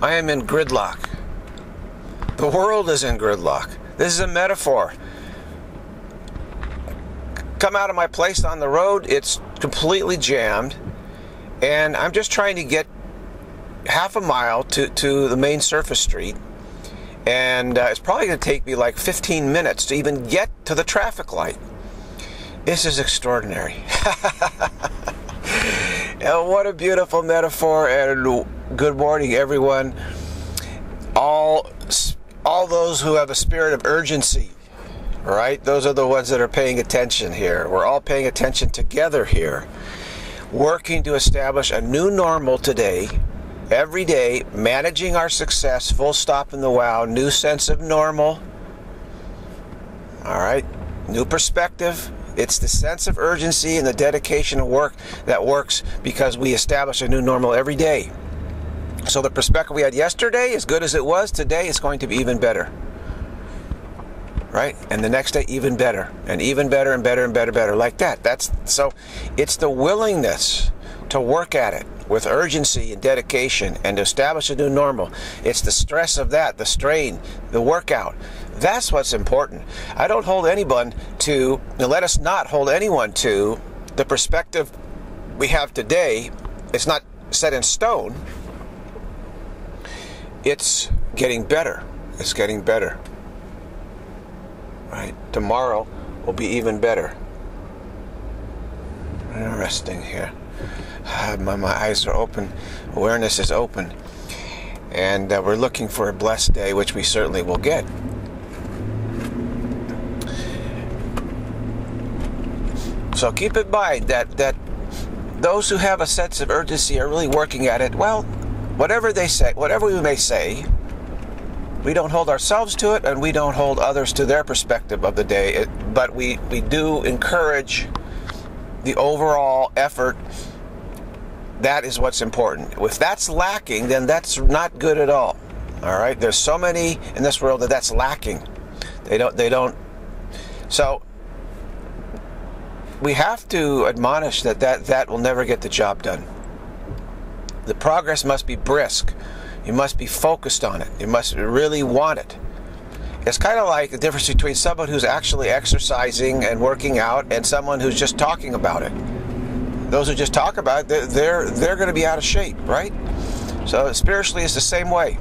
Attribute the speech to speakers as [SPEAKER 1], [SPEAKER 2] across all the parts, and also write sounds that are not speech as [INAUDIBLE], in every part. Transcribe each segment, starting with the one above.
[SPEAKER 1] I am in gridlock. The world is in gridlock. This is a metaphor. Come out of my place on the road, it's completely jammed, and I'm just trying to get half a mile to, to the main surface street. And uh, it's probably going to take me like 15 minutes to even get to the traffic light. This is extraordinary. [LAUGHS] and what a beautiful metaphor. And good morning, everyone. All, all those who have a spirit of urgency, right? Those are the ones that are paying attention here. We're all paying attention together here, working to establish a new normal today. Every day, managing our success, full stop in the wow, new sense of normal. All right, new perspective, it's the sense of urgency and the dedication of work that works because we establish a new normal every day. So the perspective we had yesterday, as good as it was, today is going to be even better. Right? And the next day even better. And even better and better and better better. Like that. That's so it's the willingness to work at it with urgency and dedication and to establish a new normal. It's the stress of that, the strain, the workout. That's what's important. I don't hold anyone to, let us not hold anyone to the perspective we have today. It's not set in stone. It's getting better. It's getting better. Right? Tomorrow will be even better. Interesting here. My, my eyes are open. Awareness is open. And uh, we're looking for a blessed day, which we certainly will get. So keep in mind that that those who have a sense of urgency are really working at it. Well, whatever they say, whatever we may say, we don't hold ourselves to it, and we don't hold others to their perspective of the day. It, but we we do encourage the overall effort. That is what's important. If that's lacking, then that's not good at all. All right. There's so many in this world that that's lacking. They don't. They don't. So we have to admonish that, that that will never get the job done. The progress must be brisk. You must be focused on it. You must really want it. It's kind of like the difference between someone who's actually exercising and working out and someone who's just talking about it. Those who just talk about it, they're they're, they're going to be out of shape, right? So spiritually, it's the same way.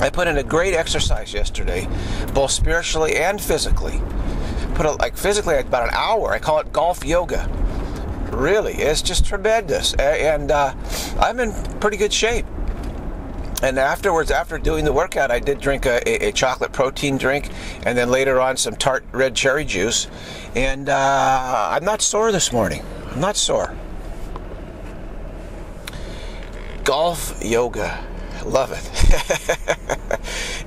[SPEAKER 1] I put in a great exercise yesterday, both spiritually and physically put a, like physically about an hour. I call it golf yoga. Really, it's just tremendous, and uh, I'm in pretty good shape. And afterwards, after doing the workout, I did drink a, a, a chocolate protein drink, and then later on some tart red cherry juice. And uh, I'm not sore this morning. I'm not sore. Golf yoga love it.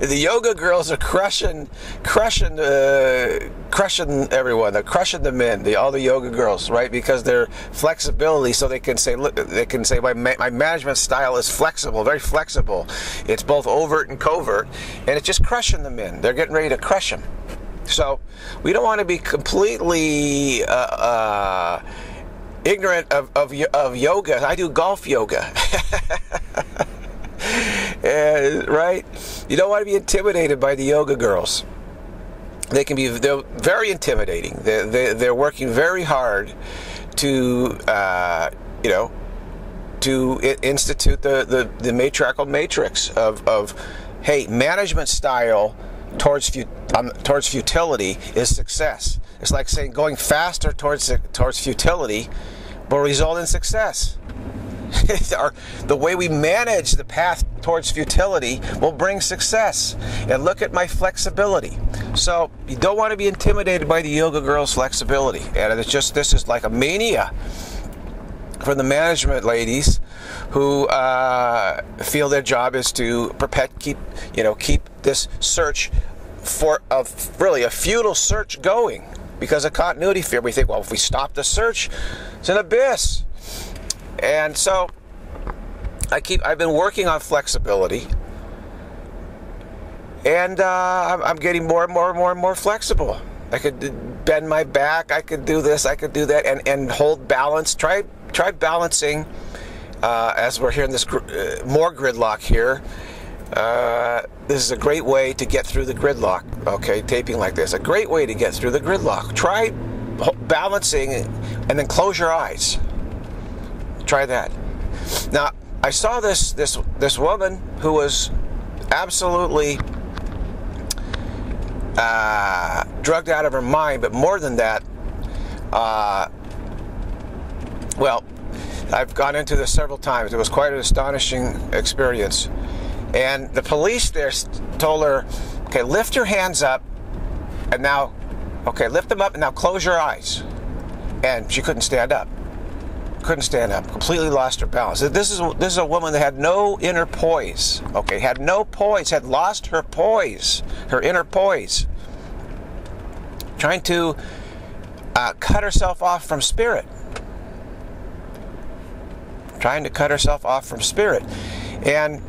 [SPEAKER 1] [LAUGHS] the yoga girls are crushing, crushing, uh, crushing everyone. They're crushing the men, the, all the yoga girls, right? Because their flexibility, so they can say, look, they can say my my management style is flexible, very flexible. It's both overt and covert, and it's just crushing the men. They're getting ready to crush them. So we don't want to be completely. Uh, uh, ignorant of, of, of yoga. I do golf yoga. [LAUGHS] [LAUGHS] right? You don't want to be intimidated by the yoga girls. They can be they're very intimidating. They're, they're, working very hard to, uh, you know, to institute the, the, the matriarchal matrix of, of, hey, management style towards, um, towards futility is success. It's like saying going faster towards, towards futility will result in success. [LAUGHS] Our, the way we manage the path towards futility will bring success. And look at my flexibility. So you don't want to be intimidated by the yoga girl's flexibility. And it's just this is like a mania for the management ladies who uh, feel their job is to perpet keep you know keep this search for a really a futile search going because of continuity fear. We think, well, if we stop the search, it's an abyss. And so I keep I've been working on flexibility. And uh, I'm getting more and more and more and more flexible. I could bend my back. I could do this. I could do that, and, and hold balance. Try try balancing uh, as we're hearing this gr- uh, more gridlock here, uh, this is a great way to get through the gridlock. Okay, taping like this, a great way to get through the gridlock. Try balancing and then close your eyes. Try that. Now, I saw this this this woman who was absolutely uh, drugged out of her mind, but more than that, uh, well, I've gone into this several times. It was quite an astonishing experience. And the police there told her, okay, lift your hands up, and now, okay, lift them up, and now close your eyes. And she couldn't stand up. Couldn't stand up. Completely lost her balance. This is this is a woman that had no inner poise. Okay, had no poise. Had lost her poise, her inner poise. Trying to uh, cut herself off from spirit. Trying to cut herself off from spirit, and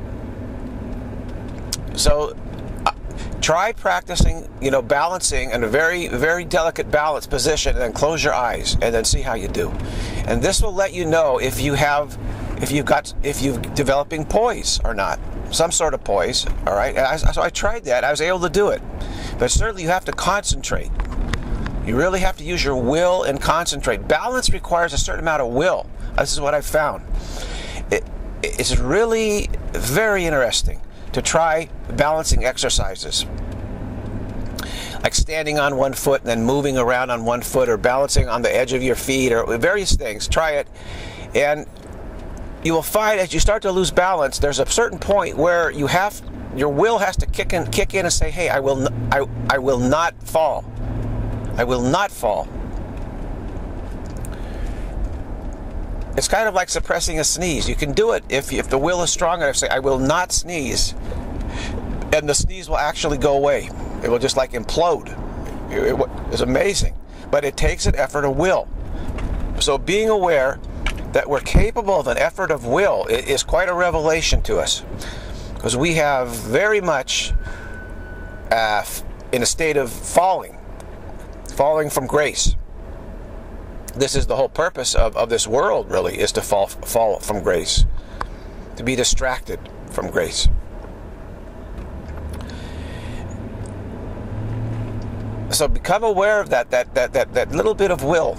[SPEAKER 1] so try practicing, you know, balancing in a very, very delicate balance position and then close your eyes and then see how you do. And this will let you know if you have, if you've got, if you're developing poise or not. Some sort of poise, all right? I, so I tried that. I was able to do it. But certainly you have to concentrate. You really have to use your will and concentrate. Balance requires a certain amount of will. This is what I found. It, it's really very interesting to try balancing exercises like standing on one foot and then moving around on one foot or balancing on the edge of your feet or various things. Try it. And you will find as you start to lose balance there's a certain point where you have your will has to kick in kick in and say hey i will I, I will not fall. I will not fall It's kind of like suppressing a sneeze. You can do it if, if the will is strong enough. Say, I will not sneeze. And the sneeze will actually go away. It will just like implode. It, it, it's amazing. But it takes an effort of will. So being aware that we're capable of an effort of will is quite a revelation to us. Because we have very much uh, in a state of falling, falling from grace this is the whole purpose of, of this world, really, is to fall, fall from grace, to be distracted from grace. So become aware of that, that, that, that, that little bit of will.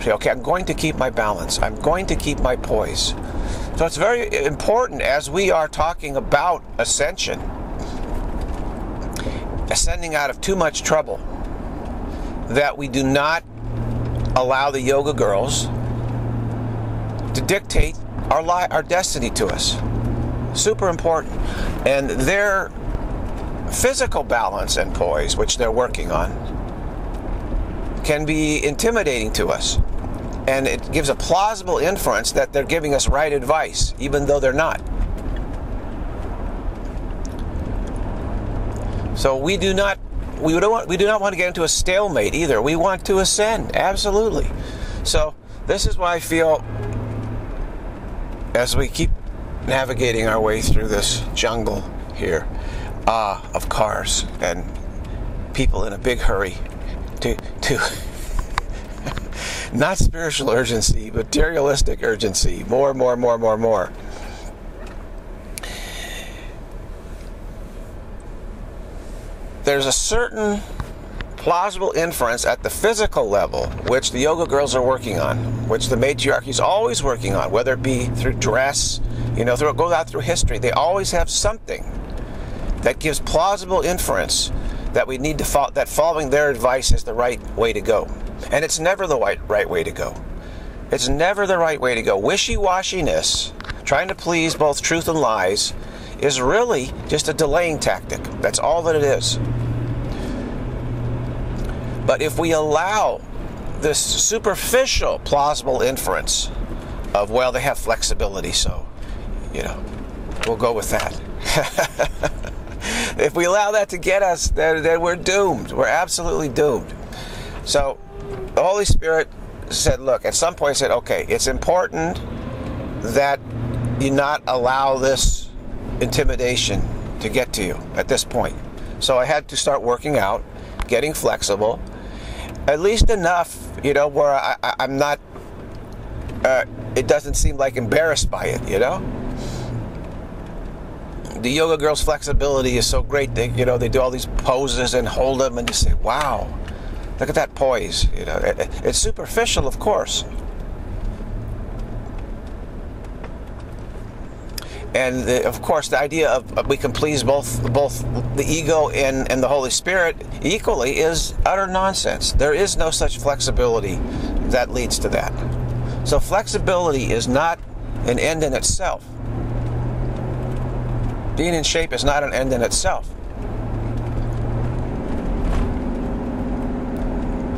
[SPEAKER 1] Say, okay, I'm going to keep my balance. I'm going to keep my poise. So it's very important as we are talking about ascension, ascending out of too much trouble, that we do not allow the yoga girls to dictate our li- our destiny to us. Super important. And their physical balance and poise, which they're working on, can be intimidating to us. And it gives a plausible inference that they're giving us right advice, even though they're not. So we do not we don't want, we do not want to get into a stalemate either. We want to ascend, absolutely. So this is why I feel as we keep navigating our way through this jungle here uh, of cars and people in a big hurry to to [LAUGHS] not spiritual urgency, materialistic urgency. More, more, more, more, more. There's a certain plausible inference at the physical level, which the yoga girls are working on, which the matriarchy is always working on, whether it be through dress, you know, through go out through history. They always have something that gives plausible inference that we need to follow, that following their advice is the right way to go, and it's never the right right way to go. It's never the right way to go. Wishy-washiness, trying to please both truth and lies, is really just a delaying tactic. That's all that it is. But if we allow this superficial plausible inference of, well, they have flexibility, so, you know, we'll go with that. [LAUGHS] if we allow that to get us, then, then we're doomed. We're absolutely doomed. So the Holy Spirit said, look, at some point said, okay, it's important that you not allow this intimidation to get to you at this point. So I had to start working out, getting flexible, at least enough, you know, where I, am not uh, it doesn't seem like embarrassed by it, you know? The yoga girls' flexibility is so great. They, you know, they do all these poses and hold them, and you say, "Wow, look at that poise." You know, it, it's superficial, of course, and the, of course the idea of uh, we can please both both the ego and, and the holy spirit equally is utter nonsense. There is no such flexibility that leads to that. So flexibility is not an end in itself. Being in shape is not an end in itself.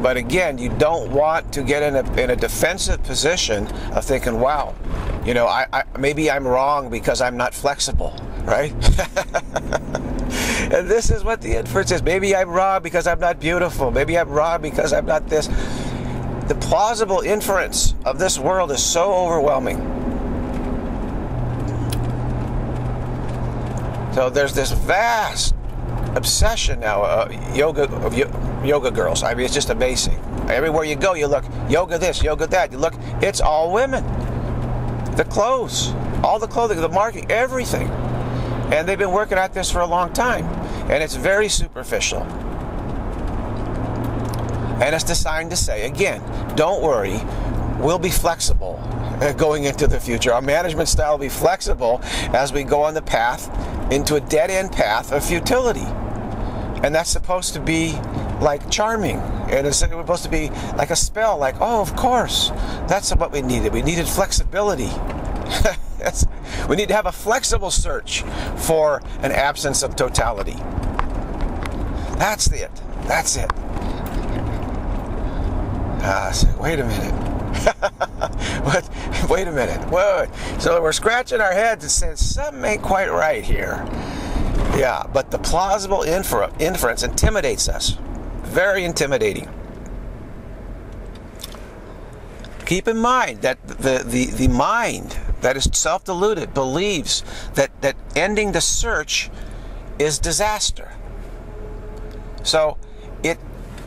[SPEAKER 1] But again, you don't want to get in a, in a defensive position of thinking, wow, you know, I, I maybe I'm wrong because I'm not flexible, right? [LAUGHS] and this is what the inference is. Maybe I'm wrong because I'm not beautiful. Maybe I'm wrong because I'm not this. The plausible inference of this world is so overwhelming. So there's this vast obsession now uh, yoga of yoga girls. I mean, it's just amazing. Everywhere you go, you look yoga this, yoga that. You look, it's all women. The clothes, all the clothing, the marketing, everything. And they've been working at this for a long time, and it's very superficial. And it's designed to say, again, don't worry, we'll be flexible uh, going into the future. Our management style will be flexible as we go on the path into a dead end path of futility. And that's supposed to be like charming. And it was supposed to be like a spell, like, oh, of course. That's what we needed. We needed flexibility. [LAUGHS] we need to have a flexible search for an absence of totality. That's it. That's it. Ah, so wait a minute. [LAUGHS] what? Wait a minute. Wait. So we're scratching our heads and saying something ain't quite right here. Yeah, but the plausible infer- inference intimidates us. Very intimidating. Keep in mind that the, the, the mind that is self deluded believes that, that ending the search is disaster. So it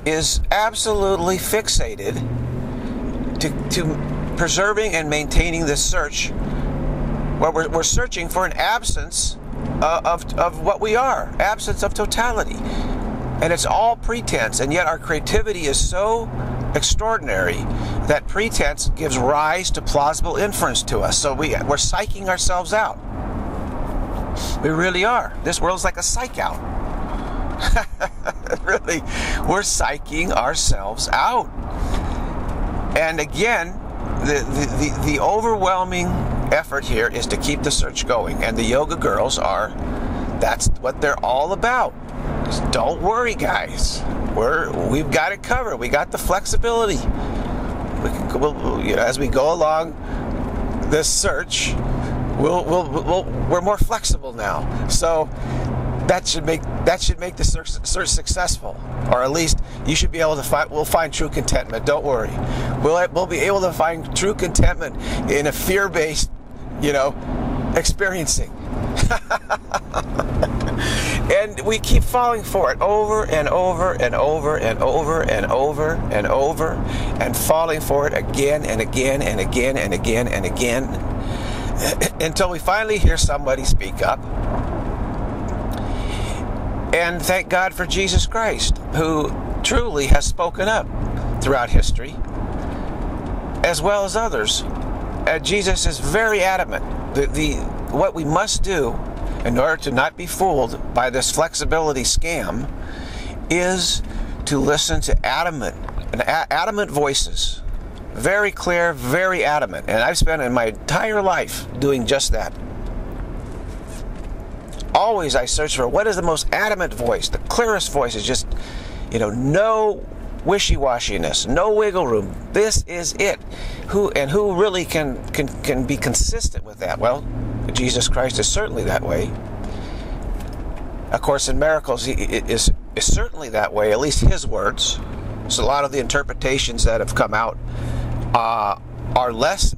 [SPEAKER 1] is absolutely fixated to, to preserving and maintaining this search where we're, we're searching for an absence uh, of, of what we are, absence of totality. And it's all pretense, and yet our creativity is so extraordinary that pretense gives rise to plausible inference to us. So we, we're psyching ourselves out. We really are. This world's like a psych out. [LAUGHS] really, we're psyching ourselves out. And again, the, the, the, the overwhelming effort here is to keep the search going. And the yoga girls are, that's what they're all about. Just don't worry, guys. We're, we've got it covered. We got the flexibility. We can, we'll, you know, as we go along this search, we'll, we'll, we'll, we're more flexible now. So that should make that should make the search, search successful, or at least you should be able to find. We'll find true contentment. Don't worry. We'll we'll be able to find true contentment in a fear-based you know, experiencing. [LAUGHS] and we keep falling for it over and over and over and over and over and over and falling for it again and again and again and again and again [CLEARS THROAT] until we finally hear somebody speak up. And thank God for Jesus Christ, who truly has spoken up throughout history, as well as others uh, Jesus is very adamant. that the what we must do in order to not be fooled by this flexibility scam is to listen to adamant adamant voices. Very clear, very adamant. And I've spent in my entire life doing just that. Always I search for what is the most adamant voice, the clearest voice is just, you know, no wishy-washiness, no wiggle room. This is it. Who and who really can can can be consistent with that? Well, Jesus Christ is certainly that way. A Course in Miracles, he is is certainly that way. At least his words. So a lot of the interpretations that have come out uh, are less,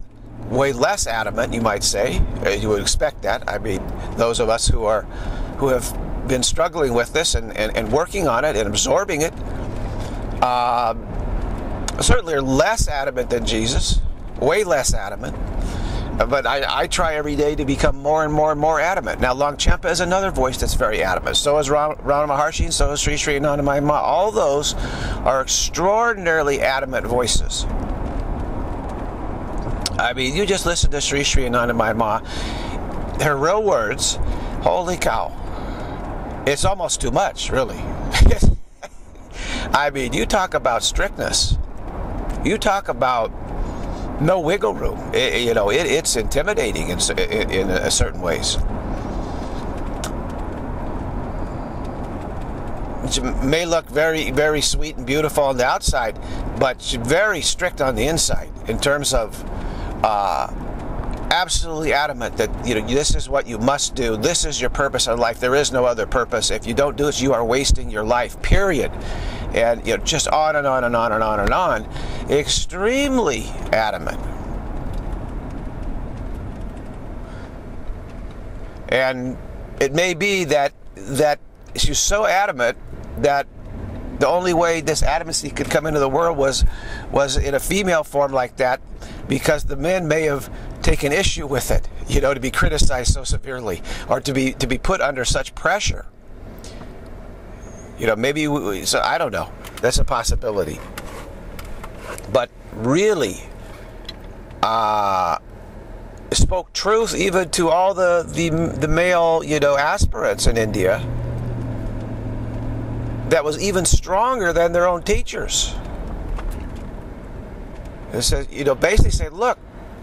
[SPEAKER 1] way less adamant. You might say. Uh, you would expect that. I mean, those of us who are who have been struggling with this and, and, and working on it and absorbing it uh, certainly are less adamant than Jesus, way less adamant. but I, I, try every day to become more and more and more adamant. Now, Longchenpa is another voice that's very adamant. So is Ramana Maharshi, and so is Sri Sri Anandamayi Ma. All those are extraordinarily adamant voices. I mean, you just listen to Sri Sri Ma. Her real words, holy cow. It's almost too much, really. [LAUGHS] I mean, you talk about strictness. You talk about no wiggle room. It, you know, it, it's intimidating in, in, in a certain ways. Which may look very, very sweet and beautiful on the outside, but very strict on the inside in terms of uh, absolutely adamant that you know this is what you must do. This is your purpose in life. There is no other purpose. If you don't do it, you are wasting your life. Period and you know just on and on and on and on and on. Extremely adamant. And it may be that that she's so adamant that the only way this adamancy could come into the world was was in a female form like that because the men may have taken issue with it you know to be criticized so severely or to be to be put under such pressure you know, maybe we, so I don't know. That's a possibility. But really, uh, spoke truth even to all the, the the male you know aspirants in India. That was even stronger than their own teachers. It says, you know, basically say, look,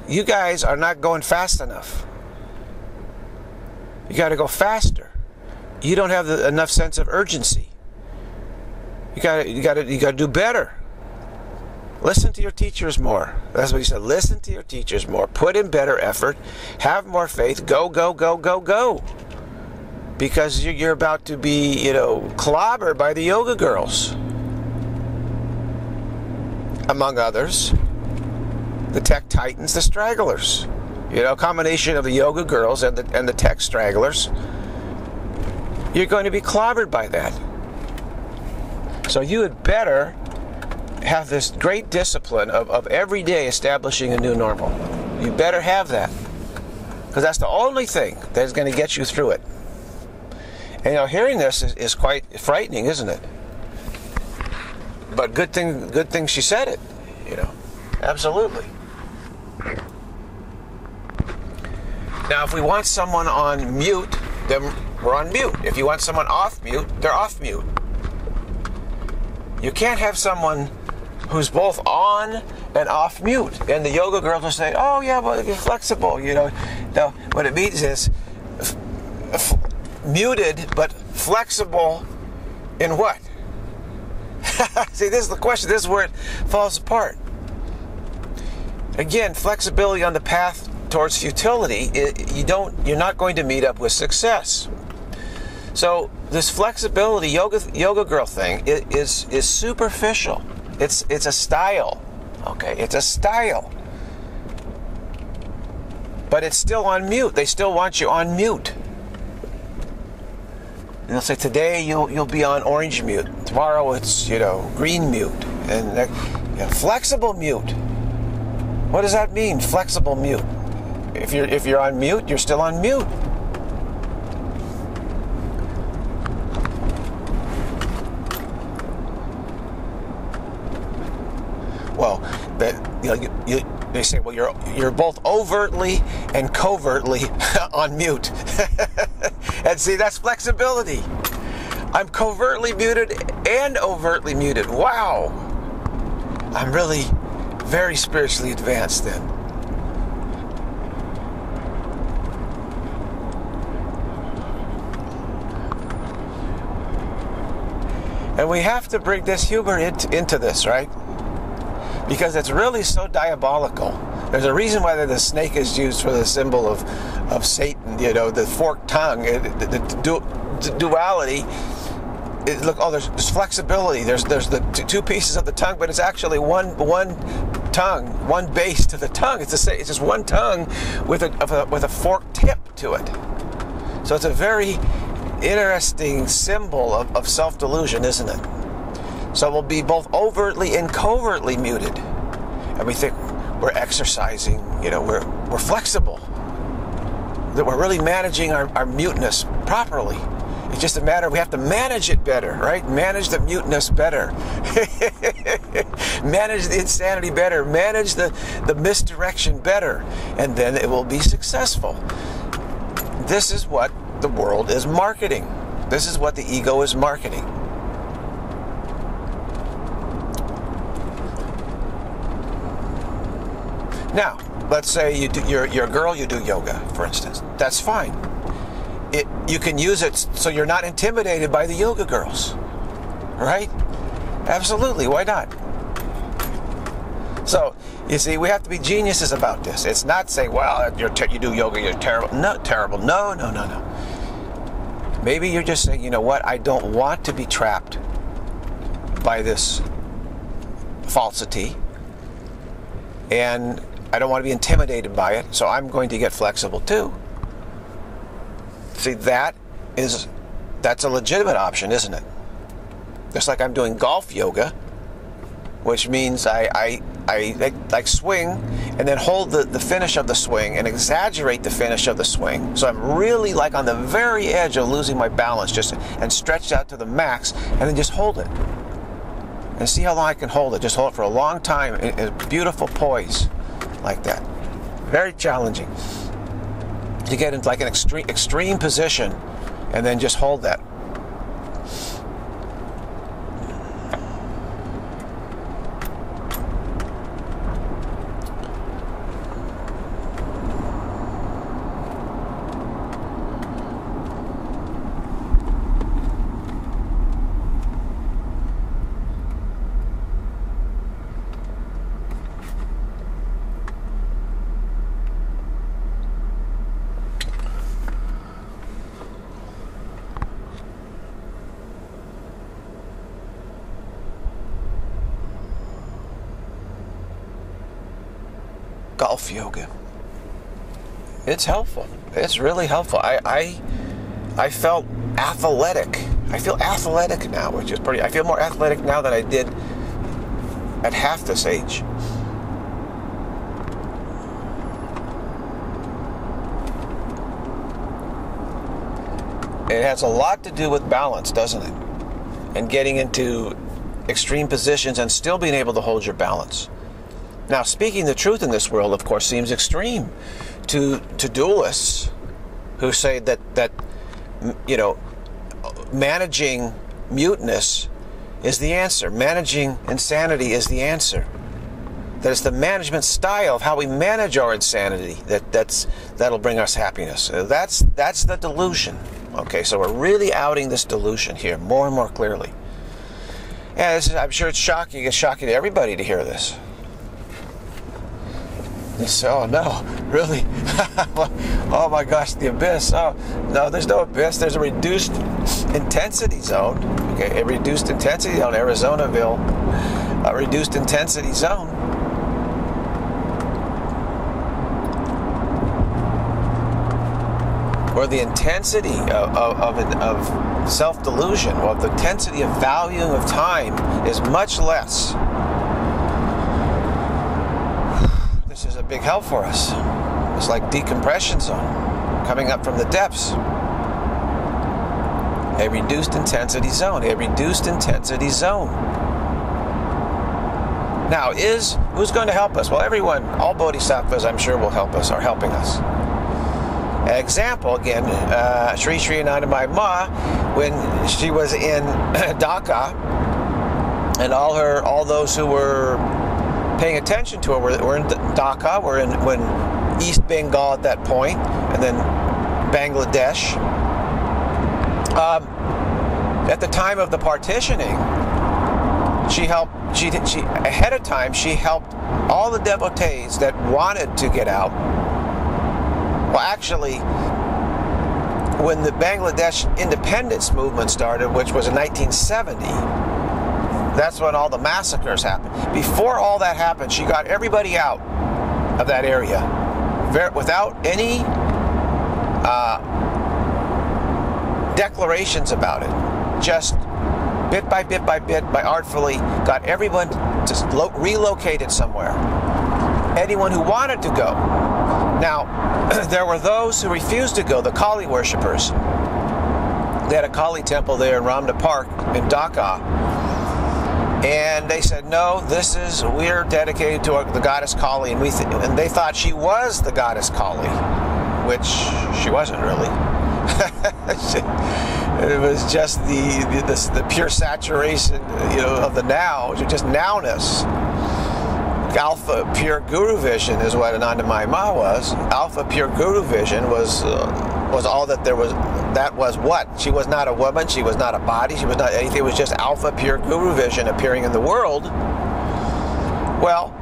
[SPEAKER 1] you guys are not going fast enough. You got to go faster. You don't have the, enough sense of urgency. You got you got you got to do better. Listen to your teachers more. That's what he said. Listen to your teachers more. Put in better effort. Have more faith. Go go go go go. Because you're about to be, you know, clobbered by the yoga girls, among others. The tech titans, the stragglers. You know, a combination of the yoga girls and the and the tech stragglers. You're going to be clobbered by that. So you had better have this great discipline of, of every day establishing a new normal. You better have that. Because that's the only thing that is going to get you through it. And you know, hearing this is, is quite frightening, isn't it? But good thing good thing she said it, you know. Absolutely. Now if we want someone on mute, then we're on mute. If you want someone off mute, they're off mute. You can't have someone who's both on and off mute. And the yoga girls will say, "Oh yeah, but you're flexible." You know, no. What it means is f- f- muted but flexible in what? [LAUGHS] See, this is the question. This is where it falls apart. Again, flexibility on the path towards futility. It, you don't. You're not going to meet up with success. So this flexibility yoga yoga girl thing is is superficial. It's it's a style. Okay, it's a style. But it's still on mute. They still want you on mute. And they'll say today you'll you'll be on orange mute. Tomorrow it's you know green mute and you know, flexible mute. What does that mean? Flexible mute. If you're if you're on mute, you're still on mute. Well, that you know, you, you, they say, well, you're you're both overtly and covertly [LAUGHS] on mute, [LAUGHS] and see that's flexibility. I'm covertly muted and overtly muted. Wow, I'm really very spiritually advanced then. And we have to bring this humor into this, right? Because it's really so diabolical. There's a reason why the snake is used for the symbol of, of Satan, you know, the forked tongue, the, the, the duality. It, look, oh, there's, there's, flexibility. There's there's the two pieces of the tongue, but it's actually one one tongue, one base to the tongue. It's, a, it's just one tongue with a, with a forked tip to it. So it's a very interesting symbol of, of self delusion, isn't it? So we'll be both overtly and covertly muted. And we think we're exercising you know, we're, we're flexible, that we're really managing our, our muteness properly. It's just a matter we have to manage it better, right? Manage the muteness better. [LAUGHS] manage the insanity better. Manage the, the misdirection better. And then it will be successful. This is what the world is marketing. This is what the ego is marketing. Now, let's say you do, you're, you're a girl, you do yoga, for instance. That's fine. It, you can use it so you're not intimidated by the yoga girls, right? Absolutely, why not? So, you see, we have to be geniuses about this. It's not saying, well, you you do yoga, you're terrible. No, terrible. No, no, no, no. Maybe you're just saying, you know what, I don't want to be trapped by this falsity. And I don't want to be intimidated by it, so I'm going to get flexible too. See, that is that's a legitimate option, isn't it? Just like I'm doing golf yoga, which means I, I, I like, swing and then hold the, the finish of the swing and exaggerate the finish of the swing. So I'm really like on the very edge of losing my balance just and stretched out to the max and then just hold it. And see how long I can hold it. Just hold it for a long time in, in beautiful poise like that. Very challenging to get into like an extreme extreme position and then just hold that. golf yoga. It's helpful. It's really helpful. I, I, I felt athletic. I feel athletic now, which is pretty. I feel more athletic now than I did at half this age. It has a lot to do with balance, doesn't it? And getting into extreme positions and still being able to hold your balance. Now, speaking the truth in this world, of course, seems extreme to to dualists who say that that you know managing muteness is the answer. Managing insanity is the answer. That it's the management style of how we manage our insanity that that's that'll bring us happiness. That's that's the delusion. Okay, so we're really outing this delusion here more and more clearly. And I'm sure it's shocking. It's shocking to everybody to hear this. Oh no, really? [LAUGHS] oh my gosh, the abyss. Oh no, there's no abyss. There's a reduced intensity zone. Okay, a reduced intensity zone, Arizonaville, a reduced intensity zone. Where the intensity of, of, of, of self delusion, or the intensity of valuing of time is much less This is a big help for us. It's like decompression zone coming up from the depths. A reduced intensity zone, a reduced intensity zone. Now, is who's going to help us? Well, everyone, all bodhisattvas, I'm sure, will help us, are helping us. An example again, uh, Sri Sri Anandamayi Ma, when she was in [CLEARS THROAT] Dhaka, and all her, all those who were paying attention to her We're, we're in Dhaka, we're in when East Bengal at that point, and then Bangladesh. Um, at the time of the partitioning, she helped. She she ahead of time. She helped all the devotees that wanted to get out. Well, actually, when the Bangladesh independence movement started, which was in 1970 that's when all the massacres happened. Before all that happened, she got everybody out of that area without any uh, declarations about it. Just bit by bit by bit, by artfully, got everyone just lo- relocated somewhere. anyone who wanted to go. Now, [CLEARS THROAT] there were those who refused to go, the Kali worshippers. They had a Kali temple there in Ramna Park in Dhaka. And they said, no, this is, we're dedicated to the goddess Kali. And, we th- and they thought she was the goddess Kali, which she wasn't really. [LAUGHS] it was just the, the, the pure saturation, you know, of the now, just nowness. Alpha pure guru vision is what Anandamayi Ma was. Alpha pure guru vision was uh, was all that there was. That was what she was not a woman. She was not a body. She was not anything. It was just alpha pure guru vision appearing in the world. Well,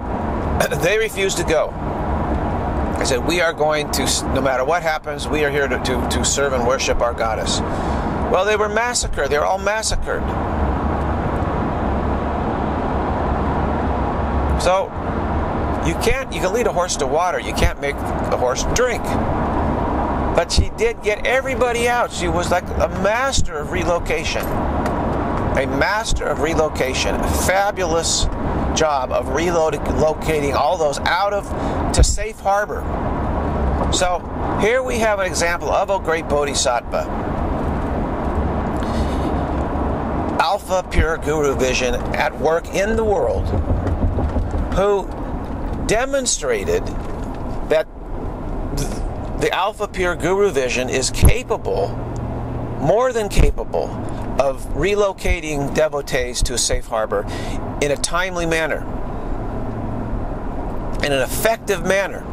[SPEAKER 1] [CLEARS THROAT] they refused to go. I said, we are going to, no matter what happens, we are here to, to, to serve and worship our goddess. Well, they were massacred. They were all massacred. So you can't you can lead a horse to water, you can't make a horse drink. But she did get everybody out. She was like a master of relocation. A master of relocation. A fabulous job of relocating all those out of to safe harbor. So here we have an example of a great bodhisattva. Alpha Pure Guru Vision at work in the world who demonstrated the Alpha Pure Guru Vision is capable, more than capable, of relocating devotees to a safe harbor in a timely manner, in an effective manner.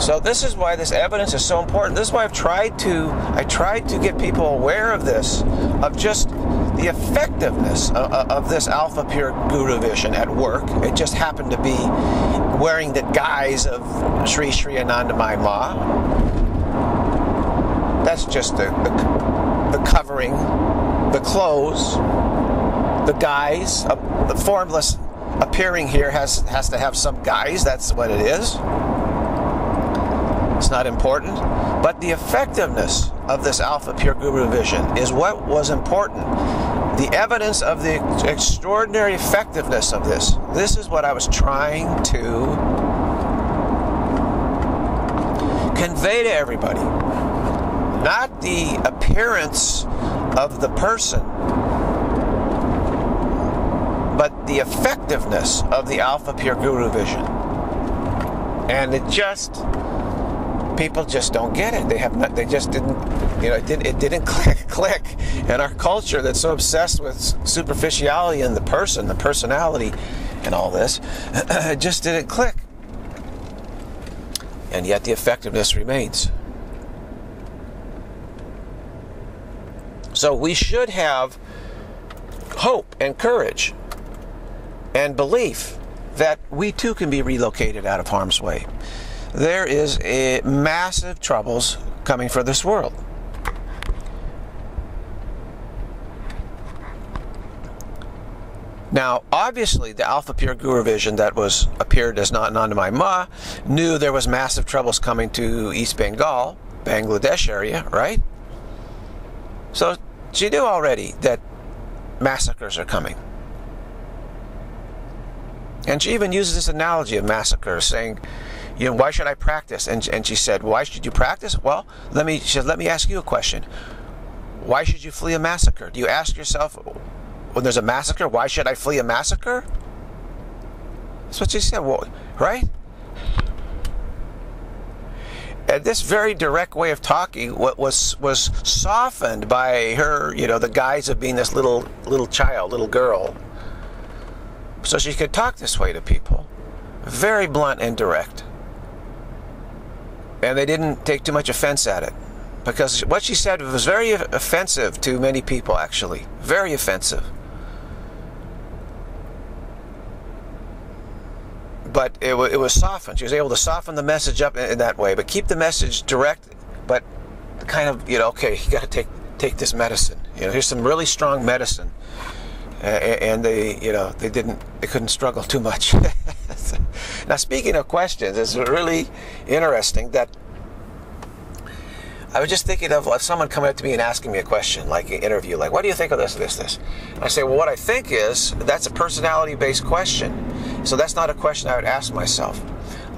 [SPEAKER 1] So this is why this evidence is so important. This is why I've tried to I tried to get people aware of this, of just the effectiveness of, of this Alpha Pure Guru Vision at work. It just happened to be wearing the guise of Sri Sri Anandamayi Ma. That's just the, the, the covering, the clothes, the guise, uh, the formless appearing here has has to have some guise. That's what it is. It's not important. But the effectiveness of this Alpha Pure Guru Vision is what was important. The evidence of the extraordinary effectiveness of this. This is what I was trying to convey to everybody. Not the appearance of the person, but the effectiveness of the Alpha Pure Guru Vision. And it just people just don't get it. They have not. They just didn't. You know, it, did, it didn't [LAUGHS] click. Click. In our culture that's so obsessed with superficiality and the person, the personality, and all this, [CLEARS THROAT] it just didn't click. And yet the effectiveness remains. So we should have hope and courage and belief that we too can be relocated out of harm's way there is a massive troubles coming for this world. Now, obviously, the Alpha Pure Guru vision that was appeared as not Anandamayi Ma knew there was massive troubles coming to East Bengal, Bangladesh area, right? So she knew already that massacres are coming. And she even uses this analogy of massacres, saying, you know, why should I practice? And, and she said, why should you practice? Well, let me, she said, let me ask you a question. Why should you flee a massacre? Do you ask yourself, when there's a massacre, why should I flee a massacre? That's what she said, well, right? And this very direct way of talking was was softened by her, you know, the guise of being this little little child, little girl. So she could talk this way to people. Very blunt and direct and they didn't take too much offense at it because what she said was very offensive to many people actually very offensive but it, it was softened. She was able to soften the message up in, in that way but keep the message direct but kind of you know okay you got to take take this medicine. You know here's some really strong medicine. And they you know they didn't they couldn't struggle too much. [LAUGHS] Now speaking of questions it's really interesting that I was just thinking of someone coming up to me and asking me a question, like an interview, like, what do you think of this, this, this? I say, well, what I think is that's a personality based question. So that's not a question I would ask myself.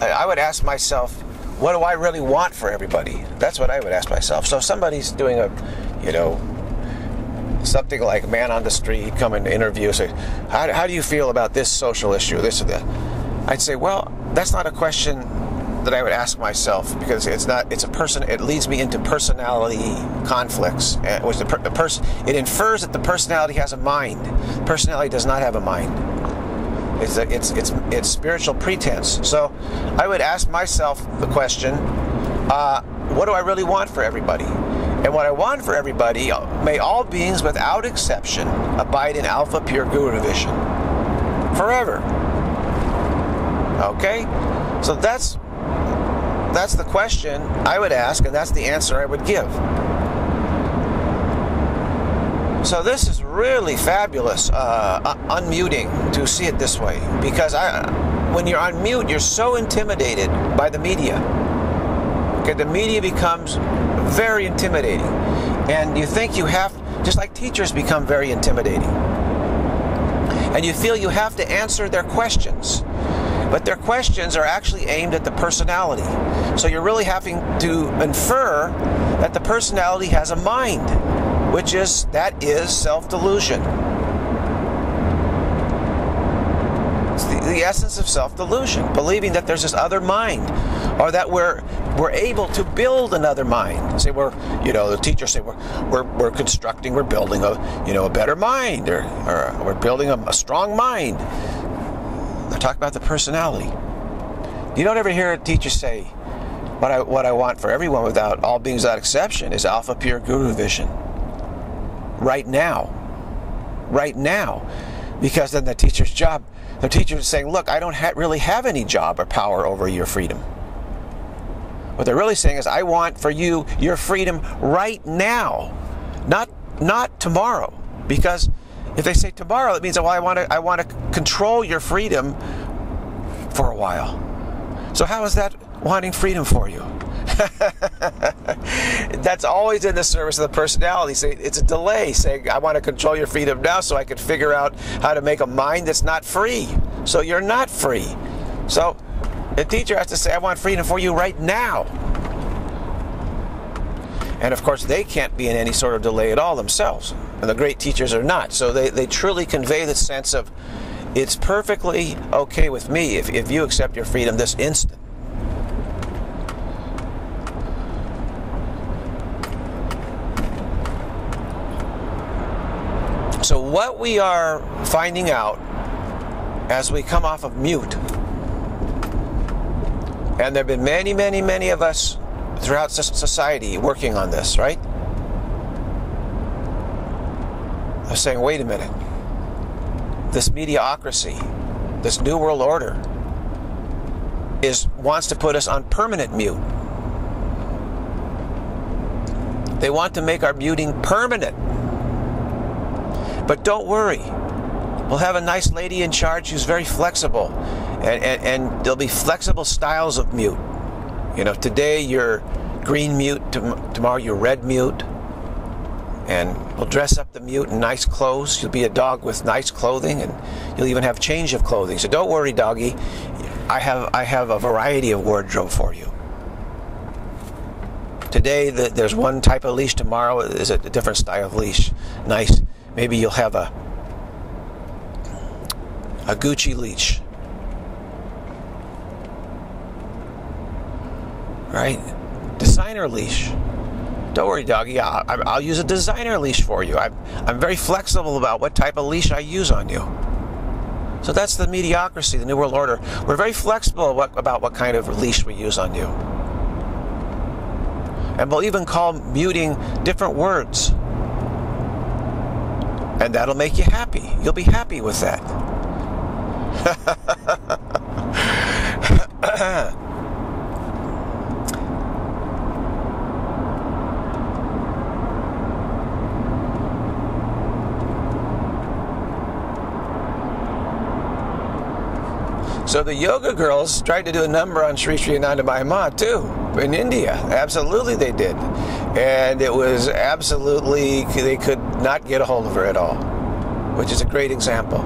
[SPEAKER 1] I would ask myself, what do I really want for everybody? That's what I would ask myself. So if somebody's doing a, you know, something like man on the street, come and interview, say, how, how do you feel about this social issue, this or that? I'd say, well, that's not a question that I would ask myself because it's not it's a person it leads me into personality conflicts eh, which the, per, the person it infers that the personality has a mind. Personality does not have a mind. It's a, it's it's it's spiritual pretense. So I would ask myself the question uh, what do I really want for everybody? And what I want for everybody may all beings without exception abide in alpha pure guru vision. Forever. Okay? So that's that's the question I would ask, and that's the answer I would give. So this is really fabulous, uh, unmuting to see it this way, because I, when you're on mute, you're so intimidated by the media. Okay, the media becomes very intimidating, and you think you have, just like teachers become very intimidating, and you feel you have to answer their questions but their questions are actually aimed at the personality. So you're really having to infer that the personality has a mind, which is that is self-delusion. It's the, the essence of self-delusion, believing that there's this other mind, or that we're we're able to build another mind. Say we're, you know, the teachers say we're we're, we're constructing, we're building a, you know, a better mind, or, or we're building a, a strong mind. I talk about the personality. You don't ever hear a teacher say, what I, what I want for everyone without all beings without exception is Alpha Pure Guru Vision. Right now. Right now. Because then the teacher's job, the teacher is saying, look, I don't ha- really have any job or power over your freedom. What they're really saying is, I want for you your freedom right now, not not tomorrow, because if they say tomorrow, it means well, I want to I want to control your freedom for a while. So how is that wanting freedom for you? [LAUGHS] That's always in the service of the personality. Say it's a delay. Saying I want to control your freedom now, so I can figure out how to make a mind that's not free. So you're not free. So the teacher has to say, I want freedom for you right now. And of course, they can't be in any sort of delay at all themselves. And the great teachers are not. So they, they truly convey the sense of it's perfectly okay with me if, if you accept your freedom this instant. So, what we are finding out as we come off of mute, and there have been many, many, many of us throughout society working on this, right? I was saying, wait a minute. This mediocrity, this new world order, is wants to put us on permanent mute. They want to make our muting permanent. But don't worry. We'll have a nice lady in charge who's very flexible. And, and, and there'll be flexible styles of mute. You know, today you're green mute, tomorrow you're red mute. And we'll dress up the mute in nice clothes. You'll be a dog with nice clothing, and you'll even have change of clothing. So don't worry, doggy. I have I have a variety of wardrobe for you. Today the, there's one type of leash. Tomorrow is a different style of leash. Nice. Maybe you'll have a a Gucci leash. right? Designer leash. Don't worry, doggy. I'll, I'll use a designer leash for you. I'm, I'm very flexible about what type of leash I use on you. So that's the mediocrity, the New World Order. We're very flexible about, about what kind of leash we use on you. And we'll even call muting different words. And that'll make you happy. You'll be happy with that. [COUGHS] So the yoga girls tried to do a number on Sri Sri Anandamayi Ma too in India. Absolutely, they did. And it was absolutely they could not get a hold of her at all, which is a great example.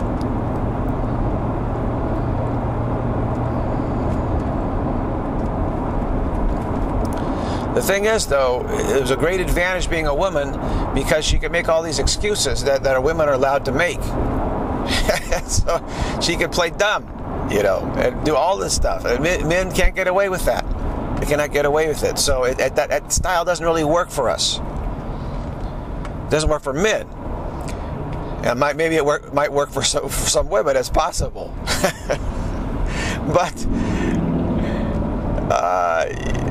[SPEAKER 1] The thing is, though, it was a great advantage being a woman because she could make all these excuses that, that women are allowed to make. [LAUGHS] so she could play dumb, you know, and do all this stuff. And men, men can't get away with that. Cannot get away with it. So it, it, that, that style doesn't really work for us. It doesn't work for men. And might, maybe it work, might work for some, for some women. It's possible. [LAUGHS] but uh,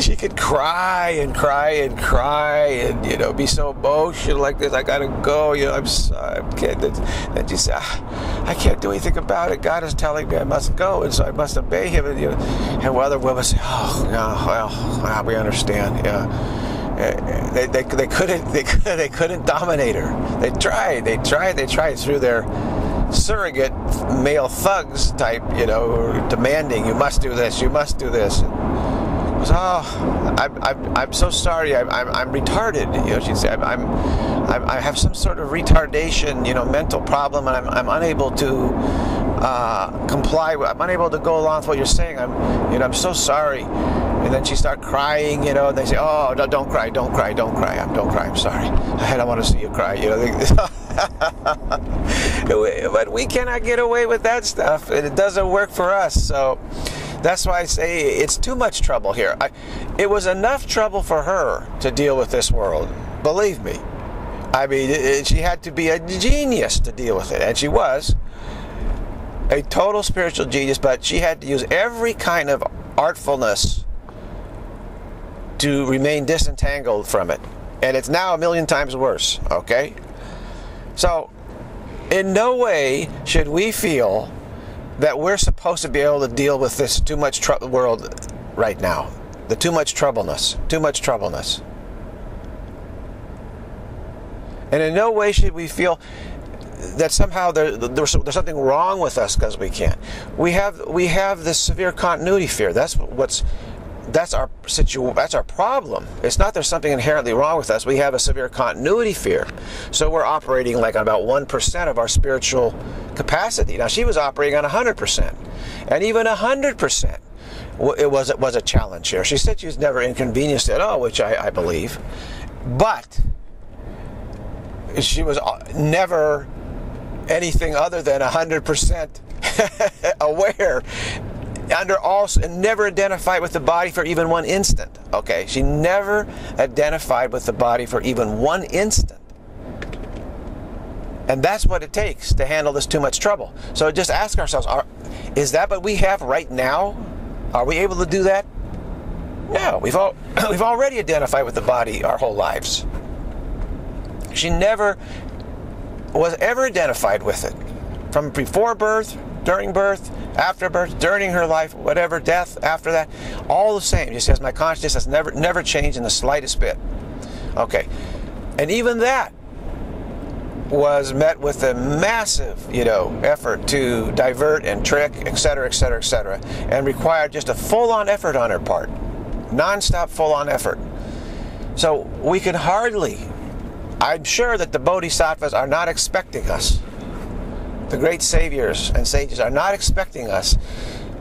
[SPEAKER 1] she could cry and cry and cry and you know be so emotional like this. I gotta go. You know, I'm sorry. I can't. And she said, I can't do anything about it. God is telling me I must go, and so I must obey Him. And, you know, and other women say, Oh, yeah, well, we understand. Yeah. They, they, they couldn't they, they couldn't dominate her. They tried. They tried. They tried through their surrogate male thugs type, you know, demanding you must do this, you must do this. Oh, I'm, I'm, I'm so sorry. I'm, I'm, I'm retarded. You know, she said, I'm, I'm, I have some sort of retardation, you know, mental problem, and I'm, I'm unable to uh, comply. I'm unable to go along with what you're saying. I'm, you know, I'm so sorry. And then she started crying, you know, and they say, oh, no, don't cry, don't cry, don't cry. I'm, don't cry, I'm sorry. I don't want to see you cry, you know. [LAUGHS] but we cannot get away with that stuff, and it doesn't work for us. So, that's why I say it's too much trouble here. I, it was enough trouble for her to deal with this world. Believe me. I mean, it, she had to be a genius to deal with it, and she was a total spiritual genius, but she had to use every kind of artfulness to remain disentangled from it. And it's now a million times worse, okay? So, in no way should we feel that we're supposed to be able to deal with this too much trouble world right now. The too much troubleness, too much troubleness. And in no way should we feel that somehow there, there's, there's something wrong with us because we can't. We have we have this severe continuity fear. That's what's that's our situ that's our problem. It's not there's something inherently wrong with us. We have a severe continuity fear. So we're operating like on about 1% of our spiritual capacity. Now she was operating on 100%. And even 100% it was it was a challenge here. She said she was never inconvenienced at all, which I, I believe. But she was uh, never anything other than 100% [LAUGHS] aware under all never identified with the body for even one instant. Okay, she never identified with the body for even one instant. And that's what it takes to handle this too much trouble. So just ask ourselves, are, is that what we have right now? Are we able to do that? No, we've all [CLEARS THROAT] we've already identified with the body our whole lives. She never was ever identified with it. From before birth, during birth, after birth, during her life, whatever, death, after that, all the same. She says, my consciousness has never, never changed in the slightest bit. Okay. And even that was met with a massive, you know, effort to divert and trick, etc., etc., etc., and required just a full-on effort on her part, non-stop full-on effort. So we can hardly. I'm sure that the bodhisattvas are not expecting us the great saviors and sages are not expecting us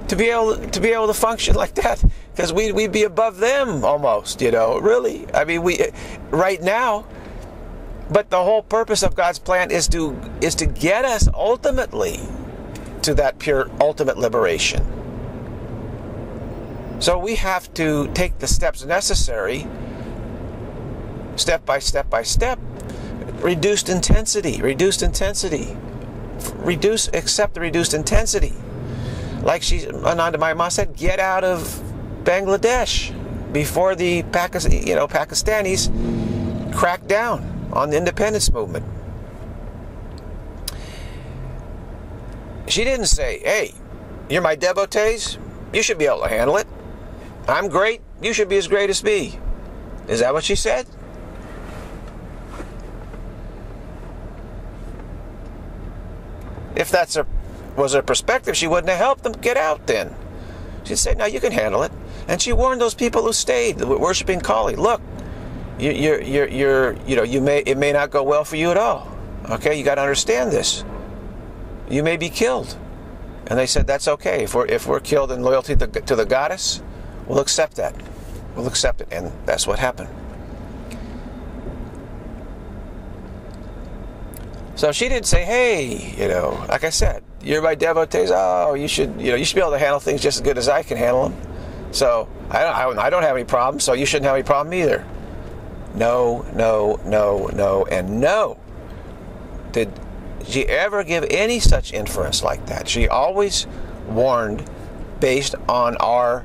[SPEAKER 1] to be able to be able to function like that because we we'd be above them almost you know really. I mean we right now but the whole purpose of god's plan is to is to get us ultimately to that pure ultimate liberation. So we have to take the steps necessary step by step by step reduced intensity reduced intensity reduce, accept the reduced intensity. Like she, Ananda Ma said, get out of Bangladesh before the Pakistan, you know, Pakistanis crack down on the independence movement. She didn't say, hey, you're my devotees, you should be able to handle it. I'm great, you should be as great as me. Is that what she said? If that's a was her perspective, she wouldn't have helped them get out then. She'd say, No, you can handle it. And she warned those people who stayed, worshiping Kali, look, you, you're, you're, you're, you know, you may, it may not go well for you at all. Okay, you got to understand this. You may be killed. And they said, that's okay. If we're, if we're killed in loyalty to, to the goddess, we'll accept that. We'll accept it. And that's what happened. So she didn't say, hey, you know, like I said, you're my devotees. Oh, you should, you know, you should be able to handle things just as good as I can handle them. So I don't, I don't have any problems, so you shouldn't have any problem either. No, no, no, no, and no. Did she ever give any such inference like that? She always warned based on our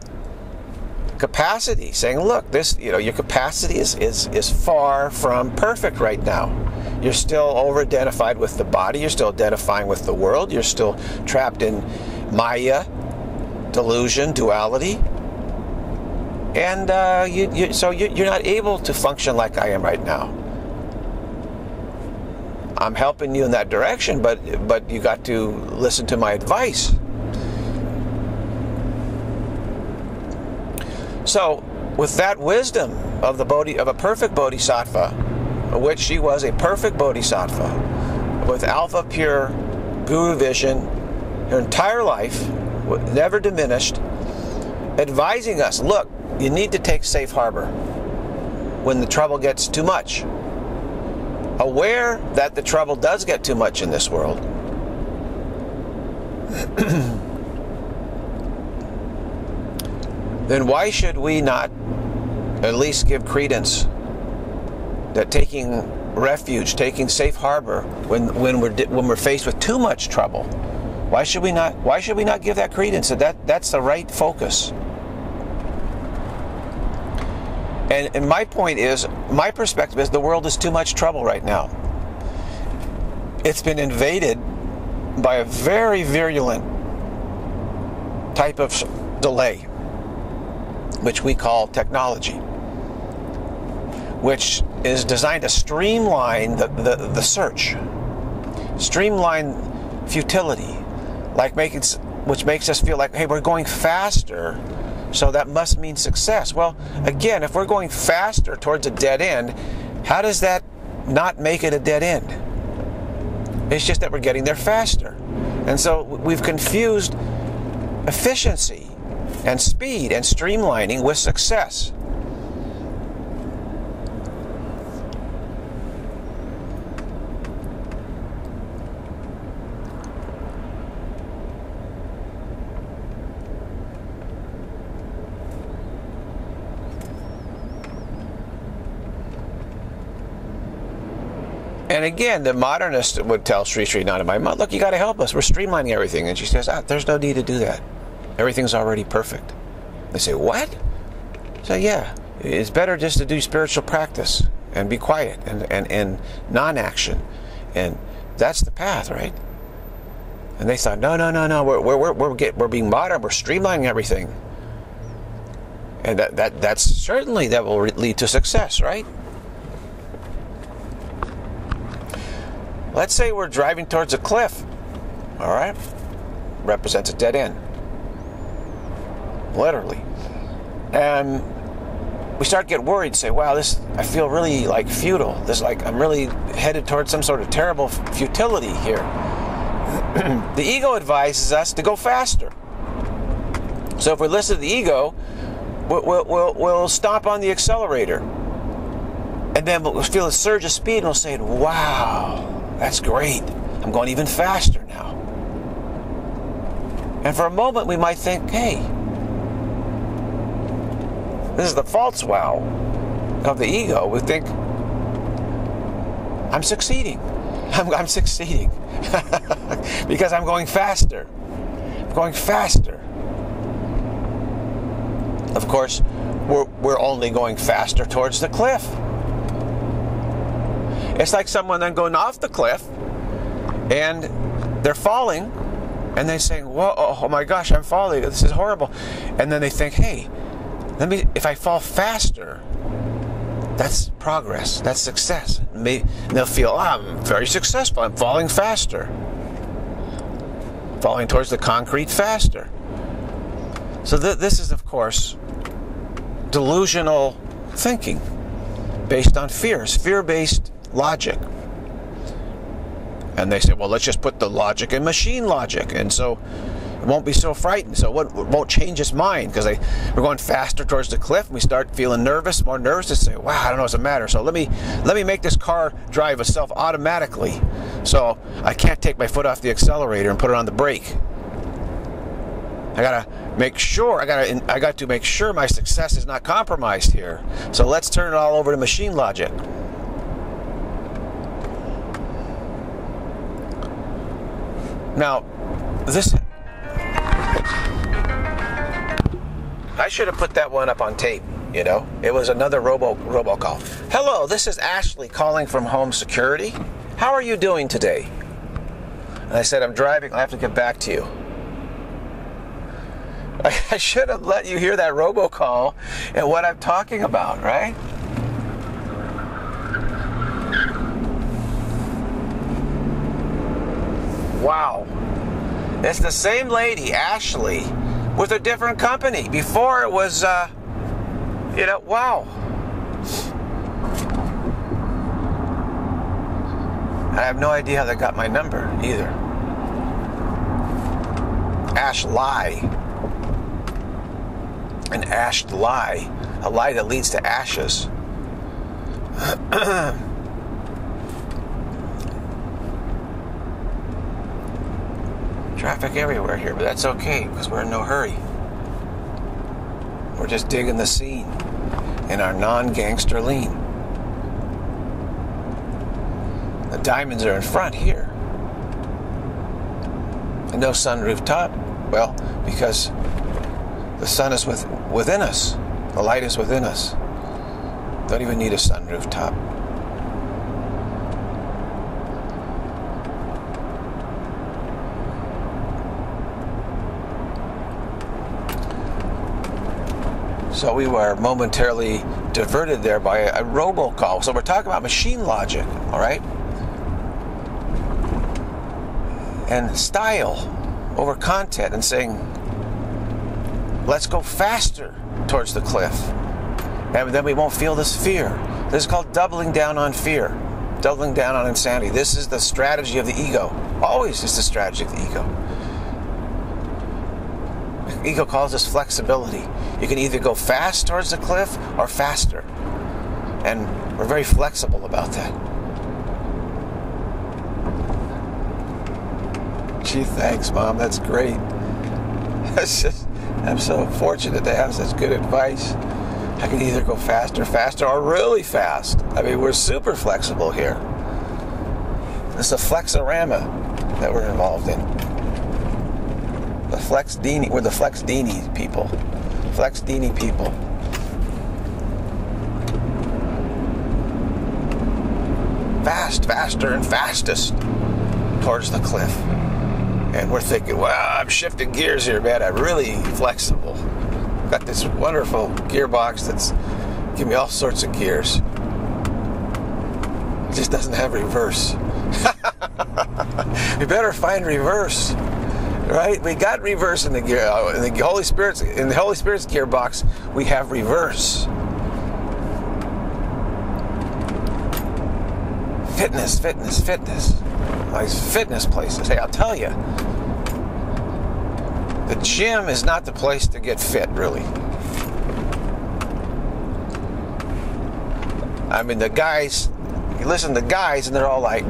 [SPEAKER 1] capacity, saying, look, this, you know, your capacity is, is, is far from perfect right now. You're still over identified with the body, you're still identifying with the world, you're still trapped in Maya, delusion, duality. And uh, you, you, so you, you're not able to function like I am right now. I'm helping you in that direction, but but you got to listen to my advice. So, with that wisdom of the bodhi, of a perfect bodhisattva, which she was a perfect bodhisattva, with alpha pure guru vision, her entire life, never diminished, advising us, look, you need to take safe harbor when the trouble gets too much. Aware that the trouble does get too much in this world. [CLEARS THROAT] then why should we not at least give credence that taking refuge, taking safe harbor when when we're when we're faced with too much trouble, why should we not why should we not give that credence? That, that that's the right focus. And, and my point is, my perspective is the world is too much trouble right now. It's been invaded by a very virulent type of delay, which we call technology, which is designed to streamline the, the, the search, streamline futility, like making, which makes us feel like, hey, we're going faster so that must mean success. Well, again, if we're going faster towards a dead end, how does that not make it a dead end? It's just that we're getting there faster. And so we've confused efficiency and speed and streamlining with success. And again, the modernist would tell Sri Sri Anandamayi, look, you got to help us. We're streamlining everything. And she says, ah, there's no need to do that. Everything's already perfect. They say, what? So yeah, it's better just to do spiritual practice and be quiet and, and, and non-action. And that's the path, right? And they thought, no, no, no, no, we're, we're, we're, get, we're being modern, we're streamlining everything. And that, that, that's certainly that will lead to success, right? Let's say we're driving towards a cliff. All right? Represents a dead end. Literally. And we start to get worried, say, wow, this, I feel really like futile. This, like, I'm really headed towards some sort of terrible futility here. [CLEARS THROAT] the ego advises us to go faster. So if we listen to the ego, we'll, we'll, we'll stop on the accelerator. And then we'll feel a surge of speed and we'll say, wow, that's great. I'm going even faster now. And for a moment, we might think, hey, this is the false wow of the ego. We think, I'm succeeding. [LAUGHS] I'm, I'm succeeding [LAUGHS] because I'm going faster. I'm going faster. Of course, we're, we're only going faster towards the cliff. It's like someone then going off the cliff and they're falling and they say, Whoa, oh, oh my gosh, I'm falling. This is horrible. And then they think, hey, let me, if I fall faster, that's progress, that's success. Maybe they'll feel, oh, I'm very successful, I'm falling faster. Falling towards the concrete faster. So th- this is, of course, delusional thinking based on fears, fear based logic. And they say, well, let's just put the logic in machine logic. And so won't be so frightened. So it won't change his mind because we're going faster towards the cliff and we start feeling nervous, more nervous to say, wow, I don't know what's the matter. So let me let me make this car drive itself automatically. So I can't take my foot off the accelerator and put it on the brake. I gotta make sure I gotta I got to make sure my success is not compromised here. So let's turn it all over to machine logic. Now, this I should have put that one up on tape. You know, it was another robo robocall. Hello, this is Ashley calling from Home Security. How are you doing today? And I said, I'm driving. I have to get back to you. [LAUGHS] I should have let you hear that robocall and what I'm talking about, right? Wow. It's the same lady, Ashley, with a different company. Before it was, uh, you know, wow. I have no idea how they got my number either. Ash lie. An ashed lie. A lie that leads to ashes. [CLEARS THROAT] Traffic everywhere here, but that's okay because we're in no hurry. We're just digging the scene in our non gangster lean. The diamonds are in front here. And no sunroof top. Well, because the sun is with, within us, the light is within us. Don't even need a sunroof top. So we were momentarily diverted there by a, robocall. So we're talking about machine logic, all right? And style over content and saying, let's go faster towards the cliff. And then we won't feel this fear. This is called doubling down on fear, doubling down on insanity. This is the strategy of the ego. Always is the strategy of the ego ego calls this flexibility. You can either go fast towards the cliff or faster. And we're very flexible about that. Gee, thanks, Mom. That's great. [LAUGHS] That's just, I'm so fortunate to have such good advice. I can either go faster, faster, or really fast. I mean, we're super flexible here. It's a flexorama that we're involved in. Flex Dini, we're the Flex Dini people. Flex Dini people. Fast, faster, and fastest towards the cliff. And we're thinking, wow, I'm shifting gears here, man. I'm really flexible. Got this wonderful gearbox that's giving me all sorts of gears. It just doesn't have reverse. [LAUGHS] we better find reverse right? We got reverse in the gear uh, in the Holy Spirit's in the Holy Spirit's gearbox. We have reverse. Fitness, fitness, fitness. these fitness places. Hey, I'll tell you, the gym is not the place to get fit, really. I mean, the guys, you listen to guys, and they're all like,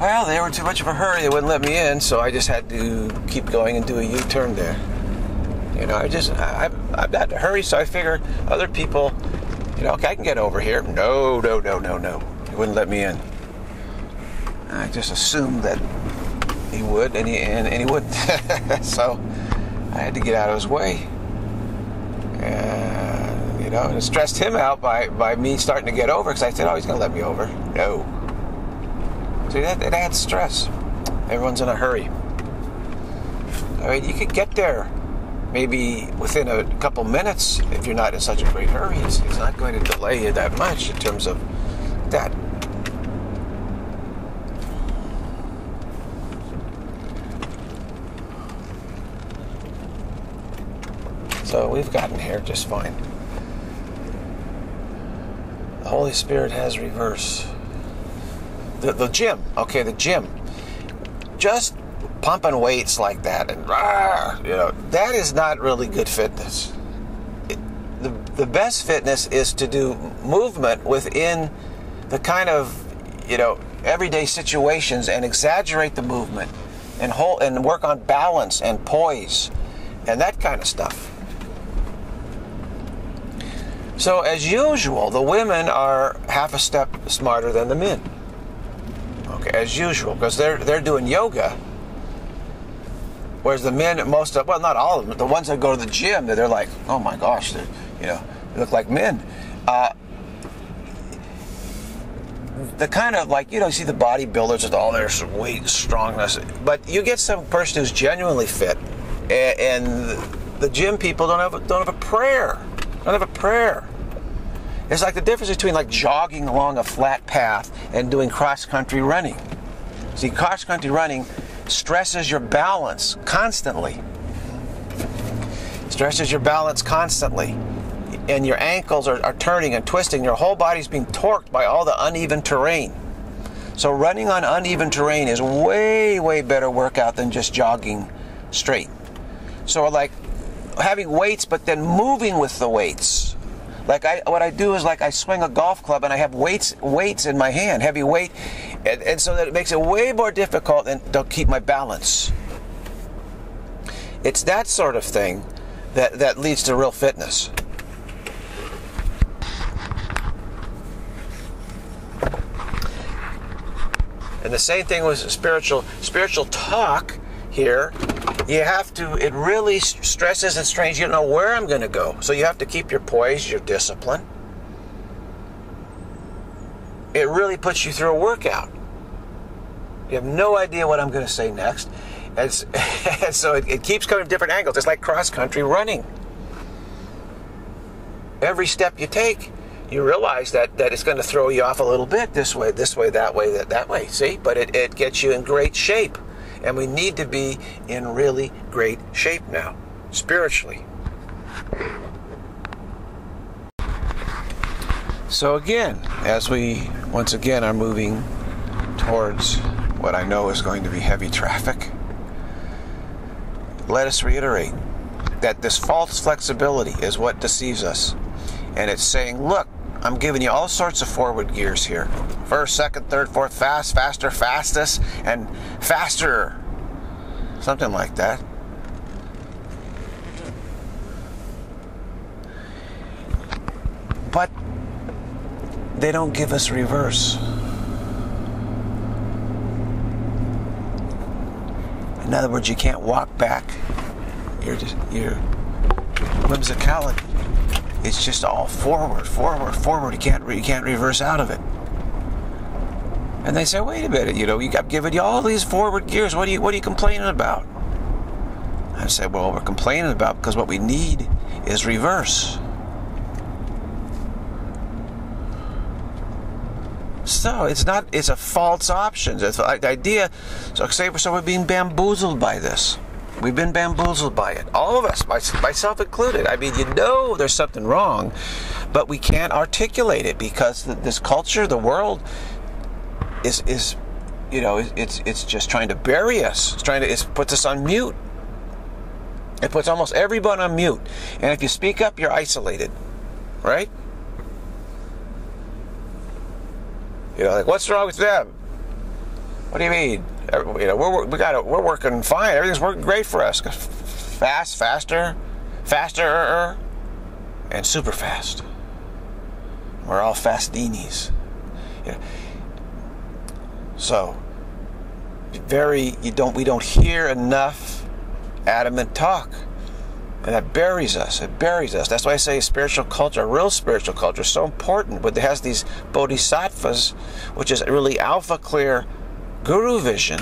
[SPEAKER 1] Well, they were in too much of a hurry. They wouldn't let me in, so I just had to keep going and do a U-turn there. You know, I just, I, I'm not in a hurry, so I figure other people, you know, okay, I can get over here. No, no, no, no, no. He wouldn't let me in. I just assumed that he would, and he, and, and he wouldn't. [LAUGHS] so I had to get out of his way. And, you know, and it stressed him out by, by me starting to get over because I said, oh, he's to let me over. No. See, that, it adds stress. Everyone's in a hurry. I mean, you could get there maybe within a couple minutes if you're not in such a great hurry. It's, it's not going to delay you that much in terms of that. So we've gotten here just fine. The Holy Spirit has reverse. The, the gym, okay, the gym. Just pumping weights like that and rah, you know that is not really good fitness. It, the the best fitness is to do movement within the kind of you know everyday situations and exaggerate the movement and hold and work on balance and poise and that kind of stuff. So, as usual, the women are half a step smarter than the men. As usual, because they're they're doing yoga, whereas the men, most of well, not all of them, the ones that go to the gym, they're like, oh my gosh, they you know, they look like men. Uh, the kind of like you know, you see the bodybuilders with all their weight, strongness, but you get some person who's genuinely fit, and, and the gym people don't have don't have a prayer, don't have a prayer. It's like the difference between like jogging along a flat path and doing cross country running. See, cross country running stresses your balance constantly. Stresses your balance constantly. And your ankles are, are turning and twisting. Your whole body's being torqued by all the uneven terrain. So running on uneven terrain is way, way better workout than just jogging straight. So like having weights, but then moving with the weights like I, what I do is like I swing a golf club and I have weights, weights in my hand, heavy weight, and, and so that it makes it way more difficult than to keep my balance. It's that sort of thing that that leads to real fitness. And the same thing with spiritual spiritual talk here you have to, it really stresses and strains. You don't know where I'm going to go. So you have to keep your poise, your discipline. It really puts you through a workout. You have no idea what I'm going to say next. And, [LAUGHS] and so it, it keeps coming different angles. It's like cross country running. Every step you take, you realize that, that it's going to throw you off a little bit this way, this way, that way, that, that way. See? But it, it gets you in great shape. And we need to be in really great shape now, spiritually. So, again, as we once again are moving towards what I know is going to be heavy traffic, let us reiterate that this false flexibility is what deceives us. And it's saying, look, I'm giving you all sorts of forward gears here. First, second, third, fourth, fast, faster, fastest, and faster. Something like that. But they don't give us reverse. In other words, you can't walk back. You're just, your whimsicality it's just all forward, forward, forward. You can't you can't reverse out of it. And they say, wait a minute, you know, you got given you all these forward gears. What are you what are you complaining about? I said, well, we're complaining about because what we need is reverse. So it's not it's a false option. It's the idea. So say so we're being bamboozled by this. We've been bamboozled by it. All of us, myself included. I mean, you know there's something wrong, but we can't articulate it because this culture, the world, is is you know it's it's just trying to bury us. It's trying to it puts us on mute. It puts almost everyone on mute. And if you speak up, you're isolated, right? You know, like what's wrong with them? What do you mean? You know, we're we got we're working fine. Everything's working great for us. Fast, faster, faster, and super fast. We're all fastinis. You know. So very you don't we don't hear enough adamant talk. And that buries us. It buries us. That's why I say spiritual culture, real spiritual culture, is so important. But it has these bodhisattvas, which is really alpha clear guru vision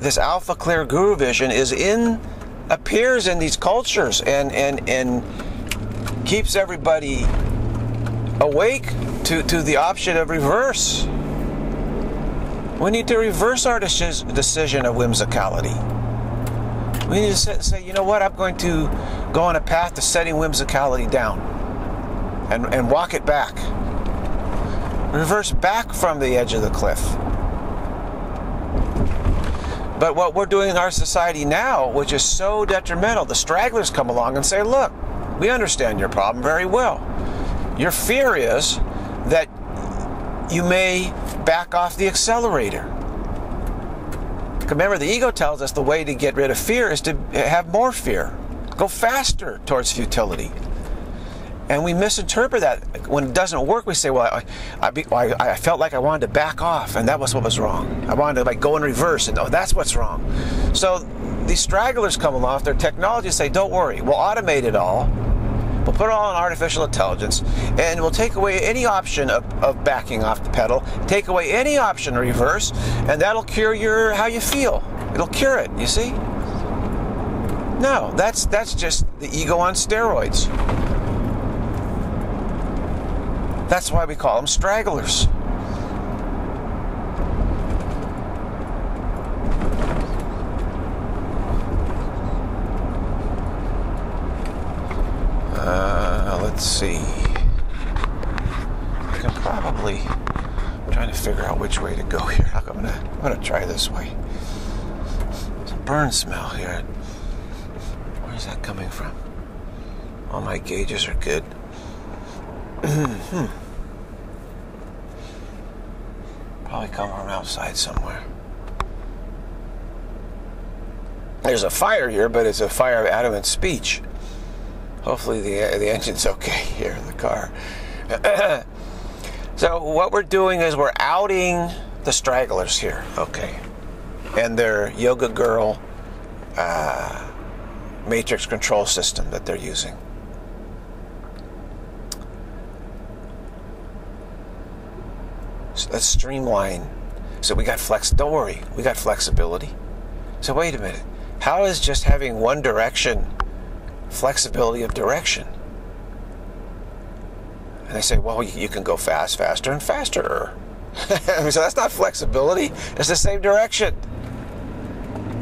[SPEAKER 1] this alpha clear guru vision is in appears in these cultures and and and keeps everybody awake to, to the option of reverse. We need to reverse our decision of whimsicality. We need to say, you know what, I'm going to go on a path to setting whimsicality down and, and walk it back. Reverse back from the edge of the cliff. But what we're doing in our society now, which is so detrimental, the stragglers come along and say, look, we understand your problem very well. Your fear is that you may back off the accelerator. Remember, the ego tells us the way to get rid of fear is to have more fear. Go faster towards futility. And we misinterpret that. When it doesn't work, we say, well, I, I, I, felt like I wanted to back off, and that was what was wrong. I wanted to like go in reverse, and oh, that's what's wrong. So these stragglers come along, their technology say, don't worry, we'll automate it all. We'll put it all in artificial intelligence, and we'll take away any option of, of backing off the pedal, take away any option reverse, and that'll cure your how you feel. It'll cure it, you see? No, that's that's just the ego on steroids. That's why we call them stragglers. Uh, let's see. I can probably. I'm trying to figure out which way to go here. [LAUGHS] I'm gonna. I'm gonna try this way. There's a burn smell here. Where's that coming from? All my gauges are good. Hmm. Probably come from outside somewhere. There's a fire here, but it's a fire of adamant speech. Hopefully the the engine's okay here in the car. [CLEARS THROAT] so what we're doing is we're outing the stragglers here, okay, and their yoga girl uh, matrix control system that they're using. Let's streamline. So we got flex. Don't worry, we got flexibility. So wait a minute. How is just having one direction flexibility of direction? And they say, well, you can go fast, faster, and faster. [LAUGHS] so that's not flexibility. It's the same direction.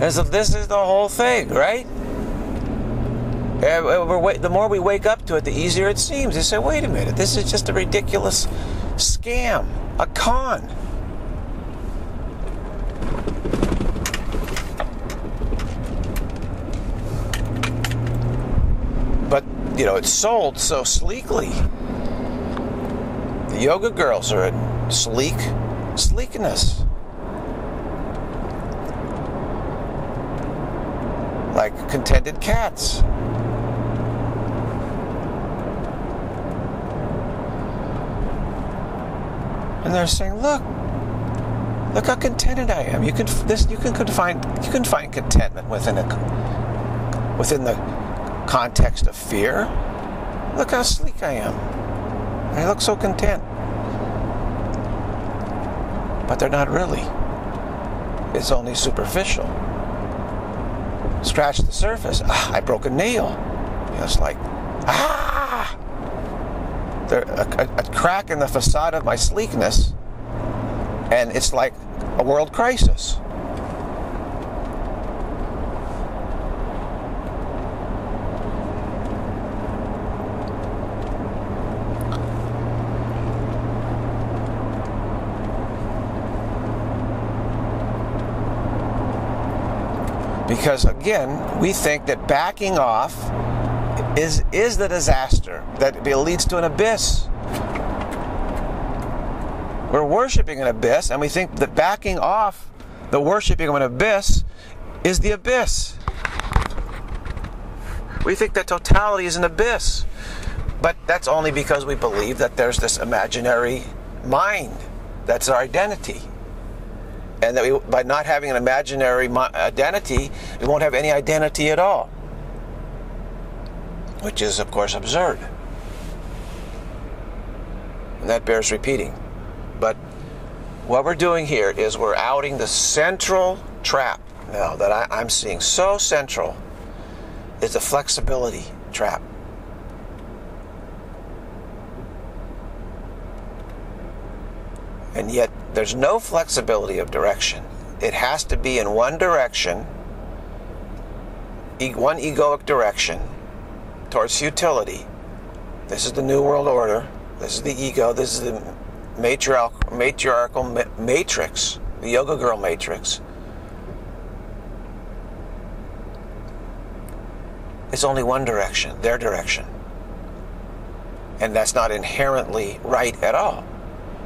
[SPEAKER 1] And so this is the whole thing, right? the more we wake up to it, the easier it seems. They say, wait a minute, this is just a ridiculous scam, a con. But, you know, it's sold so sleekly. The yoga girls are a sleek sleekness. Like contented cats. And they're saying, "Look, look how contented I am. You can this you can find you can find contentment within a within the context of fear. Look how sleek I am. I look so content." But they're not really. It's only superficial. Scratch the surface. Ah, I broke a nail. It's like, ah, a, a crack in the facade of my sleekness, and it's like a world crisis. Because again, we think that backing off is, is the disaster that leads to an abyss. We're worshiping an abyss, and we think that backing off the worshiping of an abyss is the abyss. We think that totality is an abyss, but that's only because we believe that there's this imaginary mind that's our identity. And that we, by not having an imaginary identity, we won't have any identity at all which is, of course, absurd. And that bears repeating. But what we're doing here is we're outing the central trap now that I, I'm seeing so central is the flexibility trap. And yet, there's no flexibility of direction. It has to be in one direction, one egoic direction towards futility. This is the New World Order. This is the ego. This is the matriarchal, matrix, the yoga girl matrix. It's only one direction, their direction. And that's not inherently right at all.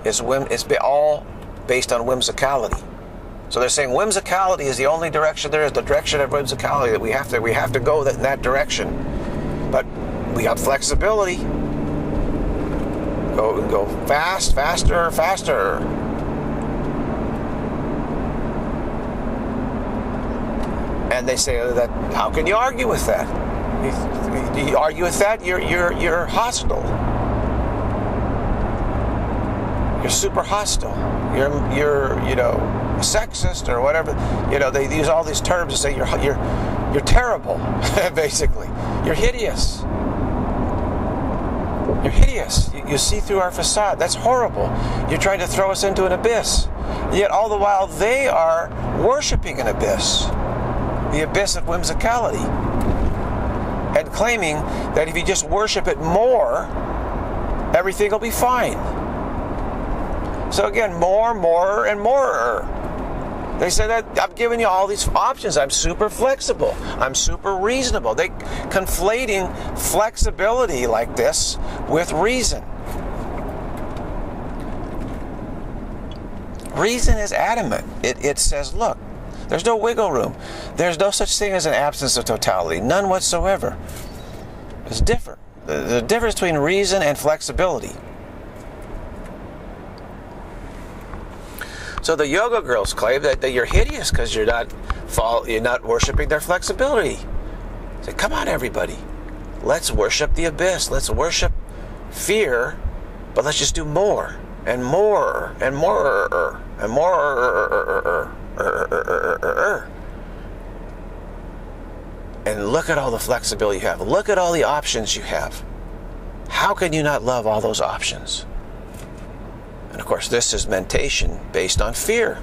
[SPEAKER 1] It's, whim, it's all based on whimsicality. So they're saying whimsicality is the only direction there is, the direction of whimsicality that we have to we have to go in that direction. But we got flexibility. Go go fast, faster, faster. And they say that how can you argue with that? You, you argue with that, you're you're you're hostile you're super hostile. You're you're you know sexist or whatever. You know they use all these terms to say you're you're you're terrible. [LAUGHS] basically, you're hideous. You're hideous. You, see through our facade. That's horrible. You're trying to throw us into an abyss. And Yet all the while they are worshiping an abyss, the abyss of whimsicality, and claiming that if you just worship it more, everything will be fine. So again, more, more, and more. They said, I'm giving you all these options. I'm super flexible. I'm super reasonable. They conflating flexibility like this with reason. Reason is adamant. It, it says, look, there's no wiggle room. There's no such thing as an absence of totality. None whatsoever. It's different. The, the difference between reason and flexibility. So the yoga girls claim that, that you're hideous because you're not fall, you're not worshiping their flexibility. Say, come on, everybody, let's worship the abyss. Let's worship fear, but let's just do more and more and more and more. And look at all the flexibility you have. Look at all the options you have. How can you not love all those options? And of course, this is mentation based on fear.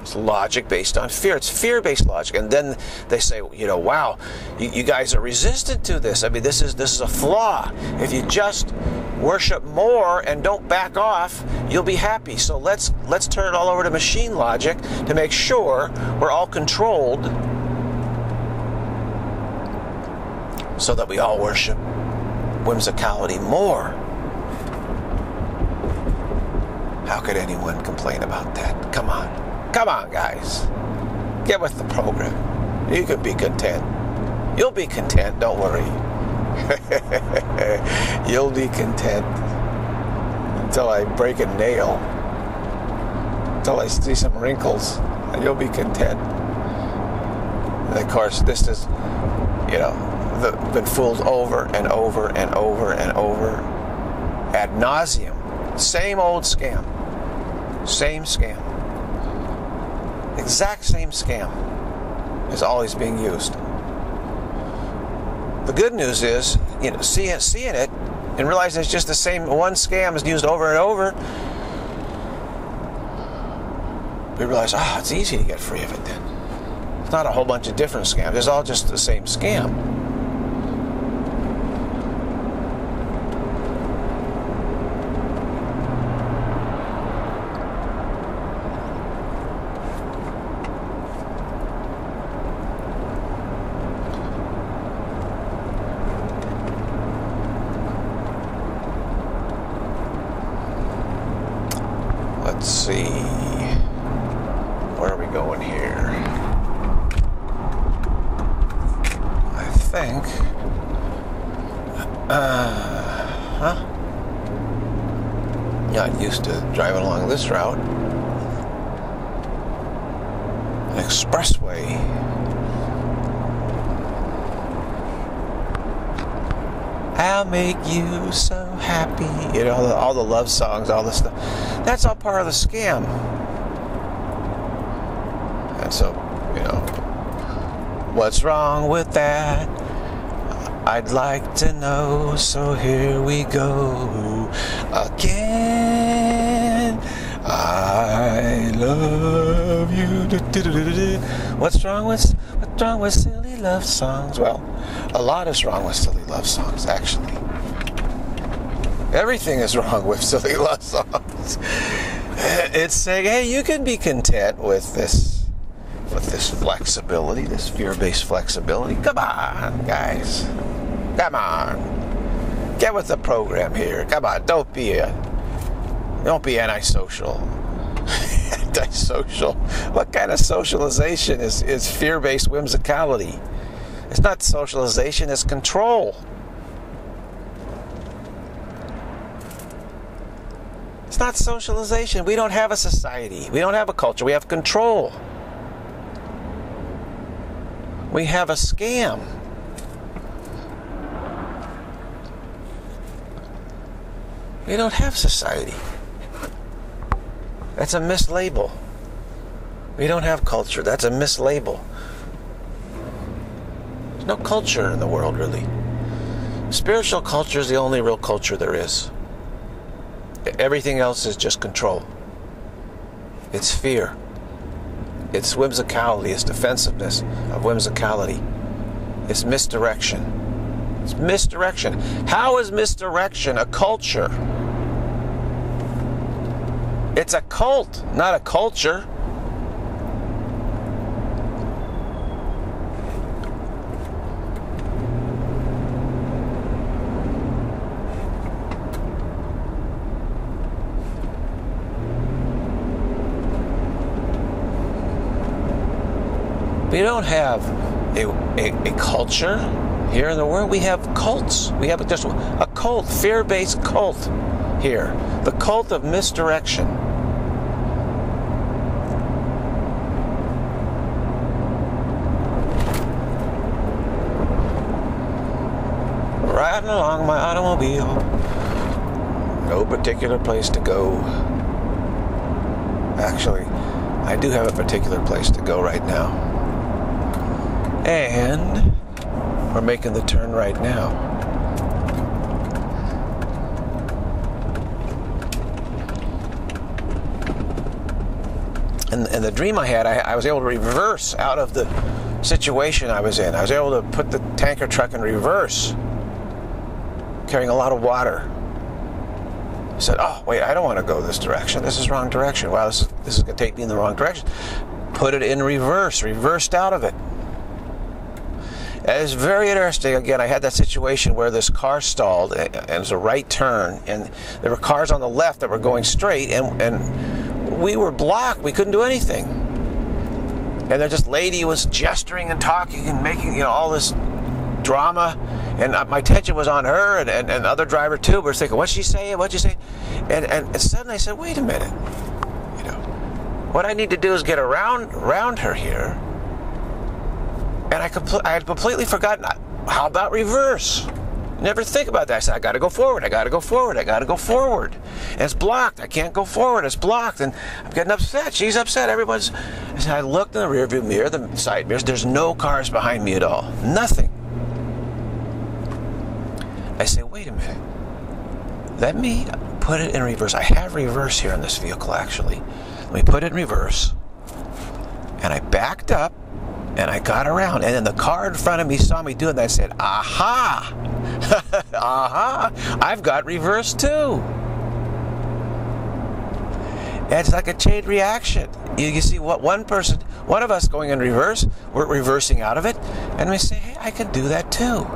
[SPEAKER 1] It's logic based on fear. It's fear based logic. And then they say, you know, wow, you, you, guys are resistant to this. I mean, this is this is a flaw. If you just worship more and don't back off, you'll be happy. So let's let's turn it all over to machine logic to make sure we're all controlled so that we all worship whimsicality more. How could anyone complain about that? Come on. Come on, guys. Get with the program. You can be content. You'll be content, don't worry. [LAUGHS] You'll be content until I break a nail, until I see some wrinkles, and you'll be content. And of course, this is, you know, the, been fooled over and over and over and over ad nauseum. Same old scam. Same scam. Exact same scam is always being used. The good news is, you know, seeing, seeing it and realizing it's just the same one scam is used over and over, we realize, ah, oh, it's easy to get free of it then. It's not a whole bunch of different scams. It's all just the same scam. Songs, all this stuff. That's all part of the scam. And So, you know, what's wrong with that? I'd like to know. So here we go again. I love you. What's wrong with what's wrong with silly love songs? Well, a lot is wrong with silly love songs, actually. Everything is wrong with silly love songs. It's saying, hey, you can be content with this with this flexibility, this fear-based flexibility. Come on, guys. Come on. Get with the program here. Come on, don't be a don't be antisocial. [LAUGHS] antisocial. What kind of socialization is, is fear-based whimsicality? It's not socialization, it's control. Not socialization. We don't have a society. We don't have a culture. We have control. We have a scam. We don't have society. That's a mislabel. We don't have culture. That's a mislabel. There's no culture in the world, really. Spiritual culture is the only real culture there is. Everything else is just control. It's fear. It's whimsicality. It's defensiveness of whimsicality. It's misdirection. It's misdirection. How is misdirection a culture? It's a cult, not a culture. Don't have a, a, a, culture here in the world. We have cults. We have just a cult, fear based cult here. The cult of misdirection. Riding along my automobile. No particular place to go. Actually, I do have a particular place to go right now. And we're making the turn right now. And, and the dream I had, I, I was able to reverse out of the situation I was in. I was able to put the tanker truck in reverse, carrying a lot of water. I said, "Oh, wait, I don't want to go this direction. This is wrong direction. Wow, this is, this is going to take me in the wrong direction." Put it in reverse, reversed out of it. It's very interesting. Again, I had that situation where this car stalled, and it was a right turn, and there were cars on the left that were going straight, and, and we were blocked. We couldn't do anything. And just lady was gesturing and talking and making you know all this drama, and uh, my attention was on her and, and, and other driver too. We were thinking, what's she saying? What's she saying? And, and and suddenly I said, wait a minute. You know, what I need to do is get around around her here and I, compl- I had completely forgotten. How about reverse? Never think about that. I said, I got to go forward. I got to go forward. I got to go forward. And it's blocked. I can't go forward. It's blocked. And I'm getting upset. She's upset. Everyone's. I said, I looked in the rearview mirror, the side mirrors. There's no cars behind me at all. Nothing. I say, wait a minute. Let me put it in reverse. I have reverse here in this vehicle, actually. Let me put it in reverse. And I backed up and I got around, and then the car in front of me saw me doing that. and said, "Aha, [LAUGHS] aha! I've got reverse too." It's like a chain reaction. You, you see what one person, one of us going in reverse, we're reversing out of it, and we say, "Hey, I can do that too."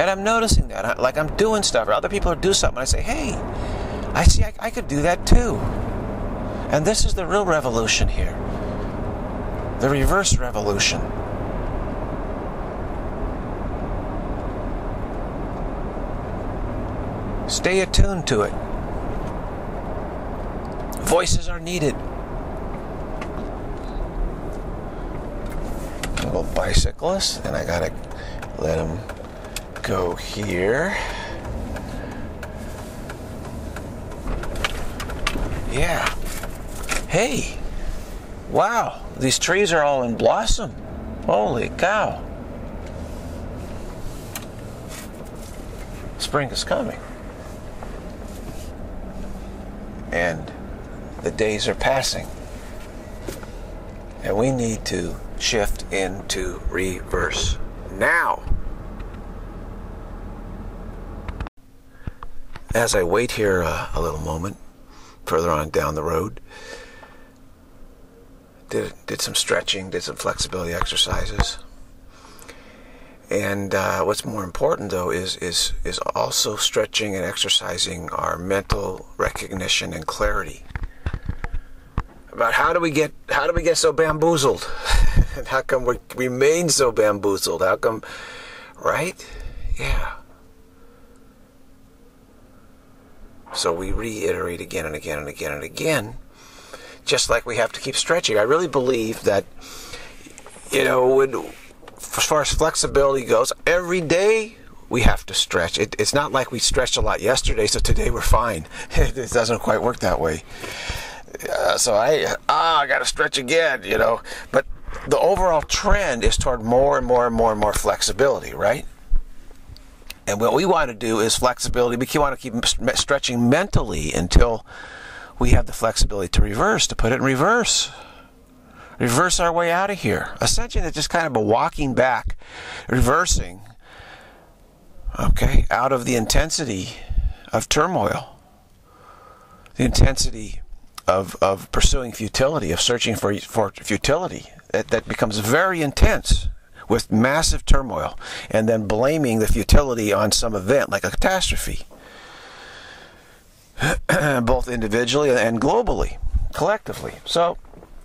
[SPEAKER 1] And I'm noticing that, like I'm doing stuff, or other people do something. I say, "Hey, I see, I, I could do that too." And this is the real revolution here the reverse revolution. Stay attuned to it. Voices are needed. Little bicyclist, and I gotta let him go here. Yeah. hey, wow, these trees are all in blossom. Holy cow. Spring is coming. And the days are passing. And we need to shift into reverse now. As I wait here uh, a little moment, further on down the road, did did some stretching, did some flexibility exercises, and uh, what's more important though is is is also stretching and exercising our mental recognition and clarity. About how do we get how do we get so bamboozled? And [LAUGHS] how come we remain so bamboozled? How come right? Yeah. So we reiterate again and again and again and again just like we have to keep stretching i really believe that you know when as far as flexibility goes every day we have to stretch it, it's not like we stretched a lot yesterday so today we're fine [LAUGHS] it doesn't quite work that way uh, so I ah I got to stretch again, you know. But the overall trend is toward more and more and more and more flexibility, right? And what we want to do is flexibility. We want to keep stretching mentally until we have the flexibility to reverse, to put it in reverse. Reverse our way out of here. Essentially, it's just kind of a walking back, reversing, okay, out of the intensity of turmoil, the intensity of, of pursuing futility, of searching for, for futility, that, that becomes very intense with massive turmoil, and then blaming the futility on some event like a catastrophe, [CLEARS THROAT] both individually and globally, collectively. So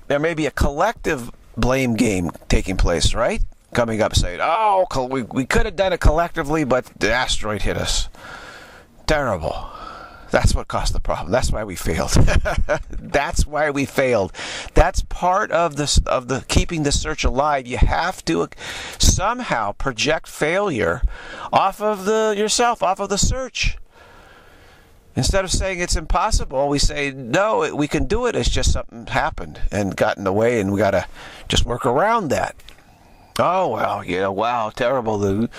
[SPEAKER 1] there may be a collective blame game taking place, right? Coming up saying, oh, we, we could have done it collectively, but the asteroid hit us. Terrible. That's what caused the problem. That's why we failed. [LAUGHS] That's why we failed. That's part of this of the keeping the search alive. You have to uh, somehow project failure off of the yourself, off of the search. Instead of saying it's impossible, we say no, we can do it. It's just something happened and got in the way, and we got to just work around that. Oh well, yeah, wow, terrible the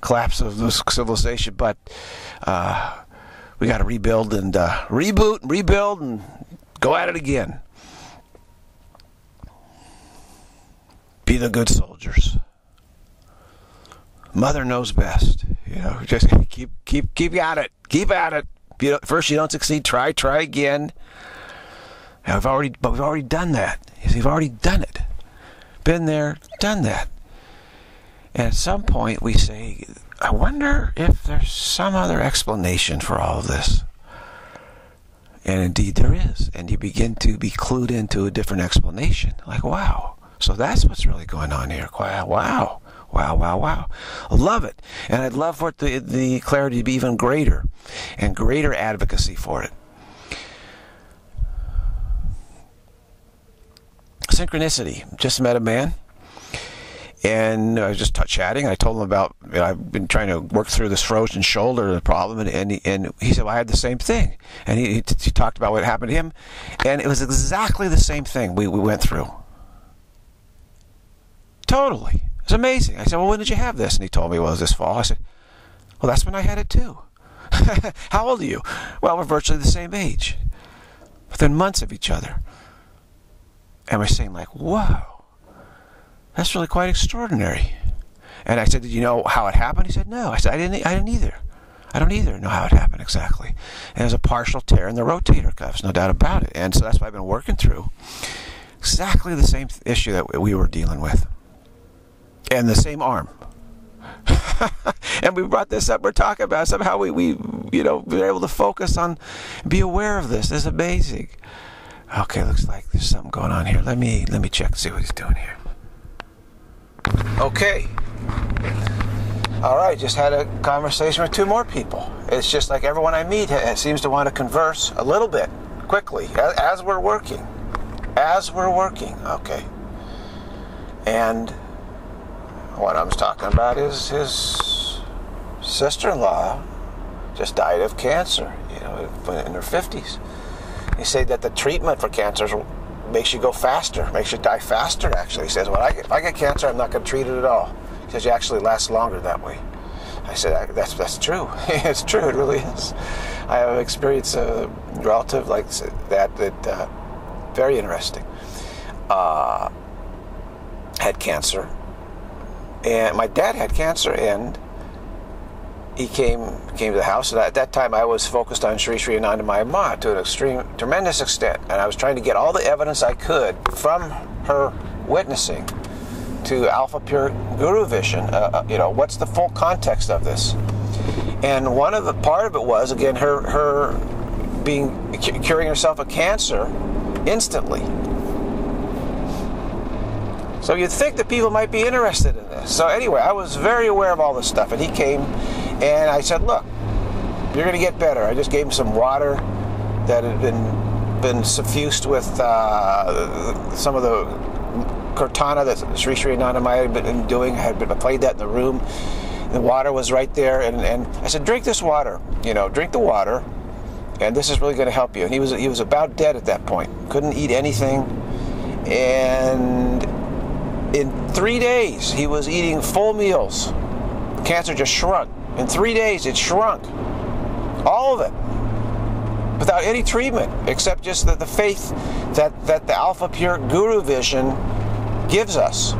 [SPEAKER 1] collapse of the civilization, but. Uh, we got to rebuild and uh, reboot and rebuild and go at it again. Be the good soldiers. Mother knows best. You know, [LAUGHS] just keep keep keep at it. Keep at it. You first you don't succeed, try try again. I've already, but we've already done that. We've already done it. Been there, done that. And at some point, we say, I wonder if there's some other explanation for all of this. And indeed, there is. And you begin to be clued into a different explanation. Like, wow. So that's what's really going on here. Wow. Wow. Wow, wow, love it. And I'd love for the, the clarity to be even greater and greater advocacy for it. Synchronicity. Just met a man and I was just chatting. I told him about you know, I've been trying to work through this frozen shoulder problem, and and he, and he said well, I had the same thing, and he, he, he talked about what happened to him, and it was exactly the same thing we, we went through. Totally, it's amazing. I said, well, when did you have this? And he told me, well, it was this fall. I said, well, that's when I had it too. [LAUGHS] How old are you? Well, we're virtually the same age, within months of each other, and we're saying like, whoa that's really quite extraordinary. And I said, Did you know how it happened? He said, No. I said, I didn't, I didn't either. I don't either know how it happened exactly. And it was a partial tear in the rotator cuffs, no doubt about it. And so that's what I've been working through. Exactly the same issue that we were dealing with. And the same arm. [LAUGHS] and we brought this up. We're talking about somehow we, we, you know, were able to focus on, be aware of this. This is amazing. Okay, looks like there's something going on here. Let me let me check see what he's doing here. Okay. All right, just had a conversation with two more people. It's just like everyone I meet seems to want to converse a little bit quickly as we're working. As we're working, okay. And what I'm talking about is his sister-in-law just died of cancer, you know, in her 50s. He said that the treatment for cancer makes you go faster, makes you die faster. Actually, he says, "Well, I if I get cancer, I'm not going to treat it at all." Says, "You actually last longer that way." I said, "That's that's true. [LAUGHS] it's true. It really is." I have experienced a relative like that. That uh, very interesting. Uh, had cancer, and my dad had cancer, and he came came to the house. And at that time, I was focused on Sri Sri Anandamayi Ma to an extreme, tremendous extent, and I was trying to get all the evidence I could from her witnessing to Alpha Pure Guru Vision. Uh, uh you know, what's the full context of this? And one of the part of it was again her her being curing herself of cancer instantly. So you'd think that people might be interested in this. So anyway, I was very aware of all this stuff, and he came, and I said, "Look, you're going to get better." I just gave him some water that had been been suffused with uh, some of the kirtana that Sri Sri Anandamayi had been doing. I had been, played that in the room. The water was right there, and, and I said, "Drink this water. You know, drink the water, and this is really going to help you." And he was he was about dead at that point. Couldn't eat anything, and in three days, he was eating full meals. Cancer just shrunk. In three days, it shrunk. All of it. Without any treatment, except just the, the faith that, that the Alpha Pure Guru Vision gives us.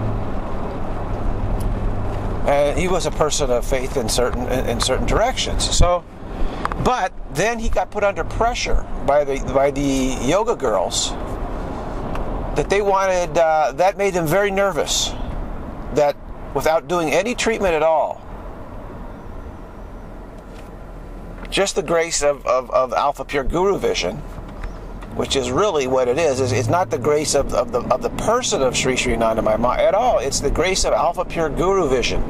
[SPEAKER 1] And he was a person of faith in certain in certain directions. So, but then he got put under pressure by the by the yoga girls that they wanted, uh, that made them very nervous. That without doing any treatment at all, just the grace of, of, of Alpha Pure Guru Vision, which is really what it is, is it's not the grace of, of, the, of the person of Sri Sri Anandamayi Ma at all. It's the grace of Alpha Pure Guru Vision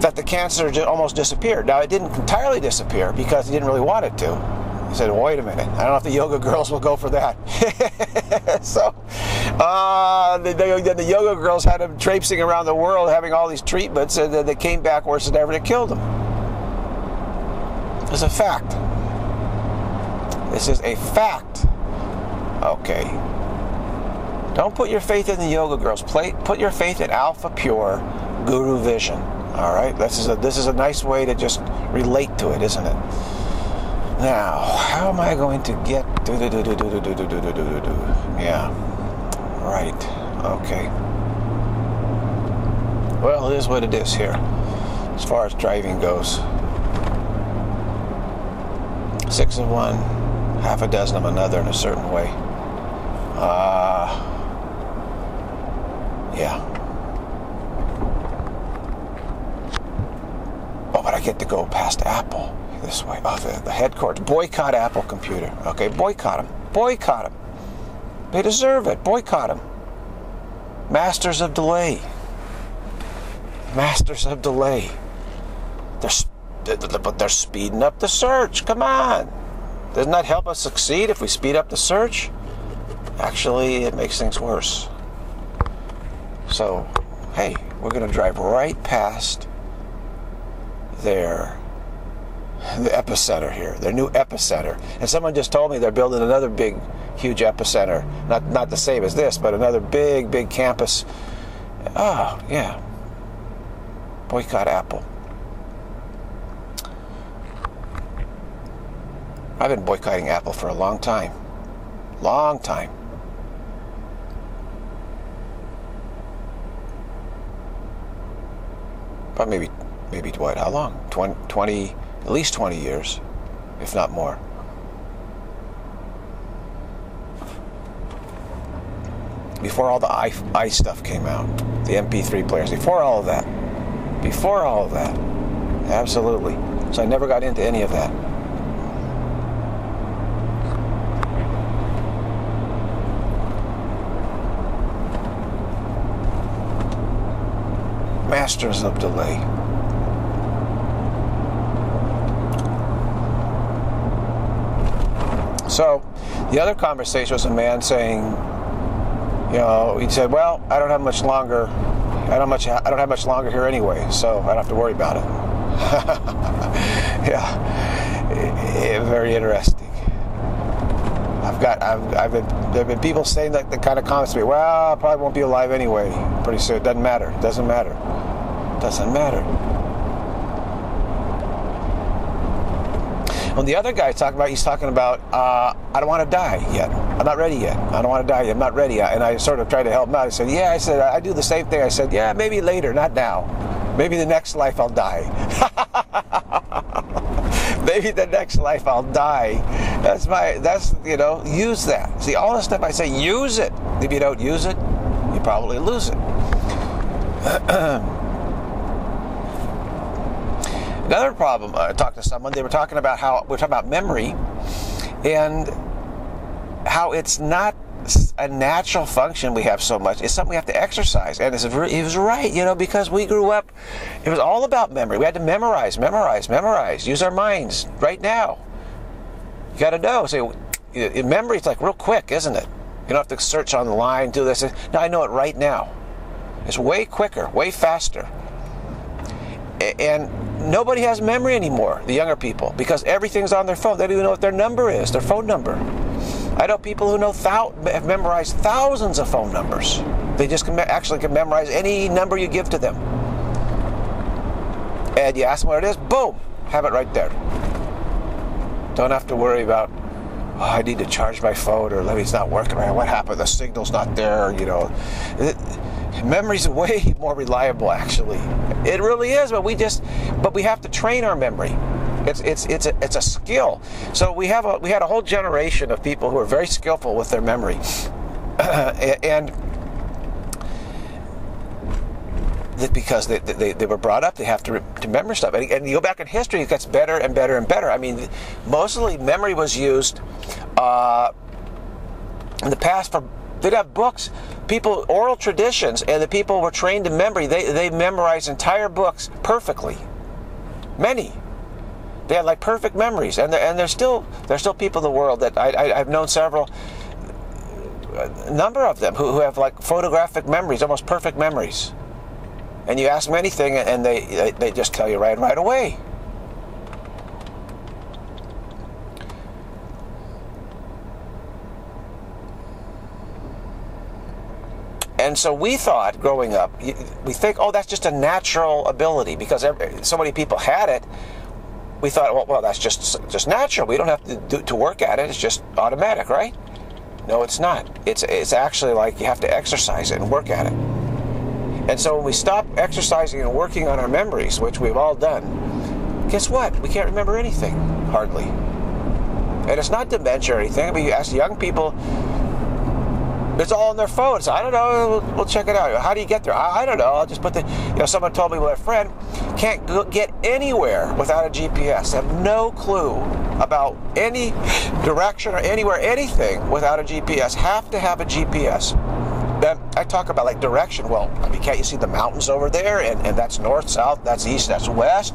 [SPEAKER 1] that the cancer almost disappeared. Now, it didn't entirely disappear because he didn't really want it to. He said, wait a minute. I don't know if the yoga girls will go for that. [LAUGHS] so uh, the, the, the, yoga girls had him traipsing around the world having all these treatments, and then they came back worse than ever it killed him. It's a fact. This is a fact. Okay. Don't put your faith in the yoga girls. Play, put your faith in Alpha Pure Guru Vision. All right. This is a this is a nice way to just relate to it, isn't it? Now, how am I going to get? Yeah. Right. Okay. Well, it is what it is here, as far as driving goes. Six of one, half a dozen of another in a certain way. Ah. Uh, yeah. Oh, but I get to go past Apple this way. Oh, the, the headquarters. Boycott Apple Computer. Okay, boycott them. Boycott them. They deserve it. Boycott them. Masters of delay. Masters of delay. They're, but they're speeding up the search. Come on. Doesn't that help us succeed if we speed up the search? Actually, it makes things worse. So, hey, we're going to drive right past their the epicenter here, their new epicenter. And someone just told me they're building another big, huge epicenter. Not not the same as this, but another big, big campus. Oh, yeah. Boycott Apple. I've been boycotting Apple for a long time. Long time. But maybe, maybe what? How long? 20, 20 at least 20 years, if not more. Before all the i, i stuff came out, the MP3 players, before all of that, before all of that, absolutely. So I never got into any of that. Masters of delay. So the other conversation was a man saying, you know, he said, "Well, I don't have much longer. I don't much. I don't have much longer here anyway, so I don't have to worry about it." [LAUGHS] yeah, eh, eh, very interesting. I've got, I've, I've been, there have been people saying that the kind of comments to me, well, I probably won't be alive anyway. Pretty soon. It doesn't matter. It doesn't matter. It doesn't matter. When the other guy talking about, he's talking about, uh, I don't want to die yet. I'm not ready yet. I don't want to die yet. I'm not ready yet. And I sort of tried to help him out. I said, yeah. I said, I do the same thing. I said, yeah, maybe later, not now. Maybe the next life I'll die. [LAUGHS] maybe the next life I'll die. That's my, that's, you know, use that. See, all the stuff I say, use it. If you don't use it, you probably lose it. [CLEARS THROAT] Another problem, uh, I talked to someone, they were talking about how, we are talking about memory and how it's not a natural function we have so much. It's something we have to exercise. And he was right, you know, because we grew up, it was all about memory. We had to memorize, memorize, memorize, use our minds right now. You got to know. So, memory is like real quick, isn't it? You don't have to search online, do this. No, I know it right now. It's way quicker, way faster. And nobody has memory anymore, the younger people, because everything's on their phone. They don't even know what their number is, their phone number. I know people who know thou- have memorized thousands of phone numbers. They just can actually can memorize any number you give to them. And you ask them what it is, boom, have it right there. Don't have to worry about, oh, I need to charge my phone or it's not working right. What happened? The signal's not there, you know. It, memory's way [LAUGHS] more reliable actually it really is but we just but we have to train our memory it's it's it's a, it's a skill so we have a we had a whole generation of people who are very skillful with their memory [CLEARS THROAT] and because they, they, they, were brought up, they have to, to remember stuff. And, and, you go back in history, it gets better and better and better. I mean, mostly memory was used uh, in the past for They'd have books, people, oral traditions, and the people were trained in memory. They, they memorized entire books perfectly. Many. They had like perfect memories, and there, and there's still there's still people in the world that I, I have known several, a number of them who, who have like photographic memories, almost perfect memories. And you ask them anything, and they, they just tell you right right away. And so we thought growing up, we think, oh, that's just a natural ability because so many people had it. We thought, well, well that's just just natural. We don't have to do, to work at it. It's just automatic, right? No, it's not. It's it's actually like you have to exercise it and work at it. And so when we stop exercising and working on our memories, which we've all done, guess what? We can't remember anything hardly. And it's not dementia or anything. Mean, you ask young people it's all on their phones. I don't know. We'll, check it out. How do you get there? I, I, don't know. I'll just put the. You know, someone told me, a friend can't go, get anywhere without a GPS. They have no clue about any direction or anywhere, anything without a GPS. Have to have a GPS. Then I talk about like direction. Well, I mean, can't you see the mountains over there? And, and that's north, south, that's east, that's west.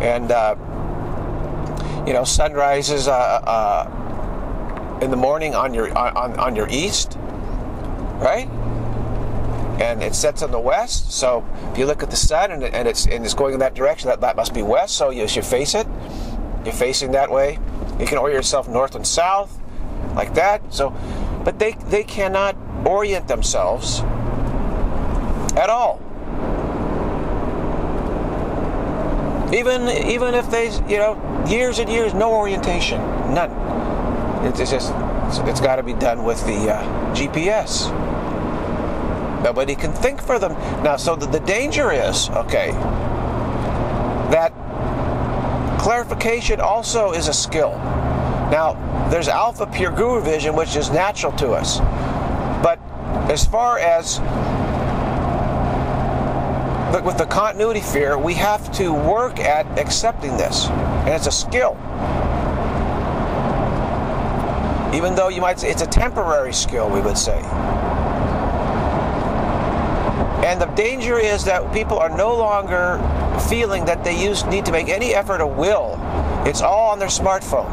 [SPEAKER 1] And, uh, you know, sunrises uh, uh, in the morning on your on, on your east right? And it sets in the west. So if you look at the sun and, and it's and it's going in that direction, that, that must be west. So you should face it. You're facing that way. You can orient yourself north and south, like that. So, but they they cannot orient themselves at all. Even even if they you know years and years no orientation, none. It's just it's got to be done with the uh, GPS. Nobody can think for them. Now, so the, the danger is, okay, that clarification also is a skill. Now, there's alpha pure guru vision, which is natural to us. But as far as with the continuity fear, we have to work at accepting this. And it's a skill. Even though you might say it's a temporary skill, we would say. And the danger is that people are no longer feeling that they use, need to make any effort of will. It's all on their smartphone.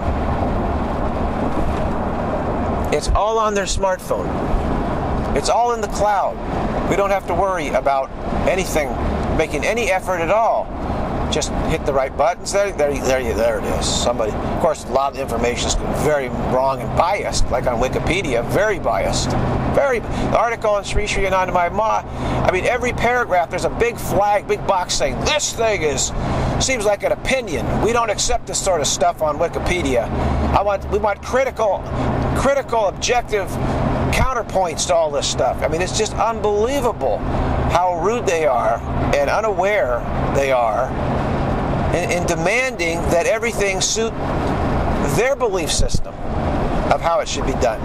[SPEAKER 1] It's all on their smartphone. It's all in the cloud. We don't have to worry about anything, making any effort at all just hit the right buttons. There, there, there, there it is. Somebody, of course, a lot of information is very wrong and biased, like on Wikipedia, very biased. Very. The article on Sri Sri Anandamayi Ma, I mean, every paragraph there's a big flag, big box saying this thing is seems like an opinion. We don't accept this sort of stuff on Wikipedia. I want we want critical, critical, objective counterpoints to all this stuff. I mean, it's just unbelievable how rude they are and unaware they are in, in demanding that everything suit their belief system of how it should be done.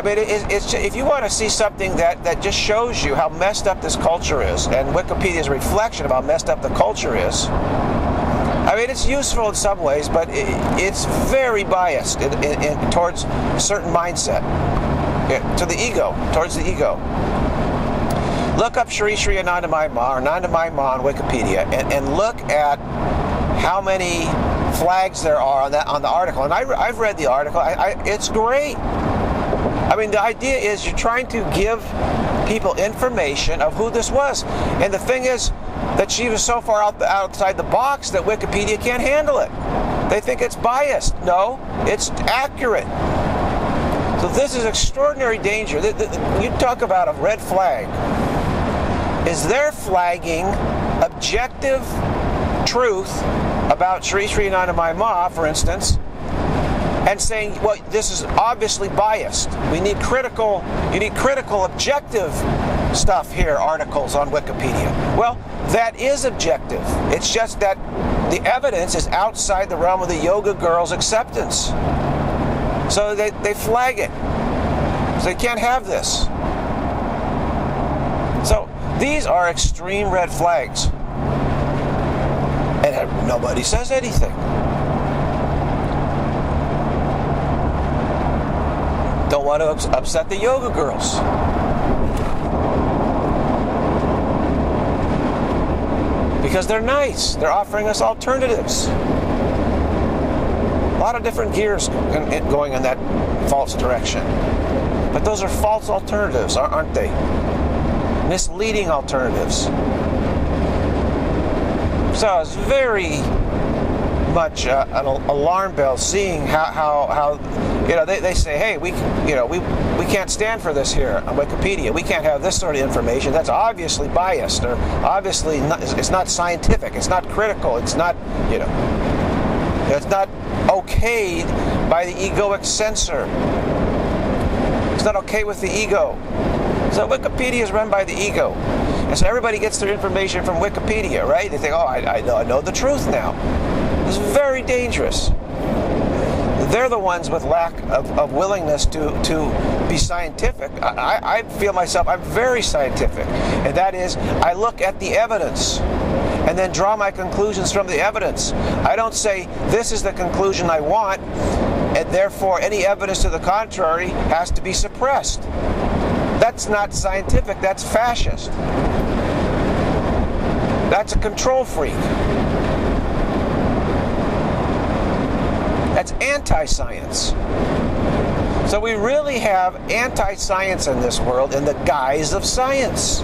[SPEAKER 1] I mean, it, it's if you want to see something that, that just shows you how messed up this culture is, and Wikipedia's a reflection of how messed up the culture is. I mean, it's useful in some ways, but it, it's very biased in, in, towards a certain mindset, yeah, to the ego, towards the ego. Look up Sri Sri Anandamayi Ma or Anandamayi Ma on Wikipedia and, and look at how many flags there are on that on the article. And I, have read the article. I, I, it's great. I mean, the idea is you're trying to give people information of who this was. And the thing is that she was so far out the, outside the box that Wikipedia can't handle it. They think it's biased. No, it's accurate. So this is extraordinary danger. You talk about a red flag is they're flagging objective truth about Sri Sri Anandamayi Ma, for instance, and saying, well, this is obviously biased. We need critical, you need critical, objective stuff here, articles on Wikipedia. Well, that is objective. It's just that the evidence is outside the realm of the yoga girl's acceptance. So they, they flag it. So they can't have this. So these are extreme red flags. And nobody says anything. Don't want to upset the yoga girls. Because they're nice. They're offering us alternatives. A lot of different gears going in that false direction. But those are false alternatives, aren't they? misleading alternatives. So it's very much uh, an alarm bell seeing how, how, how you know they, they say hey we you know we we can't stand for this here on wikipedia we can't have this sort of information that's obviously biased or obviously not, it's not scientific it's not critical it's not you know it's not okayed by the egoic censor it's not okay with the ego so Wikipedia is run by the ego. And so everybody gets their information from Wikipedia, right? They think, oh, I, I, know, I know the truth now. It's very dangerous. They're the ones with lack of, of willingness to, to be scientific. I, I feel myself, I'm very scientific. And that is, I look at the evidence and then draw my conclusions from the evidence. I don't say, this is the conclusion I want, and therefore any evidence to the contrary has to be suppressed. That's not scientific, that's fascist. That's a control freak. That's anti science. So we really have anti science in this world in the guise of science.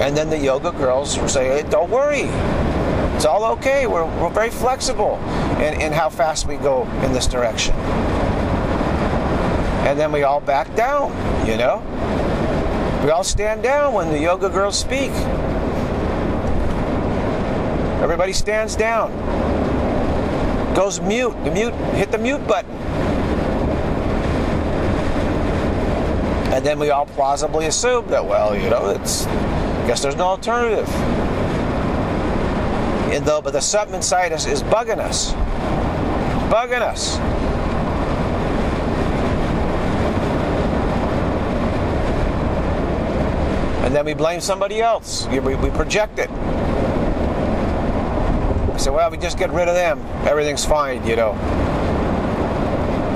[SPEAKER 1] And then the yoga girls say, hey, don't worry. It's all okay. We're, we're very flexible in, in how fast we go in this direction and then we all back down, you know? We all stand down when the yoga girls speak. Everybody stands down. Goes mute. The mute hit the mute button. And then we all plausibly assume that, well, you know, it's I guess there's no alternative. And though, but the something inside us is bugging us. Bugging us. and then we blame somebody else. We, we project it. Say, well, we just get rid of them. Everything's fine, you know.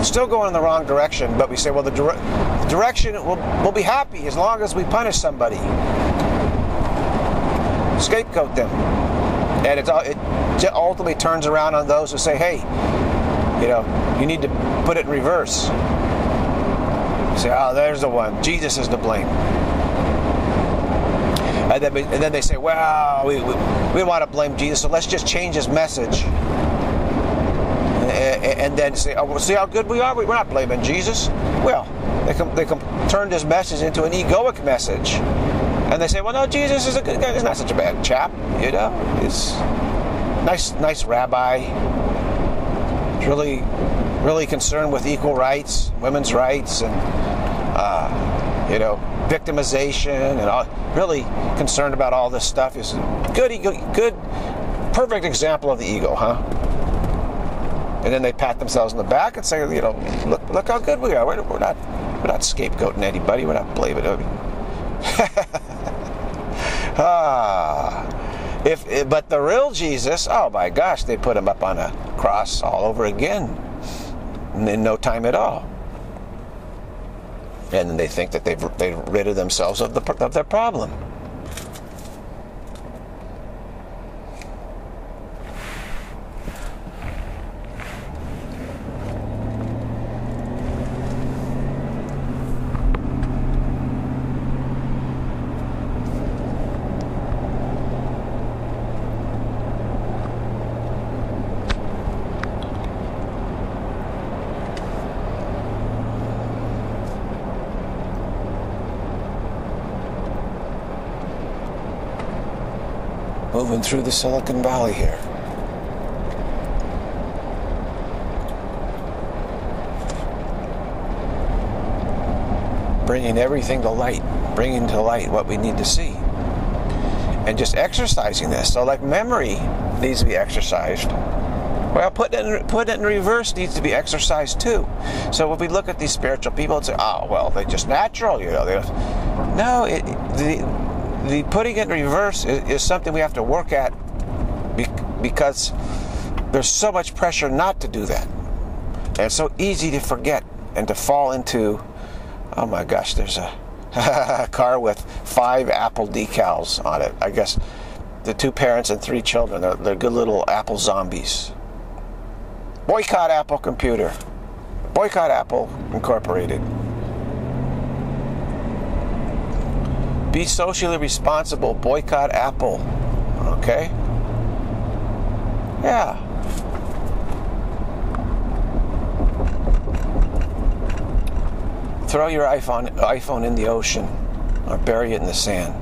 [SPEAKER 1] Still going in the wrong direction, but we say, well, the, dire- the direction will we'll be happy as long as we punish somebody. Scapegoat them. And it, it ultimately turns around on those who say, hey, you know, you need to put it in reverse. You say, oh, there's the one. Jesus is to blame. And then, and then they say, well, we, we, we want to blame Jesus, so let's just change his message. And then say, oh, well, see how good we are? We're not blaming Jesus. Well, they, com- they com- turned his message into an egoic message. And they say, well, no, Jesus is a good guy. He's not such a bad chap, you know. He's nice, nice rabbi. He's really, really concerned with equal rights, women's rights, and uh, you know, victimization, and all, really concerned about all this stuff. is good, good, perfect example of the ego, huh? And then they pat themselves on the back and say, you know, look, look how good we are. We're, we're not, we're not scapegoating anybody. We're not blaming. [LAUGHS] ah. If, but the real Jesus, oh my gosh, they put him up on a cross all over again in no time at all. And they think that they've, they've rid of themselves of, the, of their problem. moving through the Silicon Valley here. Bringing everything to light, bringing to light what we need to see. And just exercising this. So, like memory needs to be exercised. Well, putting it, in, put it in reverse needs to be exercised too. So when we look at these spiritual people and say, "Oh, well, they're just natural," you know, no, it, the the putting it in reverse is, is something we have to work at because there's so much pressure not to do that. And it's so easy to forget and to fall into, oh my gosh, there's a [LAUGHS] car with five Apple decals on it. I guess the two parents and three children, they're, they're good little Apple zombies. Boycott Apple Computer. Boycott Apple Incorporated. Be socially responsible. Boycott Apple. Okay? Yeah. Throw your iPhone iPhone in the ocean or bury it in the sand.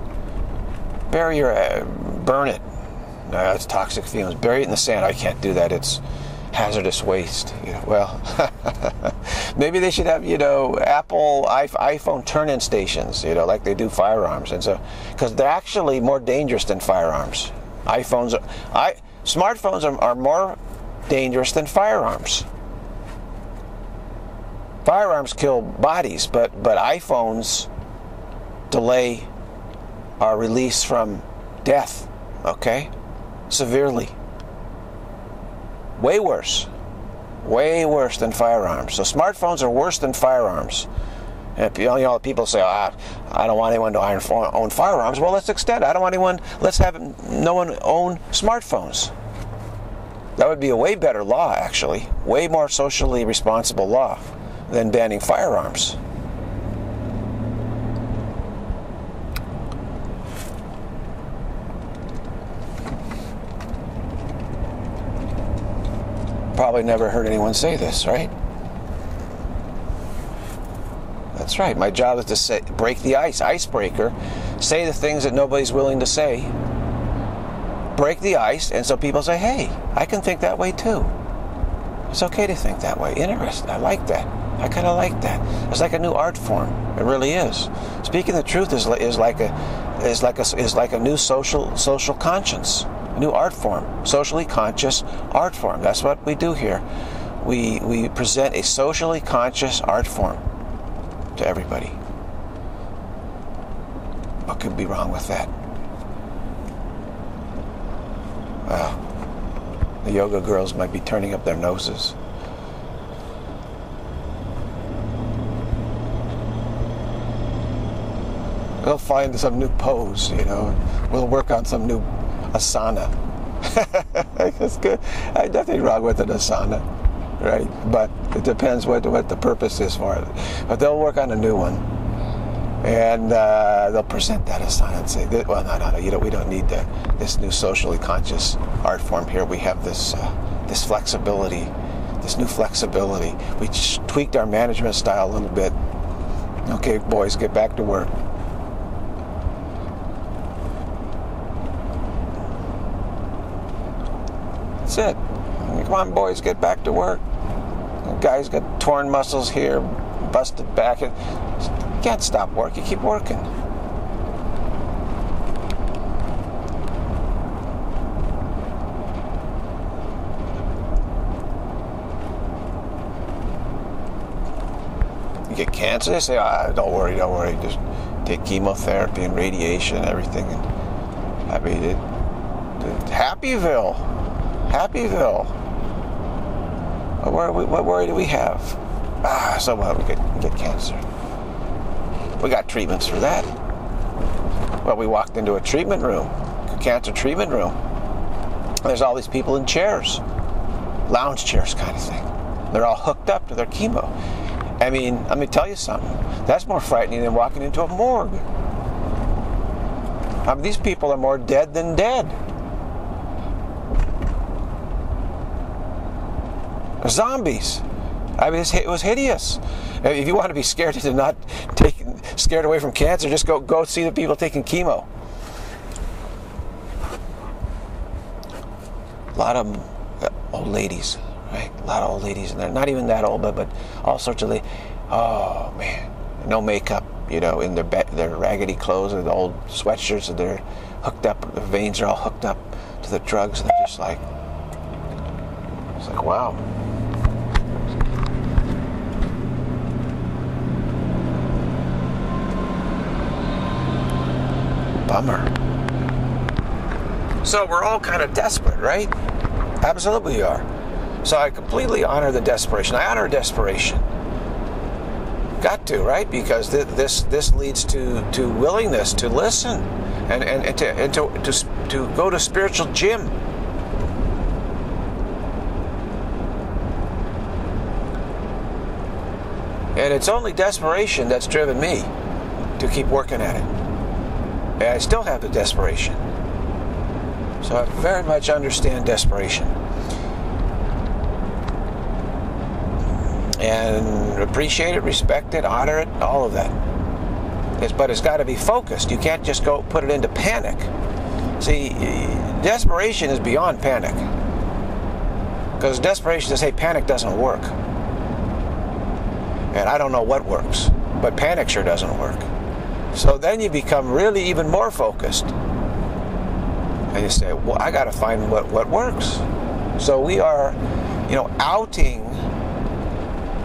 [SPEAKER 1] Bury your uh, burn it. That's toxic fumes. Bury it in the sand. I can't do that. It's hazardous waste. You know, well, [LAUGHS] maybe they should have you know Apple iPhone turn-in stations. You know, like they do firearms, and so because they're actually more dangerous than firearms. iPhones, I smartphones are, are more dangerous than firearms. Firearms kill bodies, but but iPhones delay our release from death. Okay, severely. Way worse. Way worse than firearms. So smartphones are worse than firearms. And you know, people say, oh, I don't want anyone to own firearms. Well, let's extend. I don't want anyone. Let's have no one own smartphones. That would be a way better law, actually. Way more socially responsible law than banning firearms. Probably never heard anyone say this, right? That's right. My job is to say, break the ice, icebreaker, say the things that nobody's willing to say. Break the ice, and so people say, hey, I can think that way too. It's okay to think that way. Interesting. I like that. I kind of like that. It's like a new art form. It really is. Speaking the truth is, is like a is like a is like a new social social conscience new art form, socially conscious art form. That's what we do here. We, we present a socially conscious art form to everybody. What could be wrong with that? Well, the yoga girls might be turning up their noses. They'll find some new pose, you know. We'll work on some new asana. [LAUGHS] That's good. I, nothing wrong with an asana, right? But it depends what what the purpose is for it. But they'll work on a new one. and uh, they'll present that asana and say, "Well, no, no, no. You know, we don't need the, this new socially conscious art form here. We have this uh, this flexibility, this new flexibility. We tweaked our management style a little bit. Okay, boys, get back to work." That's it. Come on, boys, get back to work. The guy's got torn muscles here, busted back. You can't stop work. You keep working. You get cancer, they say, ah, don't worry, don't worry. Just take chemotherapy and radiation and everything. And I mean, Happyville. Happyville. What worry, what worry do we have? Ah, so what? We get, get cancer. We got treatments for that. Well, we walked into a treatment room, a cancer treatment room. There's all these people in chairs, lounge chairs kind of thing. They're all hooked up to their chemo. I mean, let me tell you something. That's more frightening than walking into a morgue. I mean, these people are more dead than dead. Zombies. I mean, it was hideous. If you want to be scared [LAUGHS] to not take scared away from cancer, just go go see the people taking chemo. A lot of uh, old ladies, right? A lot of old ladies, and they're not even that old, but but all sorts of ladies. Oh man, no makeup, you know, in their their raggedy clothes and the old sweatshirts, and they're hooked up. Their veins are all hooked up to the drugs, and they're just like, like wow. bummer. So we're all kind of desperate, right? Absolutely we are. So I completely honor the desperation. I honor desperation. Got to, right? Because th- this this leads to, to willingness to listen and, and, and, to, and to, to, to go to spiritual gym. And it's only desperation that's driven me to keep working at it. And I still have the desperation. So I very much understand desperation. And appreciate it, respect it, honor it, all of that. It's, but it's got to be focused. You can't just go put it into panic. See, desperation is beyond panic. Because desperation says, hey, panic doesn't work. And I don't know what works, but panic sure doesn't work. So then you become really even more focused. And you say, well, I got to find what, what works. So we are, you know, outing,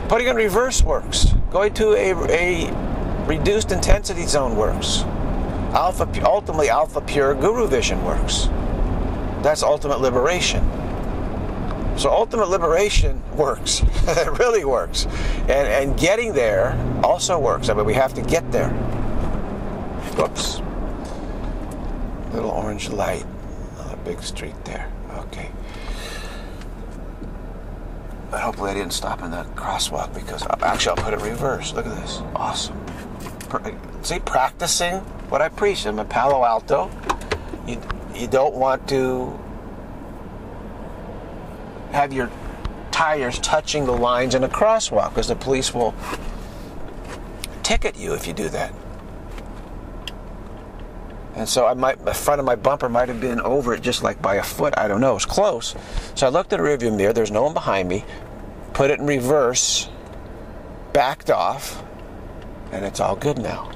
[SPEAKER 1] putting in reverse works. Going to a, a reduced intensity zone works. Alpha, ultimately, alpha pure guru vision works. That's ultimate liberation. So ultimate liberation works. [LAUGHS] it really works. And, and getting there also works. I mean, we have to get there. Whoops. Little orange light on a big street there. Okay. But hopefully I didn't stop in that crosswalk because actually I'll put it reverse. Look at this. Awesome. See, practicing what I preach. I'm in Palo Alto. You, you don't want to have your tires touching the lines in a crosswalk because the police will ticket you if you do that. And so I might, the front of my bumper might have been over it just like by a foot. I don't know. It was close. So I looked at the rearview mirror. There's no one behind me. Put it in reverse. Backed off. And it's all good now.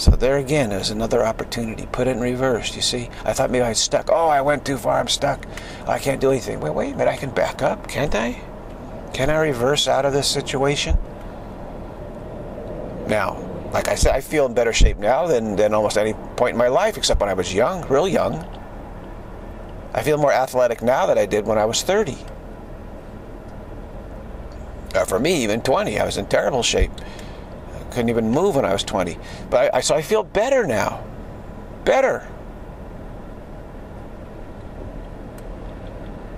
[SPEAKER 1] So there again is another opportunity. Put it in reverse. You see, I thought maybe I was stuck. Oh, I went too far. I'm stuck. I can't do anything. Wait, wait a minute. I can back up, can't I? Can I reverse out of this situation? now. Like I said, I feel in better shape now than, than almost any point in my life, except when I was young, real young. I feel more athletic now than I did when I was 30. Uh, for me, even 20, I was in terrible shape. I couldn't even move when I was 20. But I, I, so I feel better now. Better.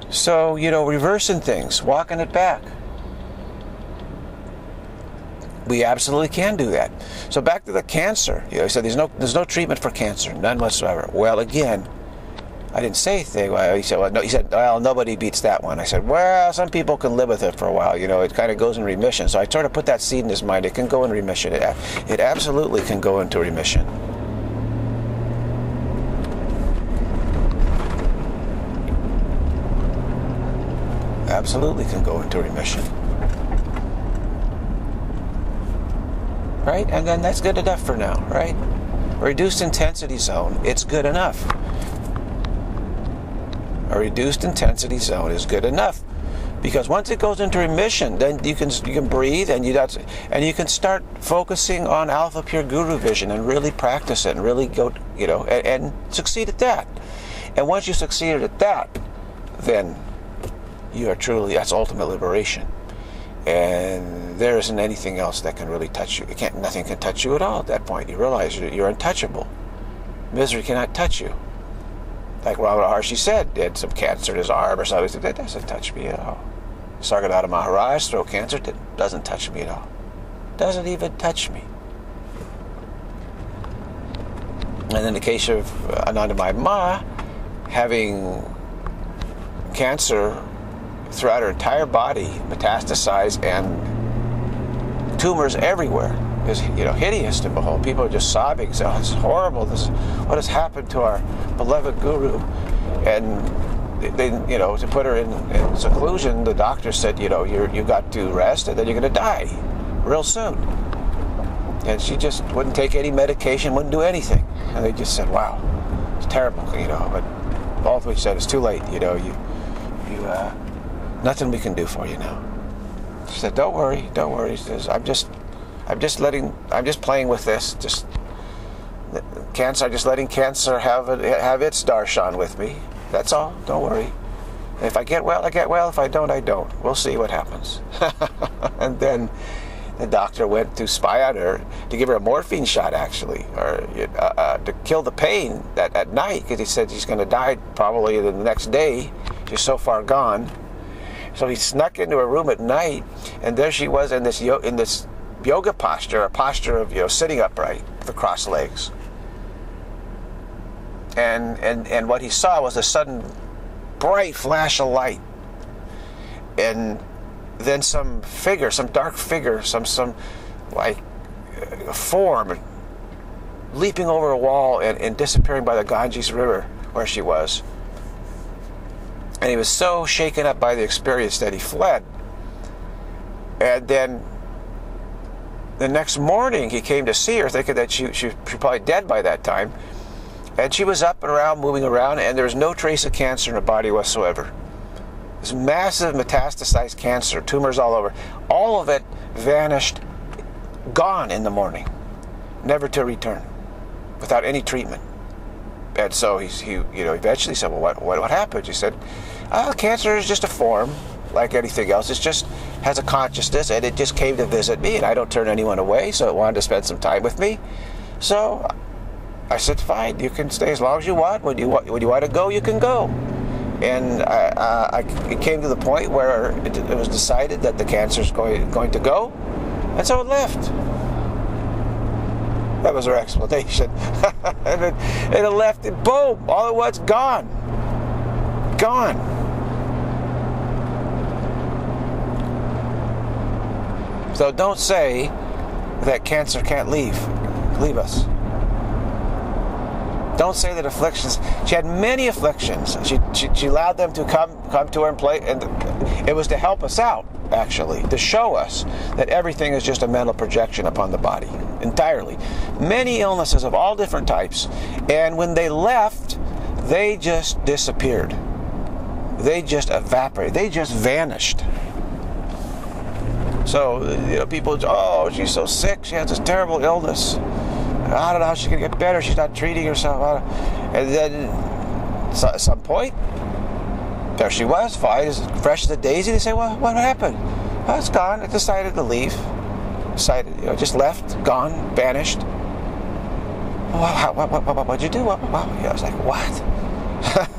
[SPEAKER 1] So, you know, reversing things, walking it back. We absolutely can do that. So back to the cancer. You know, he said there's no there's no treatment for cancer, none whatsoever. Well, again, I didn't say anything. He said, well, no, he said, well, nobody beats that one. I said, well, some people can live with it for a while. You know, it kind of goes in remission. So I sort of put that seed in his mind. It can go in remission. It, it absolutely can go into remission. Absolutely can go into remission. Right? And then that's good enough for now, right? Reduced intensity zone, it's good enough a reduced intensity zone is good enough because once it goes into remission then you can you can breathe and you and you can start focusing on alpha pure guru vision and really practice it and really go you know and, and succeed at that and once you succeeded at that then you are truly that's ultimate liberation and there isn't anything else that can really touch you. It can't, nothing can touch you at all at that point. You realize you're, you're untouchable. Misery cannot touch you like Ramana Maharshi said, he had some cancer in his arm or something. Said, that doesn't touch me at all. Nisargadatta Maharaj, throat cancer, that doesn't touch me at all. Doesn't even touch me. And in the case of Anandamayi Ma, having cancer throughout her entire body, metastasized, and tumors everywhere is you know hideous to behold. People are just sobbing, saying, "Oh, it's horrible! This what has happened to our beloved guru." And they, you know, to put her in, in seclusion, the doctor said, "You know, you you got to rest, and then you're going to die real soon." And she just wouldn't take any medication, wouldn't do anything. And they just said, "Wow, it's terrible," you know. But them said, "It's too late. You know, you you uh, nothing we can do for you now." She said, "Don't worry, don't worry." She says, "I'm just I'm just letting, I'm just playing with this. Just cancer, I'm just letting cancer have it, have its darshan with me. That's all. Don't worry. If I get well, I get well. If I don't, I don't. We'll see what happens. [LAUGHS] and then the doctor went to spy on her to give her a morphine shot, actually, or uh, uh, to kill the pain at, at night, because he said she's going to die probably the next day. She's so far gone. So he snuck into her room at night, and there she was in this yo in this yoga posture, a posture of you know sitting upright with the crossed legs. And and and what he saw was a sudden bright flash of light, and then some figure, some dark figure, some some like uh, form leaping over a wall and, and disappearing by the Ganges River where she was. And he was so shaken up by the experience that he fled. And then the next morning, he came to see her, thinking that she, she, she probably dead by that time. And she was up and around, moving around, and there was no trace of cancer in her body whatsoever. This massive metastasized cancer, tumors all over. All of it vanished, gone in the morning, never to return, without any treatment. And so he, he you know, eventually said, "Well, what, what, what happened?" He said, oh, "Cancer is just a form like anything else. It just has a consciousness, and it just came to visit me, and I don't turn anyone away, so it wanted to spend some time with me. So I said, fine, you can stay as long as you want. When you want, when you want to go, you can go. And I, uh, I, it came to the point where it, it was decided that the cancer is going, going to go, and so it left. That was her explanation. [LAUGHS] and, it, and it left, it, boom, all it was gone. Gone. So don't say that cancer can't leave, leave us. Don't say that afflictions. She had many afflictions. She, she, she allowed them to come come to her and play, and it was to help us out, actually, to show us that everything is just a mental projection upon the body entirely. Many illnesses of all different types, and when they left, they just disappeared. They just evaporated. They just vanished. So, you know, people, oh, she's so sick. She has this terrible illness. I don't know how she's going to get better. She's not treating herself. And then, at some point, there she was, fine, as fresh as a daisy. They say, well, what happened? Oh, it's gone. It decided to leave. Decided, you know, just left, gone, vanished. Well, what, what, what, what'd you do? What, what? Yeah, I was like, what? [LAUGHS]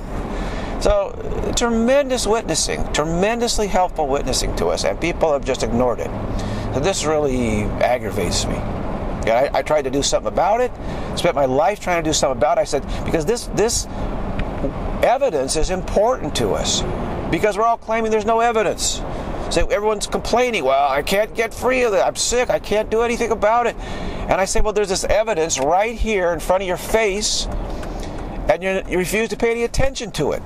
[SPEAKER 1] So, tremendous witnessing, tremendously helpful witnessing to us, and people have just ignored it. So this really aggravates me. I, I tried to do something about it. Spent my life trying to do something about it. I said because this this evidence is important to us because we're all claiming there's no evidence. So everyone's complaining, well, I can't get free of it. I'm sick. I can't do anything about it. And I say, well, there's this evidence right here in front of your face, and you, you refuse to pay any attention to it.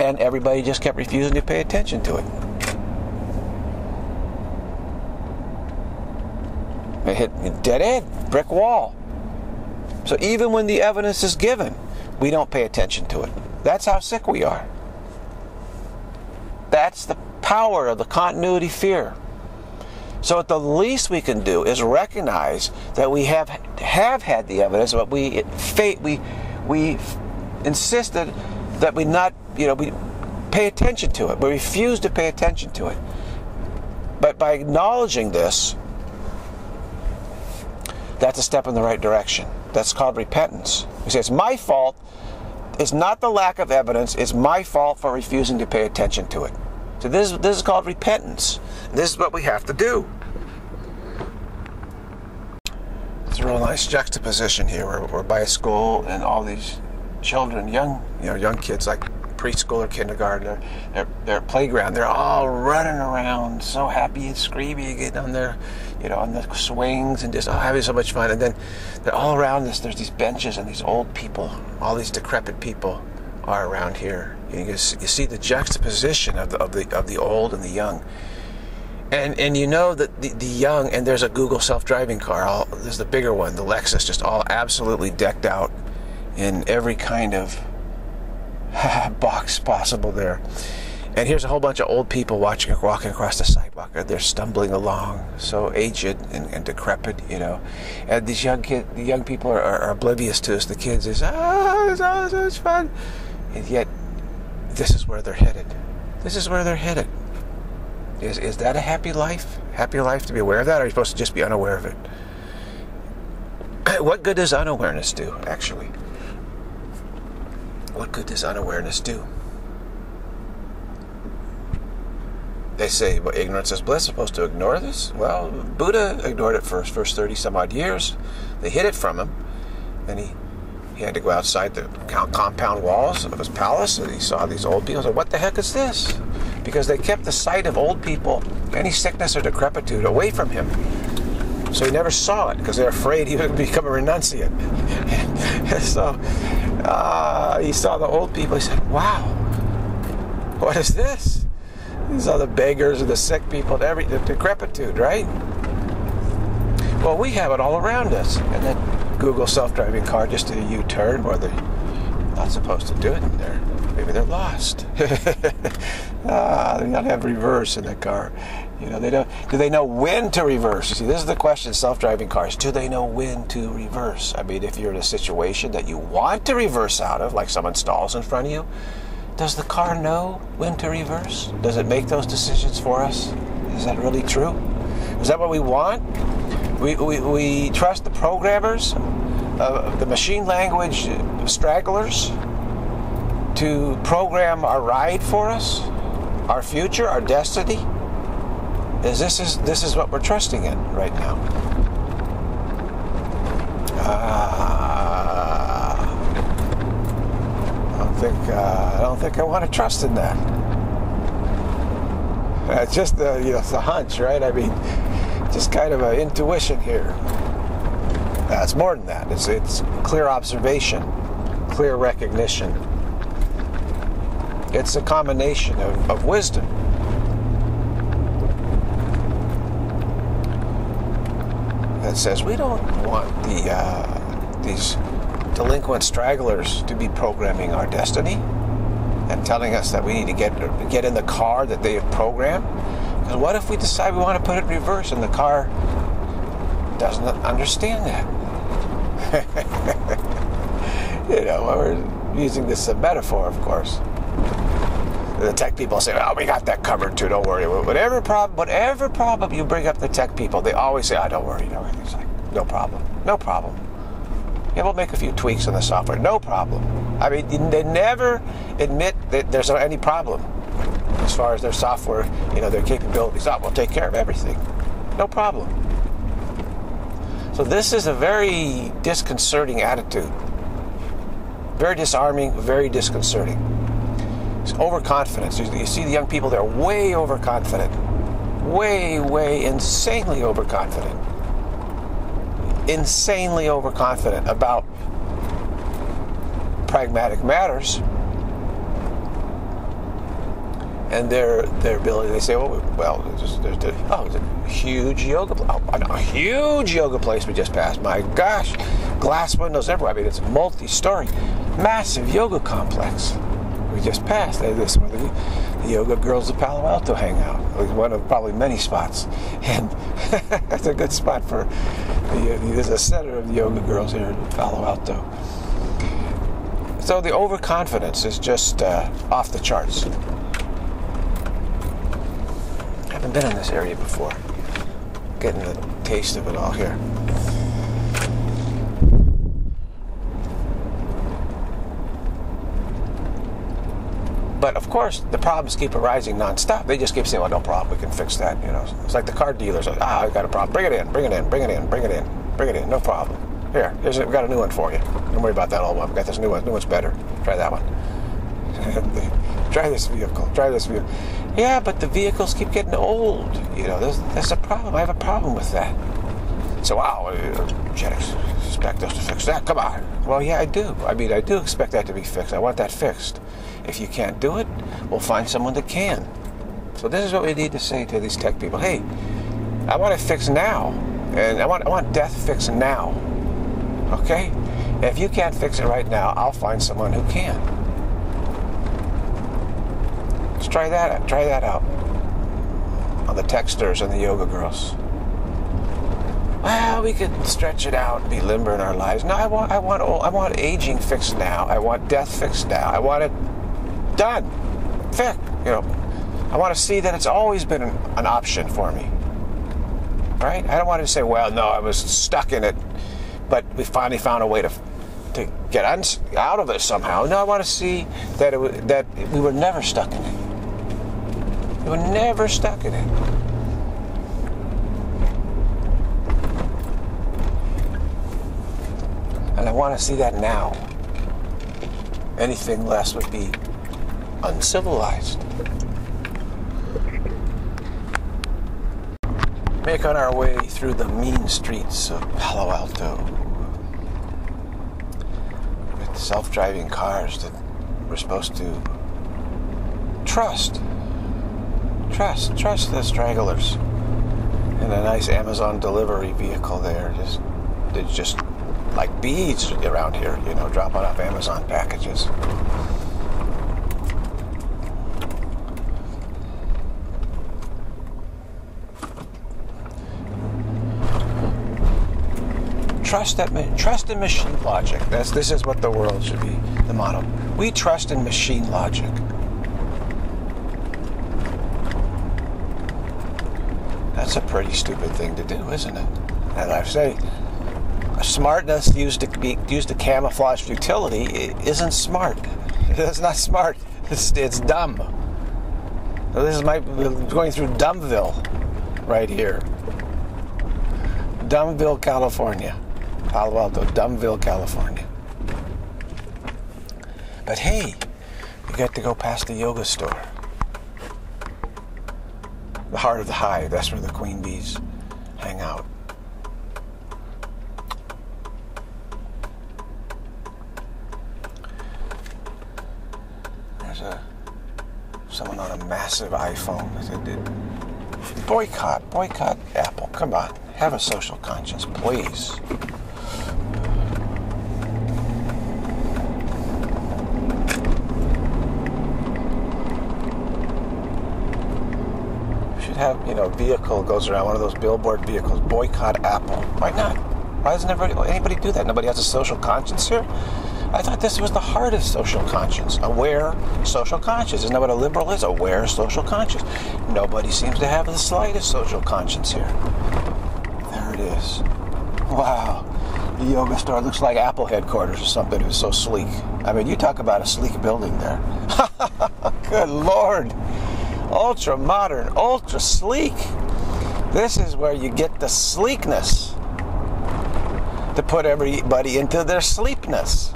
[SPEAKER 1] And everybody just kept refusing to pay attention to it. It hit dead end, brick wall. So even when the evidence is given, we don't pay attention to it. That's how sick we are. That's the power of the continuity fear. So at the least we can do is recognize that we have have had the evidence, but we we we insisted that we not you know we pay attention to it. We refuse to pay attention to it. But by acknowledging this, that's a step in the right direction. That's called repentance. We say it's my fault it's not the lack of evidence, it's my fault for refusing to pay attention to it. So this, this is called repentance. This is what we have to do. It's a real nice juxtaposition here. We're, we're by a school and all these children, young, you know, young kids like preschool or kindergarten, their, their playground, they're all running around, so happy and screaming, getting on their, you know, on the swings and just oh, having so much fun. And then they're all around us. There's these benches and these old people, all these decrepit people are around here. You, you see the juxtaposition of the, of the of the old and the young. And and you know that the, the young and there's a Google self-driving car. All, there's the bigger one, the Lexus, just all absolutely decked out in every kind of [LAUGHS] box possible there. And here's a whole bunch of old people watching walking across the sidewalk. They're stumbling along, so aged and, and decrepit, you know. And these young kid, the young people are, are, oblivious to us. The kids is ah, it's so much fun, and yet this is where they're headed. This is where they're headed. Is is that a happy life? Happy life to be aware of that, or are you supposed to just be unaware of it? [CLEARS THROAT] What good does unawareness do, actually? What could this unawareness do? They say, well, ignorance is bliss, supposed to ignore this? Well, Buddha ignored it for his first 30 some odd years. They hid it from him. Then he, he had to go outside the compound walls of his palace and he saw these old people. Said, what the heck is this? Because they kept the sight of old people, any sickness or decrepitude, away from him. So he never saw it because they're afraid he would [LAUGHS] become a renunciate. [LAUGHS] so uh, he saw the old people. He said, Wow, what is this? These are the beggars and the sick people and every the decrepitude, right? Well, we have it all around us. And then Google self-driving car just did a U-turn where they're not supposed to do it, and they're maybe they're lost. [LAUGHS] ah, they don't have reverse in the car. You know, they don't. Do they know when to reverse? You see, this is the question: self-driving cars. Do they know when to reverse? I mean, if you're in a situation that you want to reverse out of, like someone stalls in front of you, does the car know when to reverse? Does it make those decisions for us? Is that really true? Is that what we want? We, we, we trust the programmers, uh, the machine language stragglers, to program our ride for us, our future, our destiny is this is this is what we're trusting in right now. Uh, I don't think uh, I don't think I want to trust in that. [LAUGHS] It's just the you know it's a hunch, right? I mean, just kind of an intuition here. Uh, it's more than that. It's it's clear observation, clear recognition. It's a combination of, of wisdom that says we don't want the uh, these delinquent stragglers to be programming our destiny and telling us that we need to get get in the car that they have programmed. Because what if we decide we want to put it in reverse and the car doesn't understand that? [LAUGHS] you know, we're using this as a metaphor, of course the tech people say, "Oh, we got that covered too. Don't worry." Whatever problem, whatever problem you bring up, the tech people they always say, "Oh, don't worry, don't worry." It's like, no problem, no problem. Yeah, we'll make a few tweaks in the software, no problem. I mean, they never admit that there's any problem. as far as their software, you know, their capabilities. Oh, we'll take care of everything. No problem. So this is a very disconcerting attitude. Very disarming, very disconcerting. It's overconfidence. You see the young people, they're way overconfident. Way, way insanely overconfident. Insanely overconfident about pragmatic matters and their their ability. They say, "Oh, well, there's, there's, there's, oh, there's a huge yoga, oh, a huge yoga place we just passed. My gosh, glass windows everywhere. I mean, it's a multi-story, massive yoga complex just passed. This is where the, the yoga girls of Palo Alto hang out. One of probably many spots, [LAUGHS] and [LAUGHS] that's a good spot for the. There's a center of the yoga girls here in Palo Alto. So the overconfidence is just uh, off the charts haven't been in this area before. Getting the taste of it all here. But of course, the problems keep arising nonstop. They just keep saying, "Well, no problem. We can fix that." You know, it's like the car dealers. Like, ah, I got a problem. Bring it in. Bring it in. Bring it in. Bring it in. Bring it in. No problem. Here, here's we got a new one for you. Don't worry about that old one. We got this new one. New one's better. Try that one. [LAUGHS] Try this vehicle. Try this vehicle. Yeah, but the vehicles keep getting old. You know, that's, a problem. I have a problem with that. So, wow, uh, you expect us to fix that? Come on. Well, yeah, I do. I mean, I do expect that to be fixed. I want that fixed. If you can't do it, we'll find someone that can. So this is what we need to say to these tech people. Hey, I want it fixed now. And I want, I want death fixed now. Okay? And if you can't fix it right now, I'll find someone who can. Let's try that out. Try that out on the texters and the yoga girls. Well, we could stretch it out and be limber in our lives. No, I want, I want, I want aging fixed now. I want death fixed now. I want it done, fixed. You know, I want to see that it's always been an, an option for me. Right? I don't want to say, well, no, I was stuck in it, but we finally found a way to to get out of it somehow. No, I want to see that it, that we were never stuck in it. We were never stuck in it. And I want to see that now. Anything less would be uncivilized. Make on our way through the mean streets of Palo Alto with self driving cars that we're supposed to trust trust trust the stragglers And a nice Amazon delivery vehicle there. Just it's just like bees around here, you know, dropping off Amazon packages. Trust that trust in machine logic. That's this is what the world should be the motto. We trust in machine logic. That's a pretty stupid thing to do, isn't it? And I say, smartness used to be used to camouflage futility isn't smart. [LAUGHS] It's not smart. It's, it's dumb. This is my going through Dumbville, right here. Dumbville, California. Palo Alto, Dumbville, California. But hey, you get to go past the yoga store the heart of the hive. That's where the queen bees hang out. There's a someone on a massive iPhone. That did boycott, boycott Apple. Come on, have a social conscience, please. Have, you know, vehicle goes around, one of those billboard vehicles, boycott Apple. Why not? Why doesn't everybody, anybody do that? Nobody has a social conscience here? I thought this was the heart of social conscience. Aware social conscience. Isn't that what a liberal is? Aware social conscience. Nobody seems to have the slightest social conscience here. There it is. Wow. The yoga store looks like Apple headquarters or something. It's so sleek. I mean, you talk about a sleek building there. [LAUGHS] Good Lord. Ultra modern, ultra sleek. This is where you get the sleekness to put everybody into their sleepness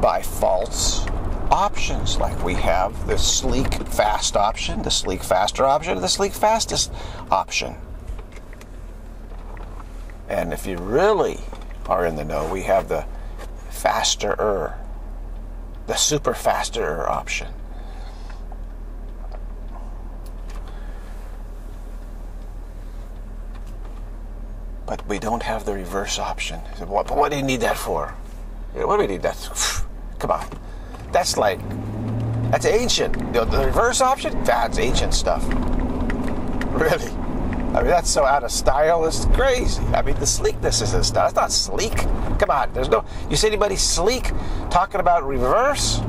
[SPEAKER 1] by false options like we have the sleek fast option, the sleek faster option, the sleek fastest option. And if you really are in the know, we have the faster, the super faster option. But we don't have the reverse option. What, what do you need that for? What do we need that? [SIGHS] Come on. That's like, that's ancient. The, the reverse option? That's ancient stuff. Really. I mean, that's so out of style. It's crazy. I mean, the sleekness is this stuff. It's not sleek. Come on. There's no. You see anybody sleek talking about reverse?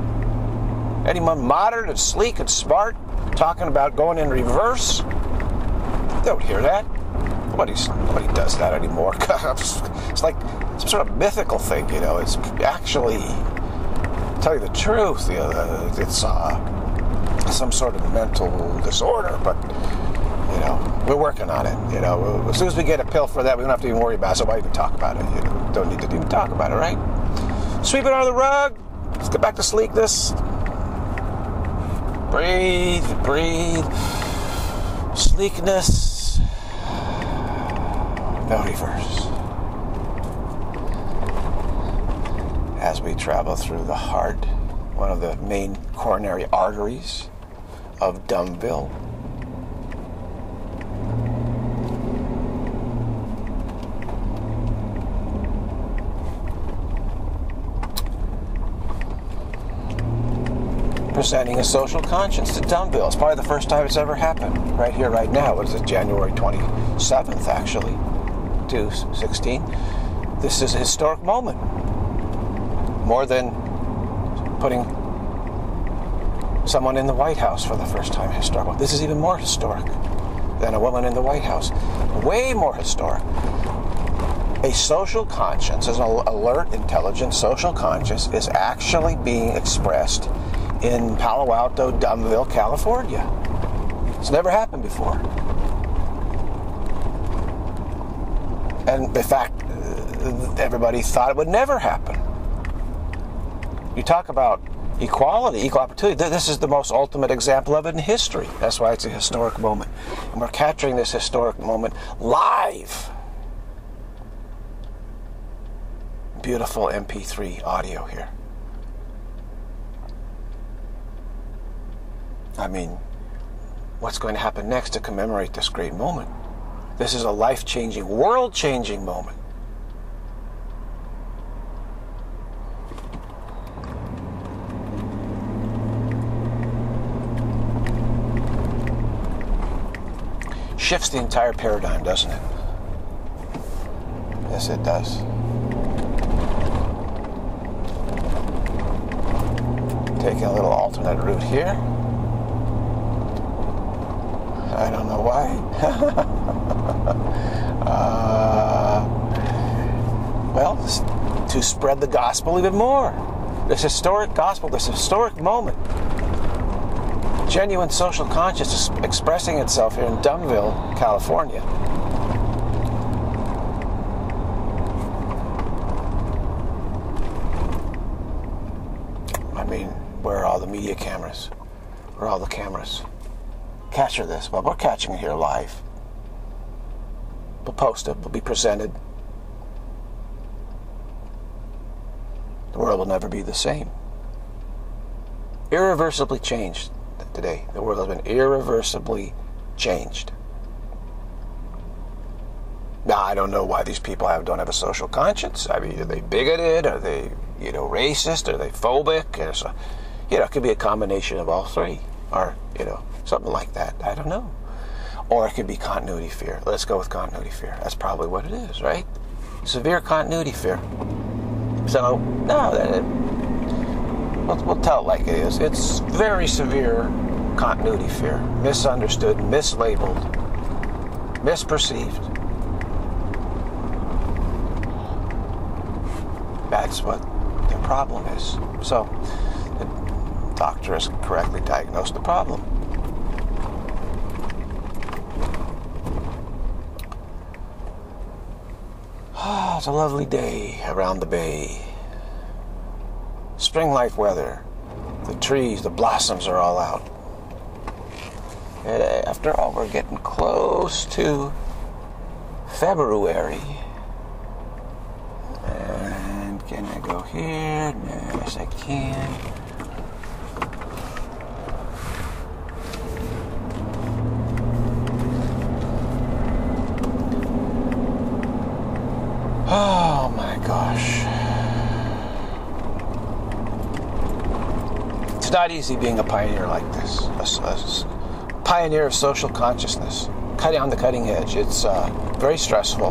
[SPEAKER 1] Anyone modern and sleek and smart talking about going in reverse? don't hear that. Nobody's, nobody does that anymore. [LAUGHS] it's like some sort of mythical thing, you know. It's actually, tell you the truth, you know, it's uh, some sort of mental disorder, but you know, we're working on it. You know, as soon as we get a pill for that, we don't have to even worry about it. So why even talk about it? You know, don't need to even talk about it, right? Sweep it under the rug. Let's get back to sleekness. Breathe, breathe. Sleekness. No reverse. As we travel through the heart, one of the main coronary arteries of Dumbville. presenting a social conscience to. It's probably the first time it's ever happened. Right here, right now. What is it? January 27th, actually, 216. This is a historic moment. More than putting someone in the White House for the first time historic. This is even more historic than a woman in the White House. Way more historic. A social conscience, an alert, intelligent social conscience, is actually being expressed in Palo Alto, Dumbville, California. It's never happened before. And in fact, everybody thought it would never happen. You talk about equality, equal opportunity. This is the most ultimate example of it in history. That's why it's a historic moment. And we're capturing this historic moment live. Beautiful MP3 audio here. I mean, what's going to happen next to commemorate this great moment? This is a life changing, world changing moment. Shifts the entire paradigm, doesn't it? Yes, it does. Taking a little alternate route here. I don't know why. [LAUGHS] uh, well, to spread the gospel even more. This historic gospel, this historic moment. Genuine social consciousness expressing itself here in Dumbville, California. I mean, where are all the media cameras? Where are all the cameras? Capture this, but we're catching it here live. We'll post it, will be presented. The world will never be the same. Irreversibly changed today. The world has been irreversibly changed. Now I don't know why these people have, don't have a social conscience. I mean, are they bigoted? Are they, you know, racist? Are they phobic? You know, it could be a combination of all three. Or, you know, Something like that. I don't know. Or it could be continuity fear. Let's go with continuity fear. That's probably what it is, right? Severe continuity fear. So, no, that, it, we'll, we'll tell it like it is. It's very severe continuity fear. Misunderstood, mislabeled, misperceived. That's what the problem is. So, the doctor has correctly diagnosed the problem. Oh, it's a lovely day around the bay. Spring like weather. The trees, the blossoms are all out. And after all, we're getting close to February. And can I go here? Yes, I can. Oh my gosh. It's not easy being a pioneer like this, a, a pioneer of social consciousness, cutting on the cutting edge. It's uh, very stressful,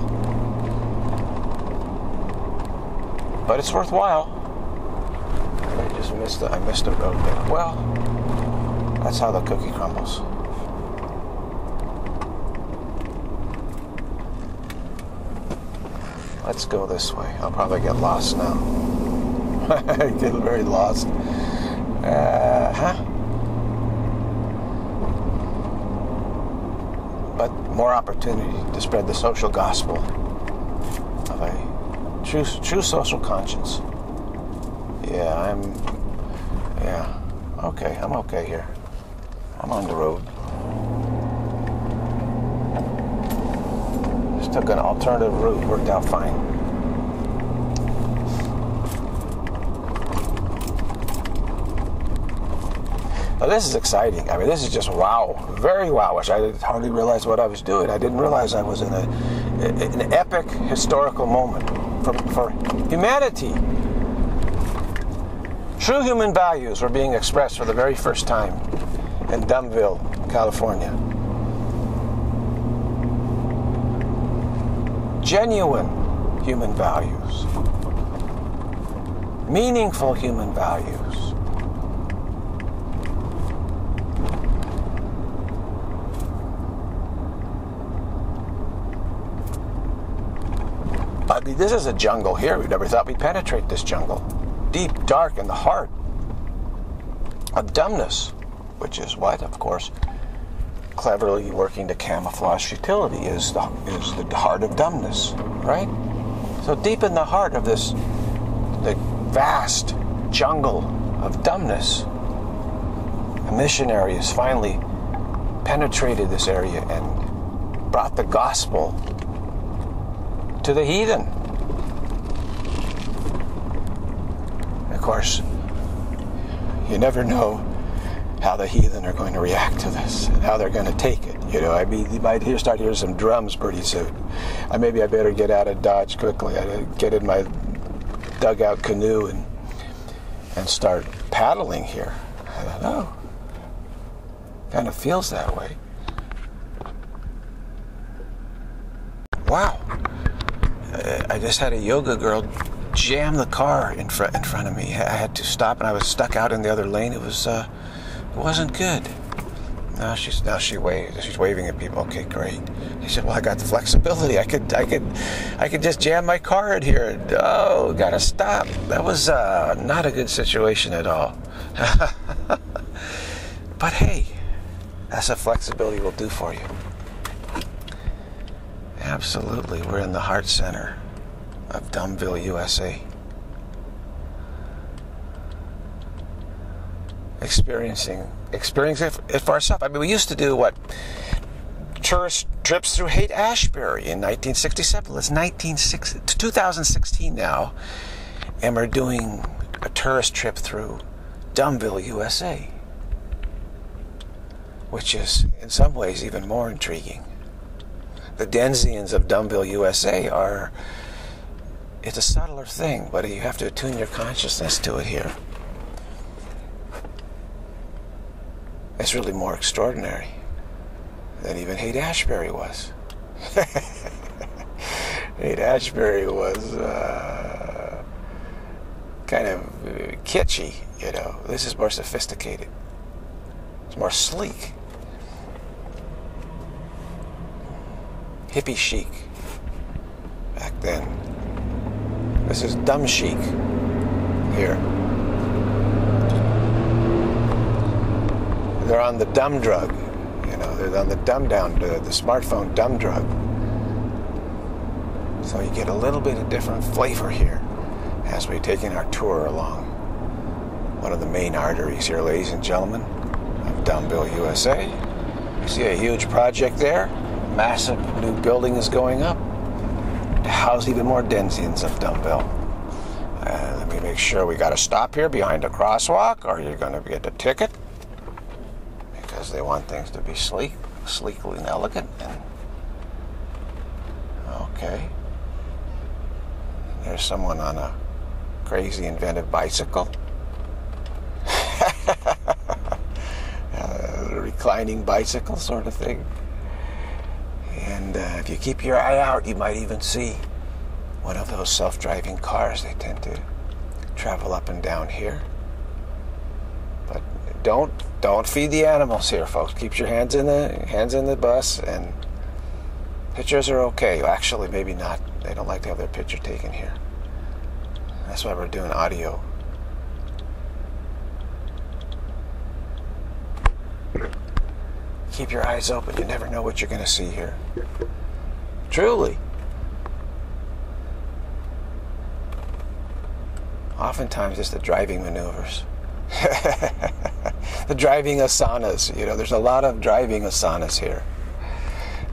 [SPEAKER 1] but it's worthwhile. I just missed the, I missed a road there. Well, that's how the cookie crumbles. Let's go this way. I'll probably get lost now. [LAUGHS] I get very lost. Uh huh. But more opportunity to spread the social gospel of a true, true social conscience. Yeah, I'm. Yeah. Okay, I'm okay here. I'm on the road. Just took an alternative route, worked out fine. Now this is exciting. I mean, this is just wow, very wowish. I hardly realized what I was doing. I didn't realize I was in a, an epic historical moment for, for humanity. True human values were being expressed for the very first time in Dumbville, California. genuine human values, meaningful human values. But this is a jungle here. We never thought we'd penetrate this jungle. Deep, dark, in the heart of dumbness, which is what, of course, cleverly working to camouflage futility is the, is the heart of dumbness, right? So deep in the heart of this, the vast jungle of dumbness, a missionary has finally penetrated this area and brought the gospel to the heathen. Course, you never know how the heathen are going to react to this and how they're going to take it. You know, I mean, you might hear, start hearing some drums pretty soon. I maybe I better get out of Dodge quickly. I uh, get in my dugout canoe and and start paddling here. I don't know. Kind of feels that way. Wow. Uh, I just had a yoga girl jam the car in front in front of me. I had to stop, and I was stuck out in the other lane. It was uh, it wasn't good. Now she's now she waves. She's waving at people. Okay, great. He said, "Well, I got the flexibility. I could, I could, I could just jam my car in here. Oh, gotta stop. That was uh, not a good situation at all. [LAUGHS] but hey, that's what flexibility will do for you. Absolutely, we're in the heart center of Dumbville, USA. experiencing experiencing it for ourselves. I mean, we used to do what tourist trips through Haight Ashbury in 1967. It's 1960, 2016 now, and we're doing a tourist trip through Dumbville, USA, which is in some ways even more intriguing. The Denzians of Dumbville, USA are. It's a subtler thing, but you have to attune your consciousness to it here. It's really more extraordinary than even Haight Ashbury was. [LAUGHS] Haight Ashbury was uh, kind of kitschy, you know. This is more sophisticated. It's more sleek. Hippie chic back then. This is dumb chic here. they're on the dumb drug. You know, they're on the dumb down, the, the smartphone dumb drug. So you get a little bit of different flavor here as we're taking our tour along one of the main arteries here, ladies and gentlemen, of Dumbville, USA. You see a huge project there. Massive new building is going up house even more denizens of Dumbville. Uh, let me make sure we got to stop here behind a crosswalk, or you're going to get a ticket because they want things to be sleek, sleekly and elegant. And okay, there's someone on a crazy inventive bicycle. [LAUGHS] a reclining bicycle sort of thing. And uh, if you keep your eye out, you might even see one of those self-driving cars. They tend to travel up and down here. But don't don't feed the animals here, folks. Keep your hands in the hands in the bus and pictures are okay. Actually, maybe not. They don't like to have their picture taken here. That's why we're doing audio. Keep your eyes open. You never know what you're going to see here. Truly. Oftentimes it's the driving maneuvers. [LAUGHS] the driving asanas. You know, there's a lot of driving asanas here.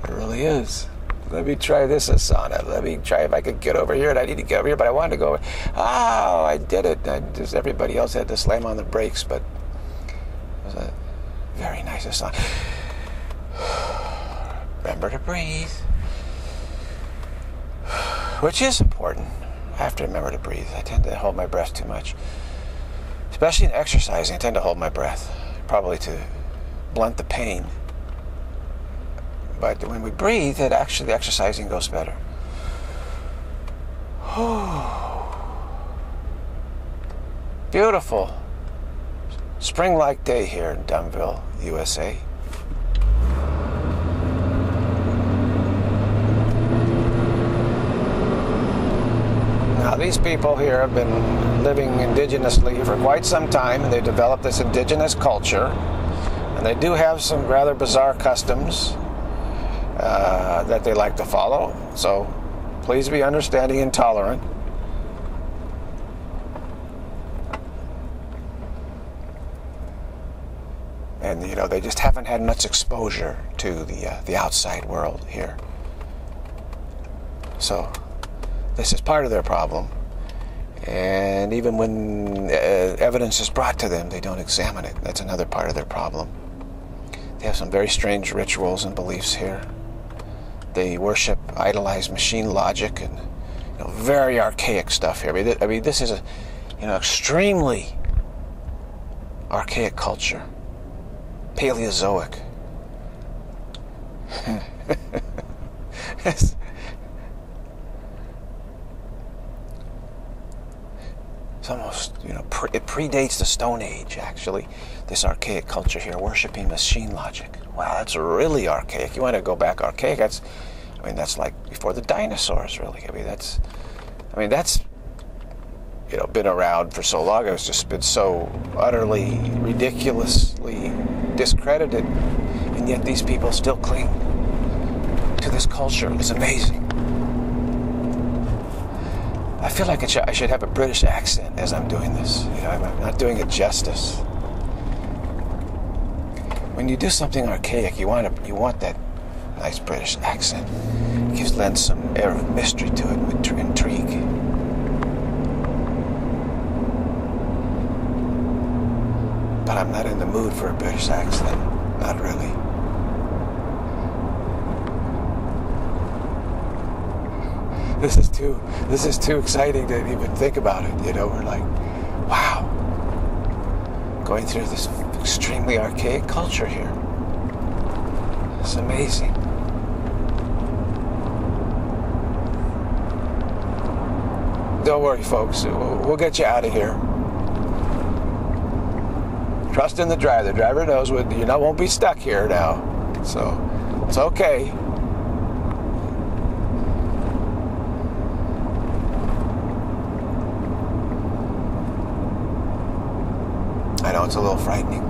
[SPEAKER 1] There really is. Let me try this asana. Let me try if I could get over here. And I need to get over here, but I wanted to go. Over. Oh, I did it. I just, everybody else had to slam on the brakes, but it was a very nice asana. [SIGHS] Remember to breathe. Which is important. I have to remember to breathe. I tend to hold my breath too much. Especially in exercising, I tend to hold my breath. Probably to blunt the pain. But when we breathe, it actually, the exercising goes better. [SIGHS] Beautiful spring-like day here in Dumbville, USA. Now, these people here have been living indigenously for quite some time, and they developed this indigenous culture. And they do have some rather bizarre customs uh, that they like to follow. So please be understanding and tolerant. And you know they just haven't had much exposure to the uh, the outside world here. So this is part of their problem. And even when uh, evidence is brought to them, they don't examine it. That's another part of their problem. They have some very strange rituals and beliefs here. They worship, idolize machine logic and you know, very archaic stuff here. I mean, th- I mean, this is a you know extremely archaic culture, Paleozoic. [LAUGHS] It's almost, you know, pre- it predates the Stone Age, actually, this archaic culture here, worshiping machine logic. Wow, that's really archaic. You want to go back archaic? That's, I mean, that's like before the dinosaurs, really. I mean, that's, I mean, that's, you know, been around for so long. It's just been so utterly, ridiculously discredited, and yet these people still cling to this culture. It's amazing. I feel like I should have a British accent as I'm doing this. You know, I'm not doing it justice. When you do something archaic, you want you want that nice British accent. It gives lends some air of mystery to it, intrigue. But I'm not in the mood for a British accent. Not really. This is too this is too exciting to even think about it. You know, we're like, wow, going through this extremely archaic culture here. It's amazing. Don't worry, folks. We'll get you out of here. Trust in the driver. The driver knows what you know. Won't be stuck here now, so it's okay. It's a little frightening.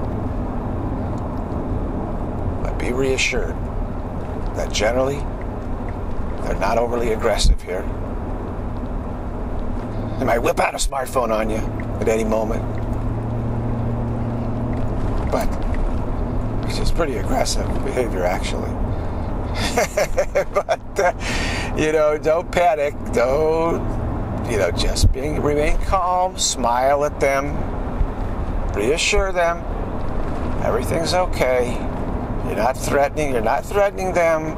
[SPEAKER 1] But be reassured that generally they're not overly aggressive here. They might whip out a smartphone on you at any moment. But it's just pretty aggressive behavior, actually. [LAUGHS] but, uh, you know, don't panic. Don't, you know, just being, remain calm, smile at them, reassure them everything's okay. You're not threatening, you're not threatening them.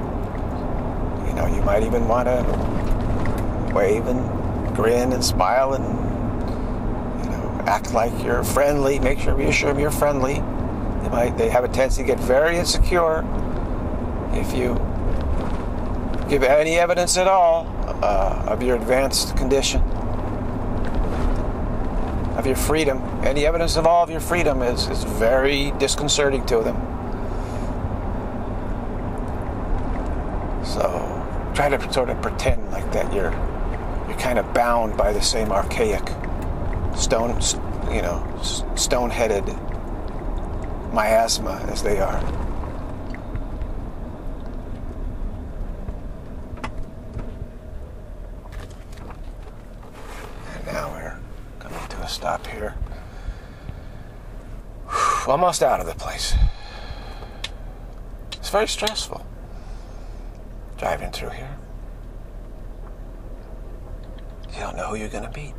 [SPEAKER 1] You know, you might even want to wave and grin and smile and, you know, act like you're friendly. Make sure you assure them you're friendly. They might, they have a tendency to get very insecure if you give any evidence at all uh, of your advanced condition of your freedom. Any evidence of all of your freedom is, is very disconcerting to them. So try to sort of pretend like that you're you're kind of bound by the same archaic stone, you know, stone-headed miasma as they are. stop here. Almost out of the place. It's very stressful driving through here. You don't know who you're going to meet.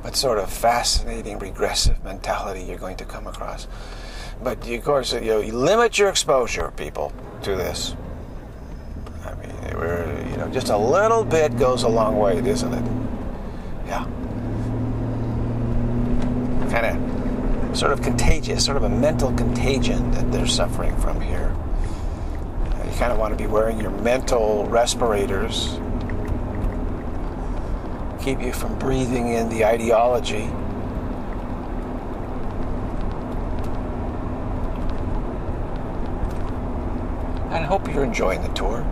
[SPEAKER 1] What sort of fascinating regressive mentality you're going to come across. But of course, you, know, you limit your exposure, people, to this. I mean, we're, you know, just a little bit goes a long way, doesn't it? Yeah. Kind of, sort of contagious, sort of a mental contagion that they're suffering from here. You kind of want to be wearing your mental respirators, keep you from breathing in the ideology. And I hope you're enjoying the tour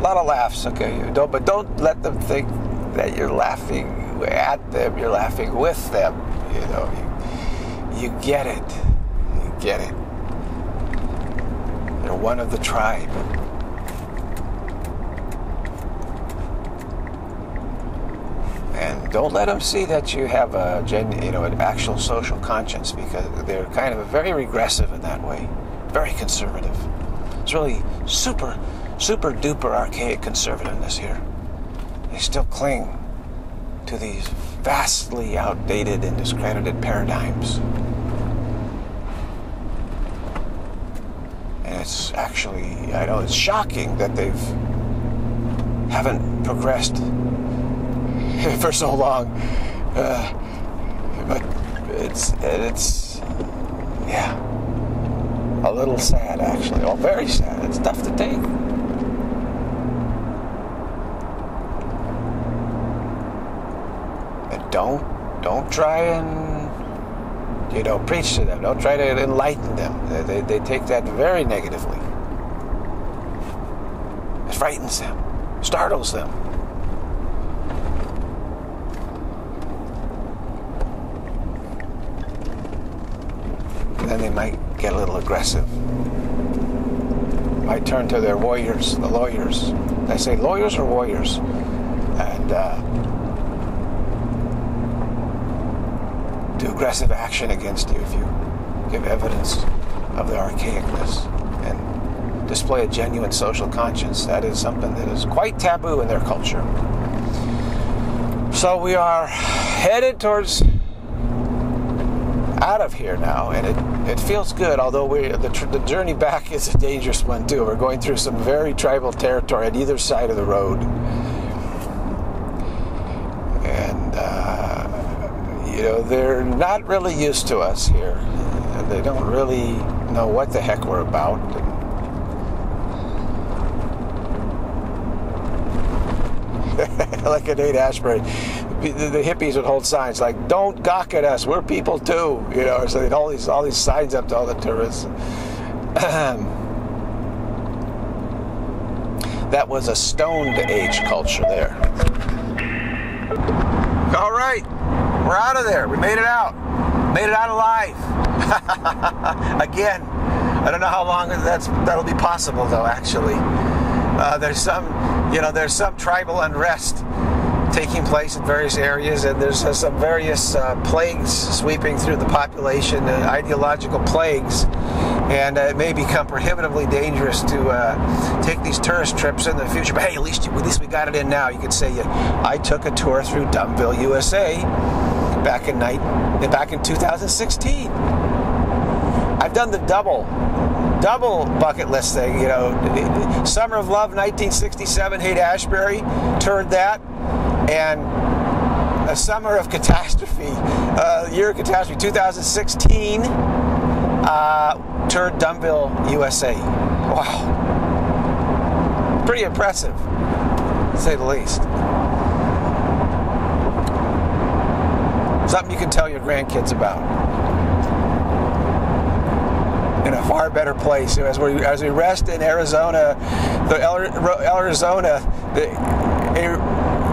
[SPEAKER 1] a lot of laughs, okay? Don't, but don't let them think that you're laughing at them. You're laughing with them. You know, you, you get it. You get it. You're one of the tribe. And don't let them see that you have a gen, you know, an actual social conscience because they're kind of very regressive in that way, very conservative. It's really super super duper archaic conservativeness here. They still cling to these vastly outdated and discredited paradigms. And it's actually, I know it's shocking that they've haven't progressed [LAUGHS] for so long. Uh, but it's, it's, yeah, a little sad actually. Well, very sad. It's tough to take. Don't don't try and you know preach to them. Don't try to enlighten them. They, they, they take that very negatively. It frightens them, startles them. Then they might get a little aggressive. Might turn to their warriors, the lawyers. I say lawyers or warriors, and. Uh, aggressive action against you if you give evidence of the archaicness and display a genuine social conscience. That is something that is quite taboo in their culture. So we are headed towards out of here now, and it, it feels good. Although we the, the journey back [LAUGHS] is a dangerous one too. We're going through some very tribal territory at either side of the road. You know, they're not really used to us here. They don't really know what the heck we're about. [LAUGHS] like a Haight Ashbury, the hippies would hold signs like "Don't gawk at us, we're people too," you know. So they'd all these all these signs up to all the tourists. [CLEARS THROAT] that was a Stone Age culture there. All right. We're out of there. We made it out. made it out alive. [LAUGHS] Again, I don't know how long that's that'll be possible though. Actually, uh, there's some, you know, there's some tribal unrest taking place in various areas, and there's uh, some various uh, plagues sweeping through the population, uh, ideological plagues, and uh, it may become prohibitively dangerous to uh, take these tourist trips in the future. But hey, at least at least we got it in now. You could say, I took a tour through Dumbville, USA, back in night, back in 2016. I've done the double double bucket list thing. You know, Summer of Love 1967, Haight Ashbury, turned that and a summer of catastrophe, uh, year of catastrophe, 2016, uh, toured Dumbville, USA. Wow. Pretty impressive, to say the least. Something you can tell your grandkids about. In a far better place. As we, as we rest in Arizona, the Arizona, the,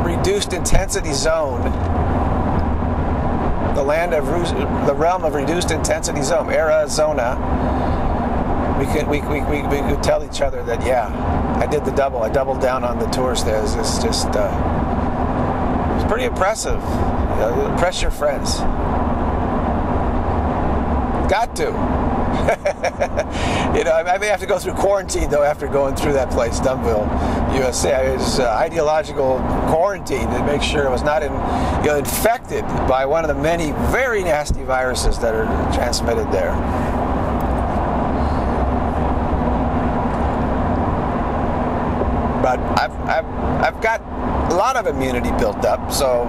[SPEAKER 1] reduced intensity zone, the land of the realm of reduced intensity zone, Arizona, we could we, we, we, we could tell each other that yeah, I did the double. I doubled down on the tours there. It's just uh, it's pretty impressive. Impress your friends. Got to. [LAUGHS] you know, I may have to go through quarantine though after going through that place, Dumbville, USA. It was uh, ideological quarantine to make sure it was not in, you know, infected by one of the many very nasty viruses that are transmitted there. But I've, I've, I've got a lot of immunity built up, so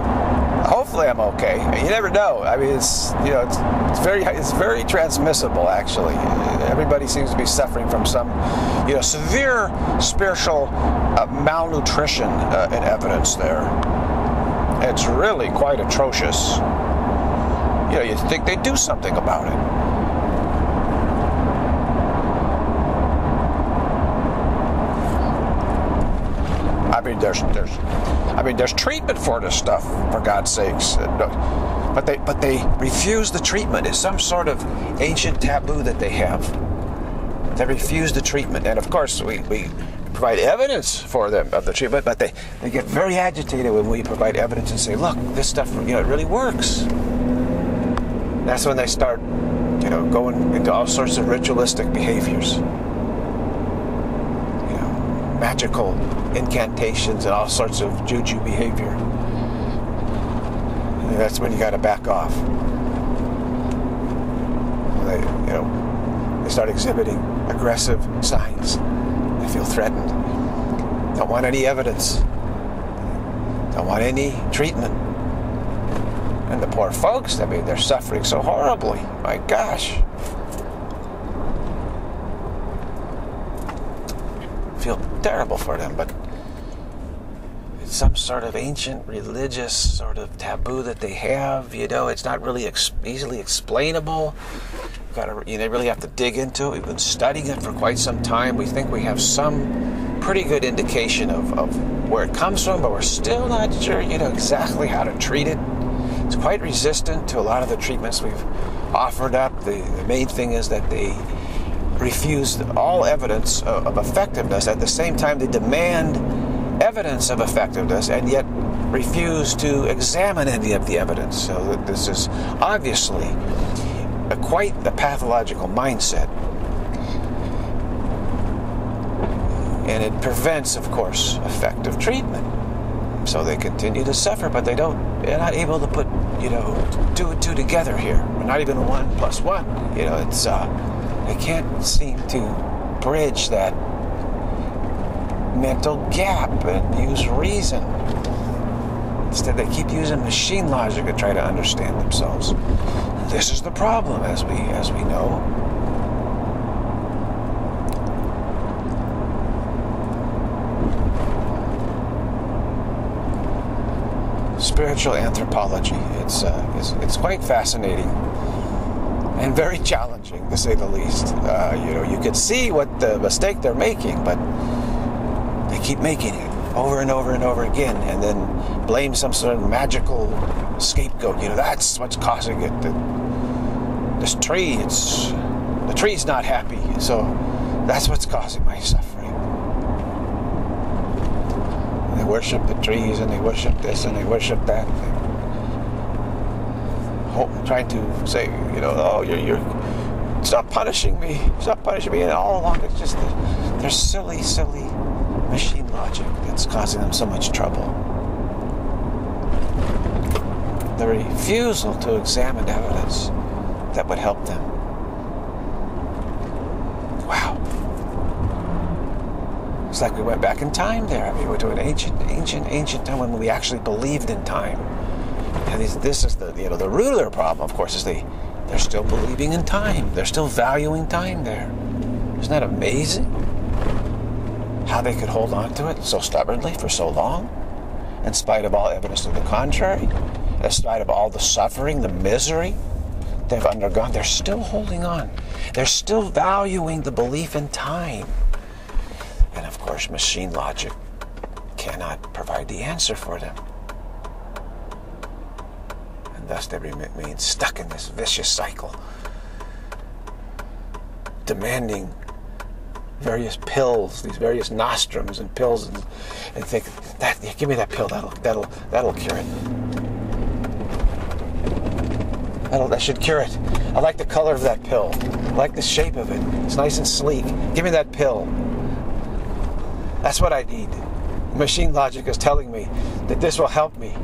[SPEAKER 1] hopefully I'm okay. You never know. I mean, it's you know, it's, it's very it's very transmissible actually. Everybody seems to be suffering from some you know severe spiritual uh, malnutrition uh, in evidence there. It's really quite atrocious. You know, you think they'd do something about it. There's there's I mean, there's treatment for this stuff, for God's sakes. Uh, but they, but they refuse the treatment. It's some sort of ancient taboo that they have. They refuse the treatment. And of course, we, we provide evidence for them of the treatment, but they, they get very agitated when we provide evidence and say, look, this stuff, you know, it really works. That's when they start, you know, going into all sorts of ritualistic behaviors. You know, magical incantations and all sorts of juju behavior. And that's when you got to back off. They, you know, they start exhibiting aggressive signs. They feel threatened. Don't want any evidence. Don't want any treatment. And the poor folks, I mean, they're suffering so horribly. My gosh. feel terrible for them, but some sort of ancient religious sort of taboo that they have. You know, it's not really ex- easily explainable. You've got to, you know, really have to dig into it. We've been studying it for quite some time. We think we have some pretty good indication of, of where it comes from, but we're still not sure, you know, exactly how to treat it. It's quite resistant to a lot of the treatments we've offered up. The, the main thing is that they refuse all evidence of effectiveness. At the same time, they demand evidence of effectiveness and yet refuse to examine any of the evidence. So this is obviously a, quite the pathological mindset. And it prevents, of course, effective treatment. So they continue to suffer, but they don't, they're not able to put, you know, two and two together here. Not even one plus one. You know, it's, uh, they can't seem to bridge that mental gap and use reason. Instead, they keep using machine logic to try to understand themselves. This is the problem, as we as we know. Spiritual anthropology. It's uh, it's, it's quite fascinating and very challenging to say the least. Uh, you know, you could see what the mistake they're making, but keep making it over and over and over again, and then blame some sort of magical scapegoat. You know, that's what's causing it. this tree, it's the tree's not happy, so that's what's causing my suffering. And they worship the trees, and they worship this, and they worship that. trying to say, you know, oh, you're, you're stop punishing me, stop punishing me, and all along it's just they're silly, silly machine logic that's causing them so much trouble. The refusal to examine evidence that would help them. Wow. It's like we went back in time there. I mean, we went to an ancient, ancient, ancient time when we actually believed in time. And this is the you know the root of their problem, of course, is they they're still believing in time. They're still valuing time there. Isn't that amazing? How they could hold on to it so stubbornly for so long, in spite of all evidence to the contrary, in spite of all the suffering, the misery they've undergone, they're still holding on. They're still valuing the belief in time. And of course, machine logic cannot provide the answer for them. And thus they remain stuck in this vicious cycle, demanding various pills, these various nostrums and pills, and, and think that yeah, give me that pill, that'll that'll that'll cure it. That'll, that should cure it. I like the color of that pill. I like the shape of it. It's nice and sleek. Give me that pill. That's what I need. Machine logic is telling me that this will help me.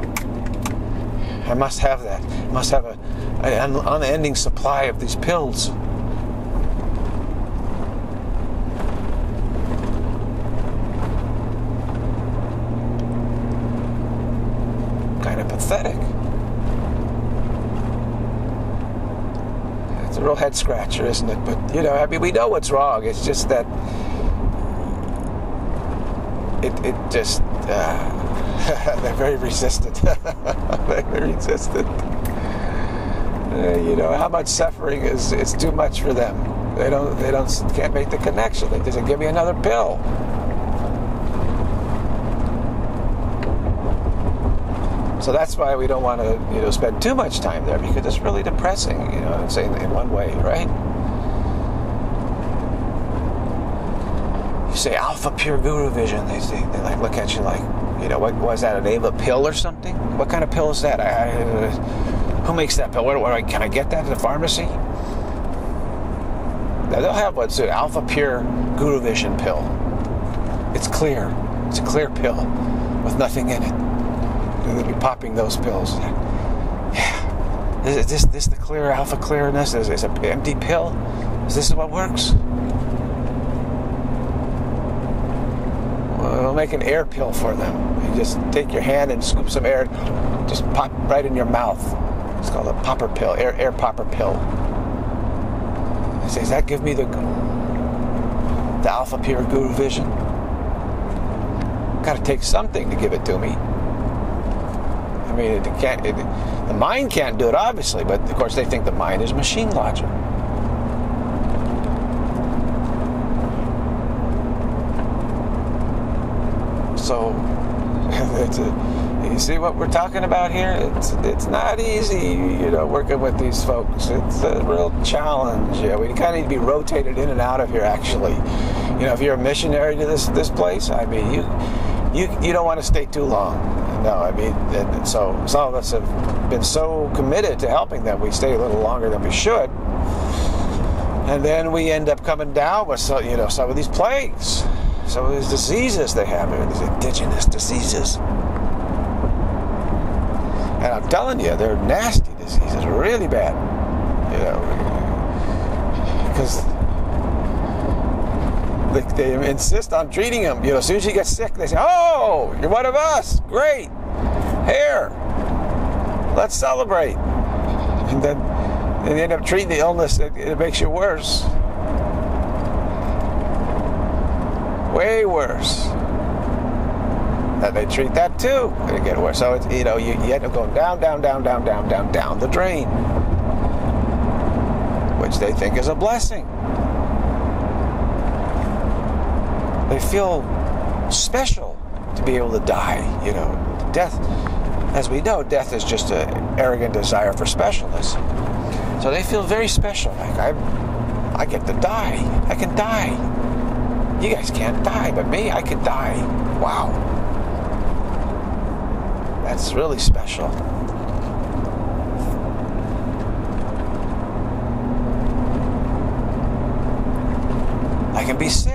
[SPEAKER 1] I must have that. I must have a, an unending supply of these pills. Kind of pathetic. It's a real scratcher, isn't it? But, you know, I mean, we know what's wrong. It's just that it, it just, uh, [LAUGHS] they're very resistant. [LAUGHS] They're very resistant. Uh, you know, how much suffering is, is too much for them. They don't, they don't, can't make the connection. They just give me another pill. So that's why we don't want to, you know, spend too much time there because it's really depressing, you know, say in one way, right? You say Alpha Pure Guru Vision, they they like look at you like, you know, what was that? A name a pill or something? What kind of pill is that? I, I, who makes that pill? Where, where, can I get that at the pharmacy? Now they'll have what's an Alpha Pure Guru Vision pill. It's clear. It's a clear pill with nothing in it they'll be popping those pills. Yeah. Is this this the clear alpha clearness? Is, is an empty pill? Is this what works? We'll make an air pill for them. You just take your hand and scoop some air, just pop right in your mouth. It's called a popper pill, air air popper pill. He says, that give me the the alpha pure guru vision? Got to take something to give it to me. I mean, it can't. It, the mind can't do it, obviously, but of course they think the mind is machine logic. So, [LAUGHS] a, uh, you see what we're talking about here? It's it's not easy, you know, working with these folks. It's a real challenge. Yeah, we kind of need to be rotated in and out of here. Actually, you know, if you're a missionary to this this place, I mean, you you you don't want to stay too long no, I mean, so some of us have been so committed to helping them, we stay a little longer than we should, and then we end up coming down with so, you know some of these plagues, some of these diseases they have, here, these indigenous diseases. And I'm telling you, they're nasty diseases, really bad. You know, because they, insist on treating him. You know, as soon as he gets sick, they say, "Oh, you're one of us. Great. Here, let's celebrate." And then they end up treating the illness. It, it makes you worse. Way worse. And they treat that too, and it get worse. So it's you know you, you end up going down, down, down, down, down, down, down the drain, which they think is a blessing. They feel special to be able to die. You know, death, as we know, death is just an arrogant desire for specialness. So they feel very special. Like I, I get to die. I can die. You guys can't die, but me, I could die. Wow. That's really special. I can be sick.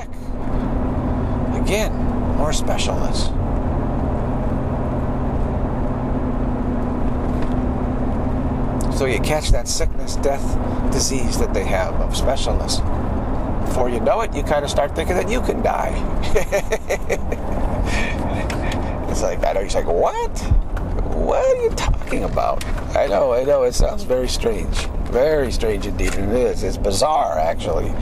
[SPEAKER 1] Again, more specialness. So you catch that sickness, death, disease that they have of specialness. Before you know it, you kind of start thinking that you can die. [LAUGHS] it's like, I know, he's like, what? What are you talking about? I know, I know, it sounds very strange. Very strange indeed. It is. It's bizarre, actually.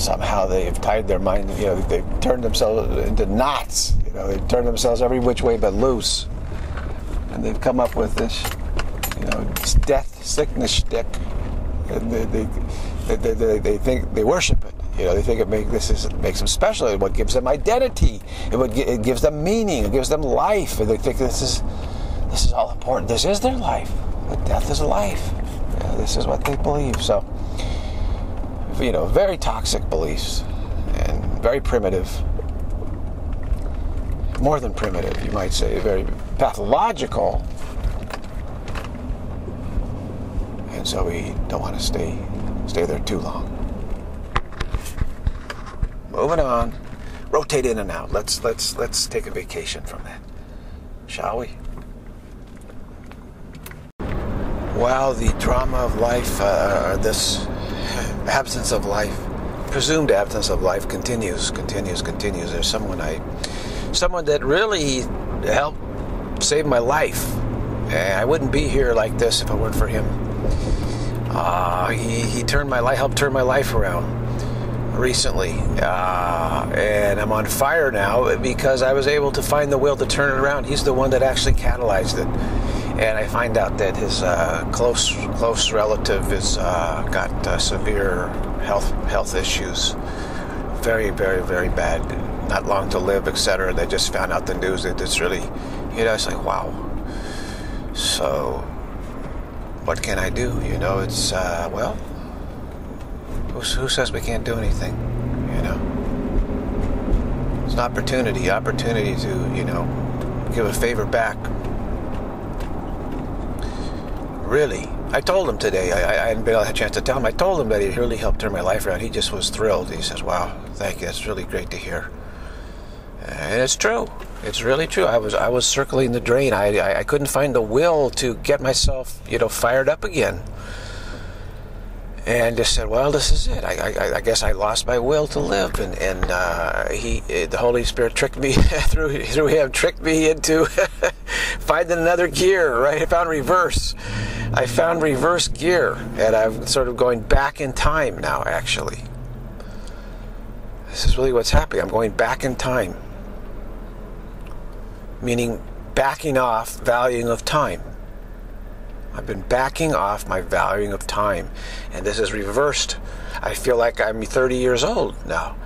[SPEAKER 1] Somehow they've tied their mind, you know, they've turned themselves into knots. You know, they've turned themselves every which way but loose and they've come up with this, you know, death sickness stick, and they they, they, they, they think they worship it. You know, they think it make this is makes them special. It what gives them identity. It would it gives them meaning. It gives them life. And they think this is this is all important. This is their life. But death is life. You know, this is what they believe. So, you know, very toxic beliefs and very primitive more than primitive, you might say, very pathological. And so we don't want to stay stay there too long. Moving on. Rotate in and out. Let's let's let's take a vacation from that. Shall we? While the drama of life, uh, this absence of life, presumed absence of life continues, continues, continues. There's someone I someone that really helped save my life. I wouldn't be here like this if it weren't for him. Uh, he, he turned my life, helped turn my life around recently, uh, and I'm on fire now because I was able to find the will to turn it around. He's the one that actually catalyzed it, and I find out that his uh, close close relative has uh, got uh, severe health health issues, very very very bad not long to live, etc. They just found out the news that it's really, you know, it's like, wow. So, what can I do? You know, it's, uh, well, who, who says we can't do anything? You know, it's an opportunity, opportunity to, you know, give a favor back. Really, I told him today. I, I hadn't been able to have a chance to tell him. I told him that he really helped turn my life around. He just was thrilled. He says, "Wow, thank you. That's really great to hear." and it's true. It's really true. I was I was circling the drain. I, I, I couldn't find the will to get myself you know fired up again. And just said, well, this is it. I, I, I guess I lost my will to live, and and uh, he, the Holy Spirit tricked me [LAUGHS] through through him, tricked me into [LAUGHS] finding another gear. Right, I found reverse. I found reverse gear, and I'm sort of going back in time now. Actually, this is really what's happening. I'm going back in time meaning backing off valuing of time. I've been backing off my valuing of time, and this is reversed. I feel like I'm 30 years old now.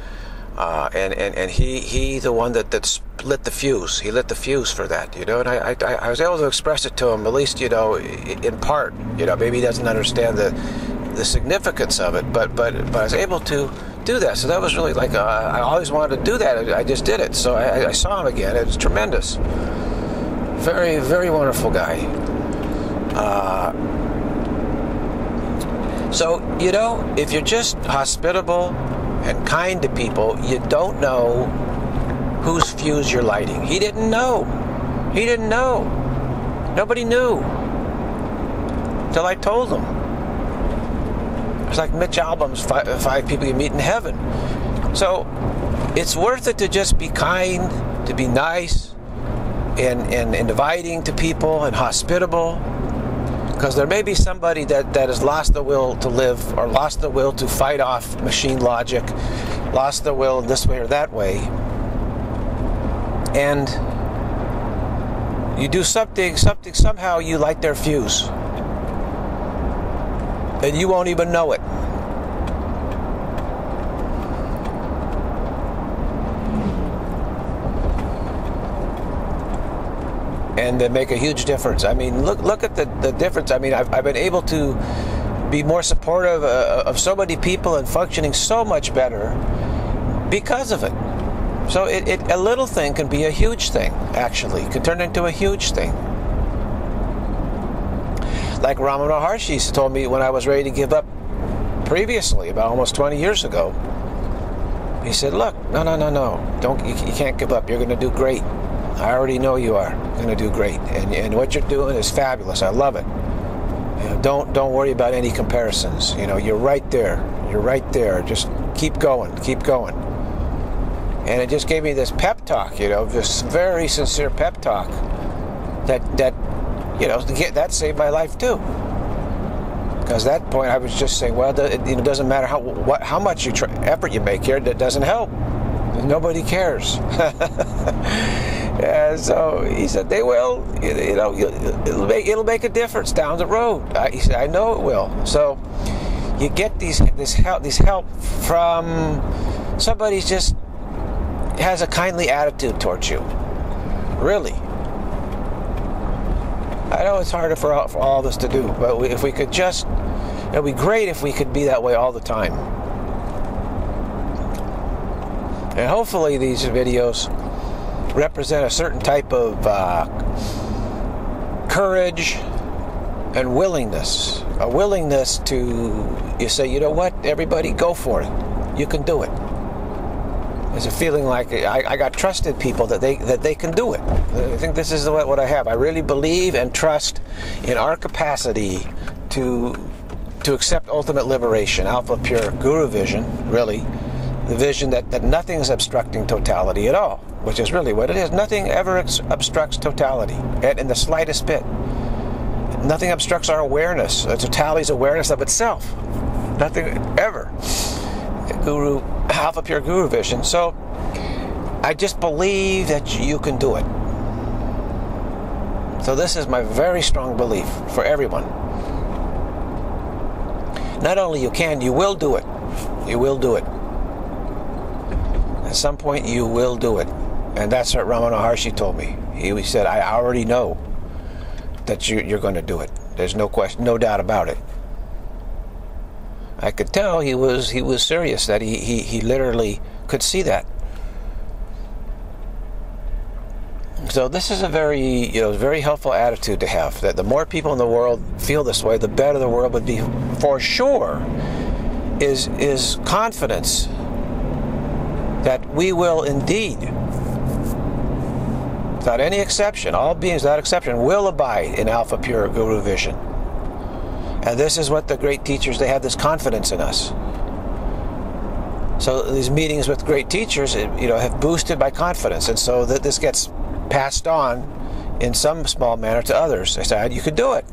[SPEAKER 1] Uh, and, and, and he, he the one that, that lit the fuse. He lit the fuse for that, you know. And I, I, I was able to express it to him, at least, you know, in part. You know, maybe he doesn't understand the, the significance of it, but, but, but I was able to do that. So that was really like, I always wanted to do that. I just did it. So I, I saw him again. It was tremendous. Very, very wonderful guy. So, you know, if you're just hospitable and kind to people, you don't know whose fuse you're lighting. He didn't know. He didn't know. Nobody knew. Till I told him. It's like Mitch Albom's five, five people you meet in heaven. So it's worth it to just be kind, to be nice, and, and inviting to people and hospitable. Because there may be somebody that, that has lost the will to live or lost the will to fight off machine logic, lost the will this way or that way. And you do something, something, somehow you light their fuse and you won't even know it. And they make a huge difference. I mean, look look at the, the difference. I mean, I've, I've been able to be more supportive uh, of so many people and functioning so much better because of it. So it, it, a little thing can be a huge thing, actually. It can turn into a huge thing. Like Ramana Maharshi told me when I was ready to give up previously, about almost 20 years ago. He said, look, no, no, no, no. Don't, you, you can't give up. You're going to do great. I already know you are going to do great. And, and what you're doing is fabulous. I love it. You know, don't don't worry about any comparisons. You know, you're right there. You're right there. Just keep going. Keep going. And it just gave me this pep talk. You know, this very sincere pep talk. That that you know that saved my life too. Because at that point I was just saying, well, it you doesn't matter how what how much you try, effort you make here. That doesn't help. Nobody cares. [LAUGHS] And so he said, they will, you know, it'll make, it'll make a difference down the road. he said, I know it will. So you get these this help these help from somebody just has a kindly attitude towards you. Really. I know it's harder for all, for all of us to do, but if we could just, it would be great if we could be that way all the time. And hopefully these videos represent a certain type of uh, courage and willingness. A willingness to, you say, you know what, everybody, go for it. You can do it. There's a feeling like I, I got trusted people that they that they can do it. I think this is what, what I have. I really believe and trust in our capacity to to accept ultimate liberation, alpha pure guru vision, really, the vision that, that nothing is obstructing totality at all which is really what it is. Nothing ever obstructs totality, in the slightest bit. Nothing obstructs our awareness, totality's awareness of itself. Nothing ever. Guru, Alpha Pure Guru Vision. So I just believe that you can do it. So this is my very strong belief for everyone. Not only you can, you will do it. You will do it. At some point, you will do it. And that's what Ramana Maharshi told me. He said, I already know that you, you're going to do it. There's no question, no doubt about it. I could tell he was he was serious. That he he, he literally could see that. So this is a very you know very helpful attitude to have. That the more people in the world feel this way, the better the world would be for sure. Is is confidence that we will indeed without any exception, all beings without exception will abide in Alpha Pure Guru Vision. And this is what the great teachers, they have this confidence in us. So these meetings with great teachers, you know, have boosted my confidence. And so that this gets passed on in some small manner to others. They said, you could do it.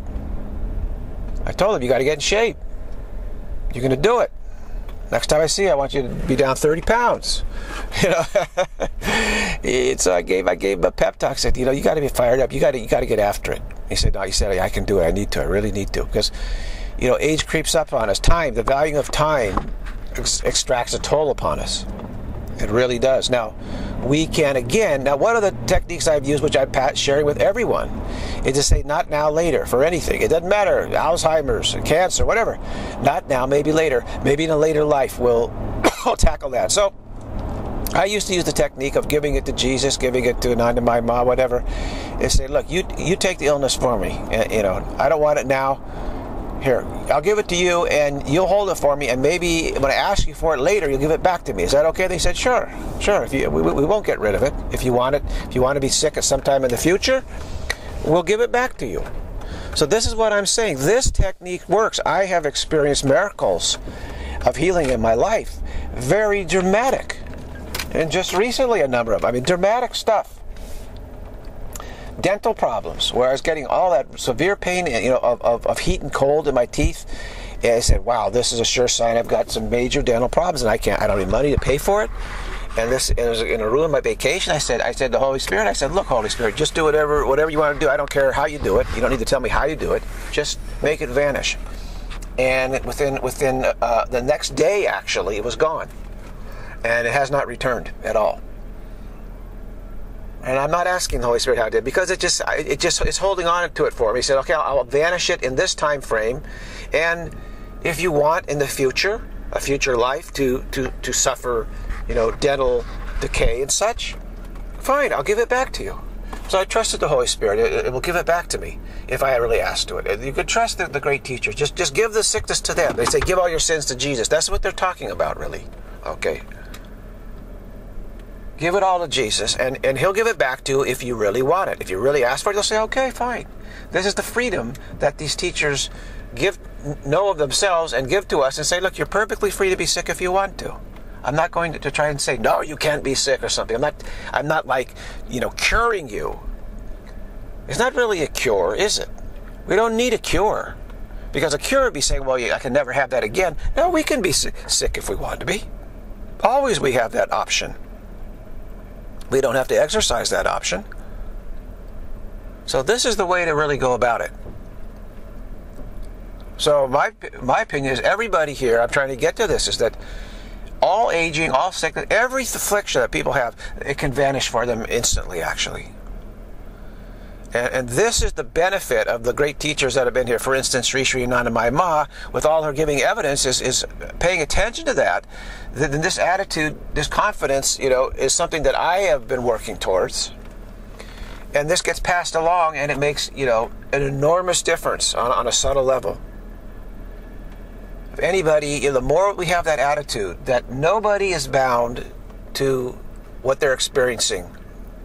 [SPEAKER 1] I told them, you got to get in shape. You're going to do it. Next time I see you, I want you to be down 30 pounds. [LAUGHS] You know, [LAUGHS] so I gave I gave him a pep talk. Said, you know, you got to be fired up. You got to you got to get after it. He said, no. He said, I can do it. I need to. I really need to because, you know, age creeps up on us. Time, the value of time, ex- extracts a toll upon us. It really does. Now, we can again. Now, one of the techniques I've used, which I'm sharing with everyone, is to say not now, later for anything. It doesn't matter, Alzheimer's, cancer, whatever. Not now, maybe later. Maybe in a later life we'll, [COUGHS] we'll tackle that. So, I used to use the technique of giving it to Jesus, giving it to Anandamayi Ma, whatever, and say, look, you you take the illness for me. Eh, you know, I don't want it now here, I'll give it to you and you'll hold it for me. And maybe when I ask you for it later, you'll give it back to me. Is that okay? They said, sure, sure. If you, we, we won't get rid of it. If you want it, if you want to be sick at some time in the future, we'll give it back to you. So this is what I'm saying. This technique works. I have experienced miracles of healing in my life. Very dramatic. And just recently a number of, I mean, dramatic stuff dental problems where I was getting all that severe pain, you know, of, of, of heat and cold in my teeth. And I said, wow, this is a sure sign I've got some major dental problems and I can't, I don't have money to pay for it. And this it was in a ruin my vacation. I said, I said, the Holy Spirit, I said, look, Holy Spirit, just do whatever, whatever you want to do. I don't care how you do it. You don't need to tell me how you do it. Just make it vanish. And within, within uh, the next day, actually, it was gone. And it has not returned at all. And I'm not asking the Holy Spirit how it because it just it just is holding on to it for me. He said, "Okay, I'll, I'll vanish it in this time frame, and if you want in the future, a future life to to to suffer, you know, dental decay and such, fine, I'll give it back to you." So I trusted the Holy Spirit. It, it will give it back to me if I really ask to it. You could trust the, the great teachers. Just just give the sickness to them. They say, "Give all your sins to Jesus." That's what they're talking about, really. Okay. Give it all to Jesus, and, and He'll give it back to you if you really want it. If you really ask for it, He'll say, okay, fine. This is the freedom that these teachers give, know of themselves and give to us and say, look, you're perfectly free to be sick if you want to. I'm not going to, to try and say, no, you can't be sick or something. I'm not, I'm not like, you know, curing you. It's not really a cure, is it? We don't need a cure. Because a cure would be saying, well, I can never have that again. No, we can be sick if we want to be. Always we have that option. We don't have to exercise that option. So this is the way to really go about it. So my my opinion is everybody here, I'm trying to get to this, is that all aging, all sickness, every affliction that people have, it can vanish for them instantly, actually. And, and, this is the benefit of the great teachers that have been here. For instance, Sri Sri Anandamayi Ma, with all her giving evidence, is, is paying attention to that. Then this attitude, this confidence, you know, is something that I have been working towards. And this gets passed along, and it makes, you know, an enormous difference on, on a subtle level. If anybody, you know, the more we have that attitude that nobody is bound to what they're experiencing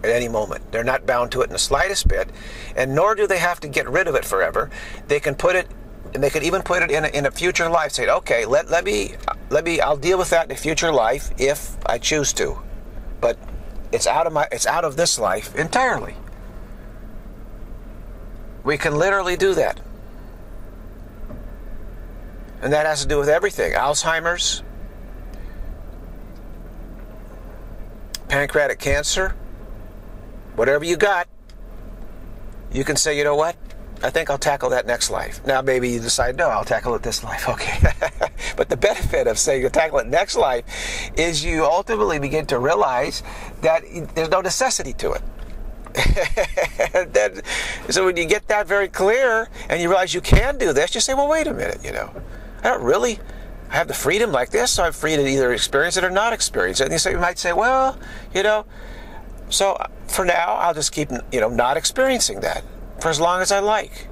[SPEAKER 1] at any moment. They're not bound to it in the slightest bit, and nor do they have to get rid of it forever. They can put it, and they could even put it in a, in a future life. Say, okay, let, let me, let me, I'll deal with that in a future life if I choose to, but it's out of my, it's out of this life entirely. We can literally do that. And that has to do with everything Alzheimer's, pancreatic cancer, whatever you got, you can say, you know what? I think I'll tackle that next life. Now, maybe you decide, no, I'll tackle it this life. [LAUGHS] Okay. [LAUGHS] but the benefit of saying you tackle it next life is you ultimately begin to realize that there's no necessity to it. [LAUGHS] so when you get that very clear and you realize you can do this, you say, well, wait a minute, you know, I don't really I have the freedom like this, so I'm free to either experience it or not experience it. And you, say, you might say, well, you know, so for now, I'll just keep, you know, not experiencing that for as long as I like.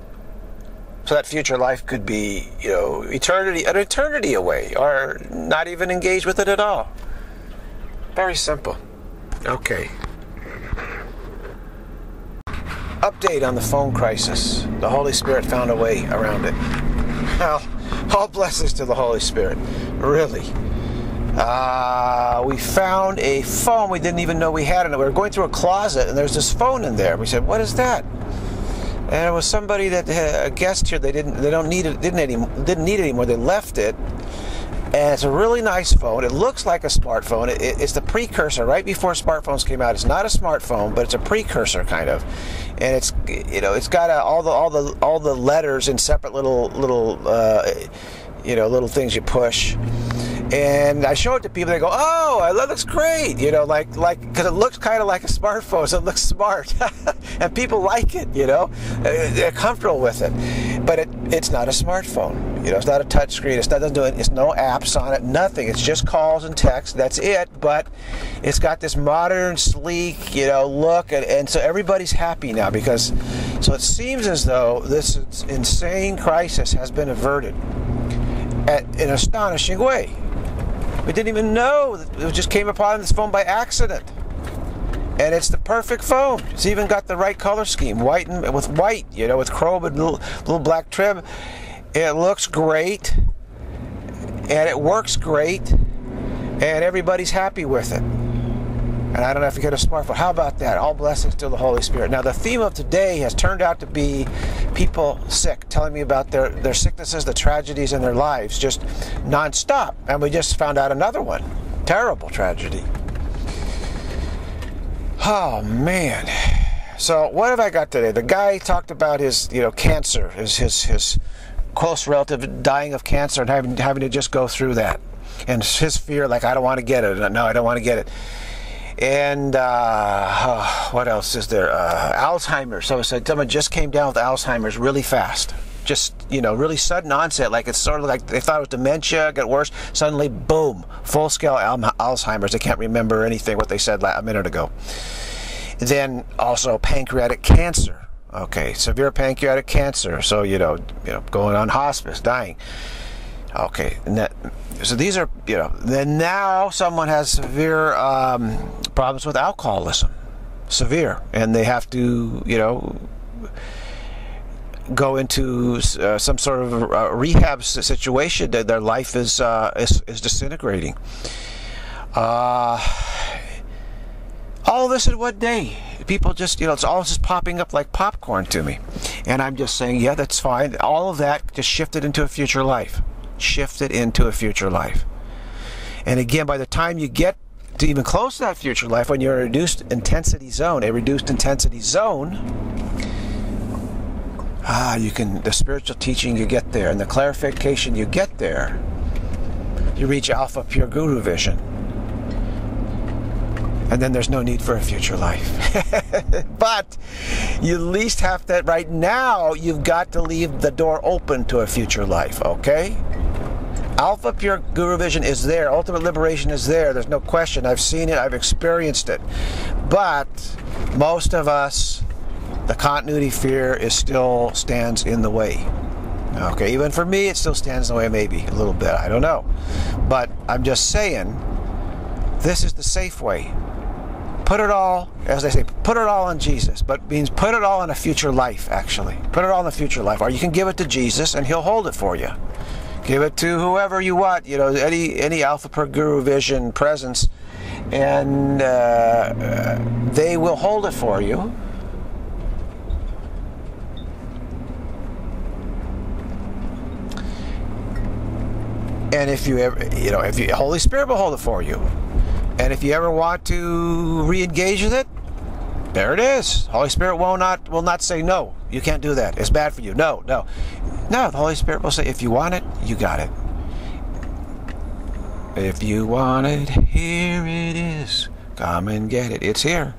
[SPEAKER 1] So that future life could be, you know, eternity, an eternity away, or not even engage with it at all. Very simple. Okay. Update on the phone crisis. The Holy Spirit found a way around it. [LAUGHS] Well, all blessings to the Holy Spirit. Really. Uh, we found a phone we didn't even know we had in it. We were going through a closet and there's this phone in there. We said, "What is that?" And it was somebody that had a guest here. They didn't they don't need it didn't any, didn't need it anymore. They left it. And it's a really nice phone. It looks like a smartphone. It, it, it's the precursor right before smartphones came out. It's not a smartphone, but it's a precursor kind of. And it's you know it's got a, all the all the all the letters in separate little little uh, you know little things you push and I show it to people. They go, "Oh, that looks great!" You know, like like because it looks kind of like a smartphone, [LAUGHS] so it looks smart, [LAUGHS] and people like it. You know, uh, they're comfortable with it. But it, it's not a smartphone. You know, it's not a touch screen. It's not doesn't do it. It's no apps on it. Nothing. It's just calls and text. That's it. But it's got this modern, sleek, you know, look, and, and so everybody's happy now because. So it seems as though this insane crisis has been averted at an astonishing way. We didn't even know. It just came upon this phone by accident. And it's the perfect phone. It's even got the right color scheme, white and with white, you know, with chrome and little, little black trim. It looks great, and it works great, and everybody's happy with it and I don't know have to get a smartphone. How about that? All blessings to the Holy Spirit. Now, the theme of today has turned out to be people sick, telling me about their, their sicknesses, the tragedies in their lives, just nonstop. And we just found out another one. Terrible tragedy. Oh, man. So, what have I got today? The guy talked about his, you know, cancer, his, his, his close relative dying of cancer and having, having to just go through that. And his fear, like, I don't want to get it. No, I don't want to get it and uh, what else is there? Uh, Alzheimer's. So said someone just came down with Alzheimer's really fast. Just you know, really sudden onset. Like it's sort of like they thought it was dementia, got worse. Suddenly, boom, full scale Alzheimer's. They can't remember anything what they said a minute ago. Then also pancreatic cancer. Okay, severe pancreatic cancer. So you know, you know, going on hospice, dying. Okay, that, so these are you know. Then now someone has severe um, problems with alcoholism, severe, and they have to you know go into uh, some sort of rehab situation. That their life is uh, is, is, disintegrating. Uh, all of this in one day. People just, you know, it's all just popping up like popcorn to me. And I'm just saying, yeah, that's fine. All of that just shifted into a future life. Shifted into a future life. And again, by the time you get to even close to that future life, when you're in a reduced intensity zone, a reduced intensity zone, ah, you can, the spiritual teaching you get there. And the clarification you get there, you reach Alpha Pure Guru Vision and then there's no need for a future life. [LAUGHS] but you at least have to, right now, you've got to leave the door open to a future life, okay? Alpha Pure Guru Vision is there. Ultimate liberation is there. There's no question. I've seen it, I've experienced it. But most of us, the continuity fear is still stands in the way. Okay, even for me, it still stands in the way, maybe a little bit. I don't know. But I'm just saying, this is the safe way put it all, as they say, put it all on Jesus, but means put it all in a future life, actually. Put it all in a future life. Or you can give it to Jesus and he'll hold it for you. Give it to whoever you want, you know, any, any Alpha Pure Guru Vision presence, and uh, they will hold it for you. And if you ever, you know, if you, Holy Spirit will hold it for you. And if you ever want to re-engage with it, there it is. Holy Spirit will not will not say no. You can't do that. It's bad for you. No, no. No, the Holy Spirit will say if you want it, you got it. If you want it, here it is. Come and get it. It's here.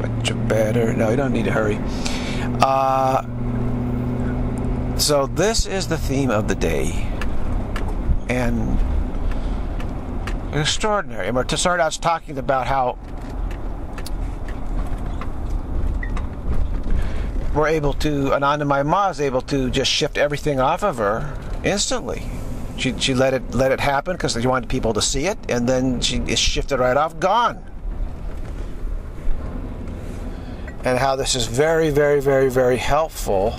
[SPEAKER 1] But you better no, you don't need to hurry. Uh so this is the theme of the day. And extraordinary. And to start out talking about how we're able to, Anandamayi Ma is able to just shift everything off of her instantly. She, she let it let it happen because she wanted people to see it, and then she is shifted right off, gone. And how this is very, very, very, very helpful,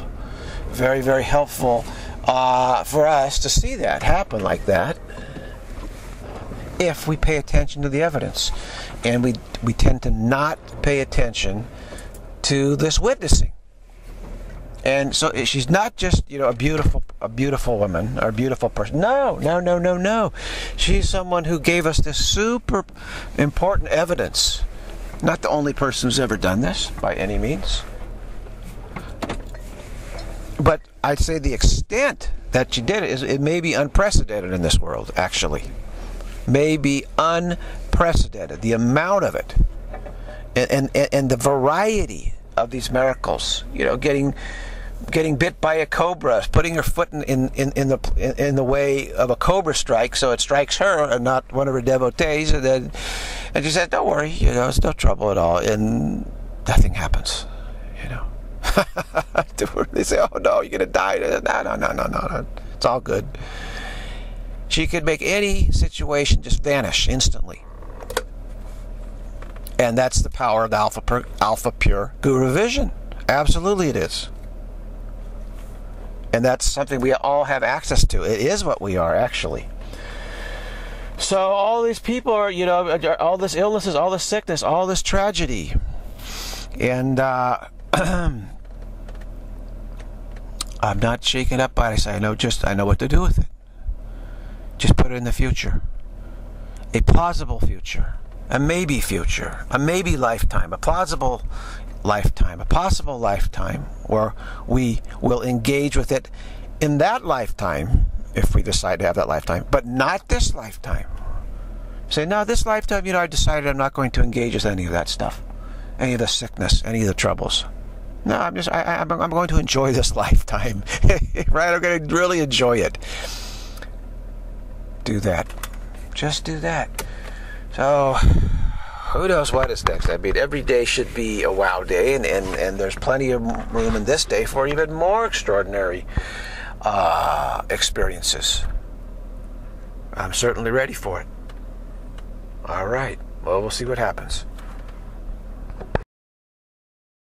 [SPEAKER 1] very, very helpful uh, for us to see that happen like that if we pay attention to the evidence. And we, we tend to not pay attention to this witnessing. And so she's not just, you know, a beautiful a beautiful woman or a beautiful person. No, no, no, no, no. She's someone who gave us this super important evidence. Not the only person who's ever done this by any means. But I'd say the extent that she did it is it may be unprecedented in this world, actually may be unprecedented. The amount of it and, and, and the variety of these miracles, you know, getting getting bit by a cobra, putting her foot in, in, in, the in, in, the way of a cobra strike, so it strikes her and not one of her devotees, and then and she says, "Don't worry, you know, it's no trouble at all," and nothing happens, you know. [LAUGHS] they say, "Oh no, you're gonna die." No, no, no, no, no, it's all good. She could make any situation just vanish instantly. And that's the power of the Alpha, Alpha Pure Guru Vision. Absolutely, it is. And that's something we all have access to. It is what we are, actually. So, all these people are, you know, all this illnesses, all this sickness, all this tragedy. And uh, [CLEARS THROAT] I'm not shaken up by it. I know just, I know what to do with it. Just put it in the future. A plausible future. A maybe future. A maybe lifetime. A plausible lifetime. A possible lifetime where we will engage with it in that lifetime if we decide to have that lifetime, but not this lifetime. Say, no, this lifetime, you know, I decided I'm not going to engage with any of that stuff, any of the sickness, any of the troubles. No, I'm just, I, I'm going to enjoy this [LAUGHS] lifetime, [LAUGHS] right? I'm going to really enjoy it. Do that. Just do that. So, who knows what is next? I mean, every day should be a wow day, and, and, and there's plenty of room in this day for even more extraordinary uh, experiences. I'm certainly ready for it. All right. Well, we'll see what happens.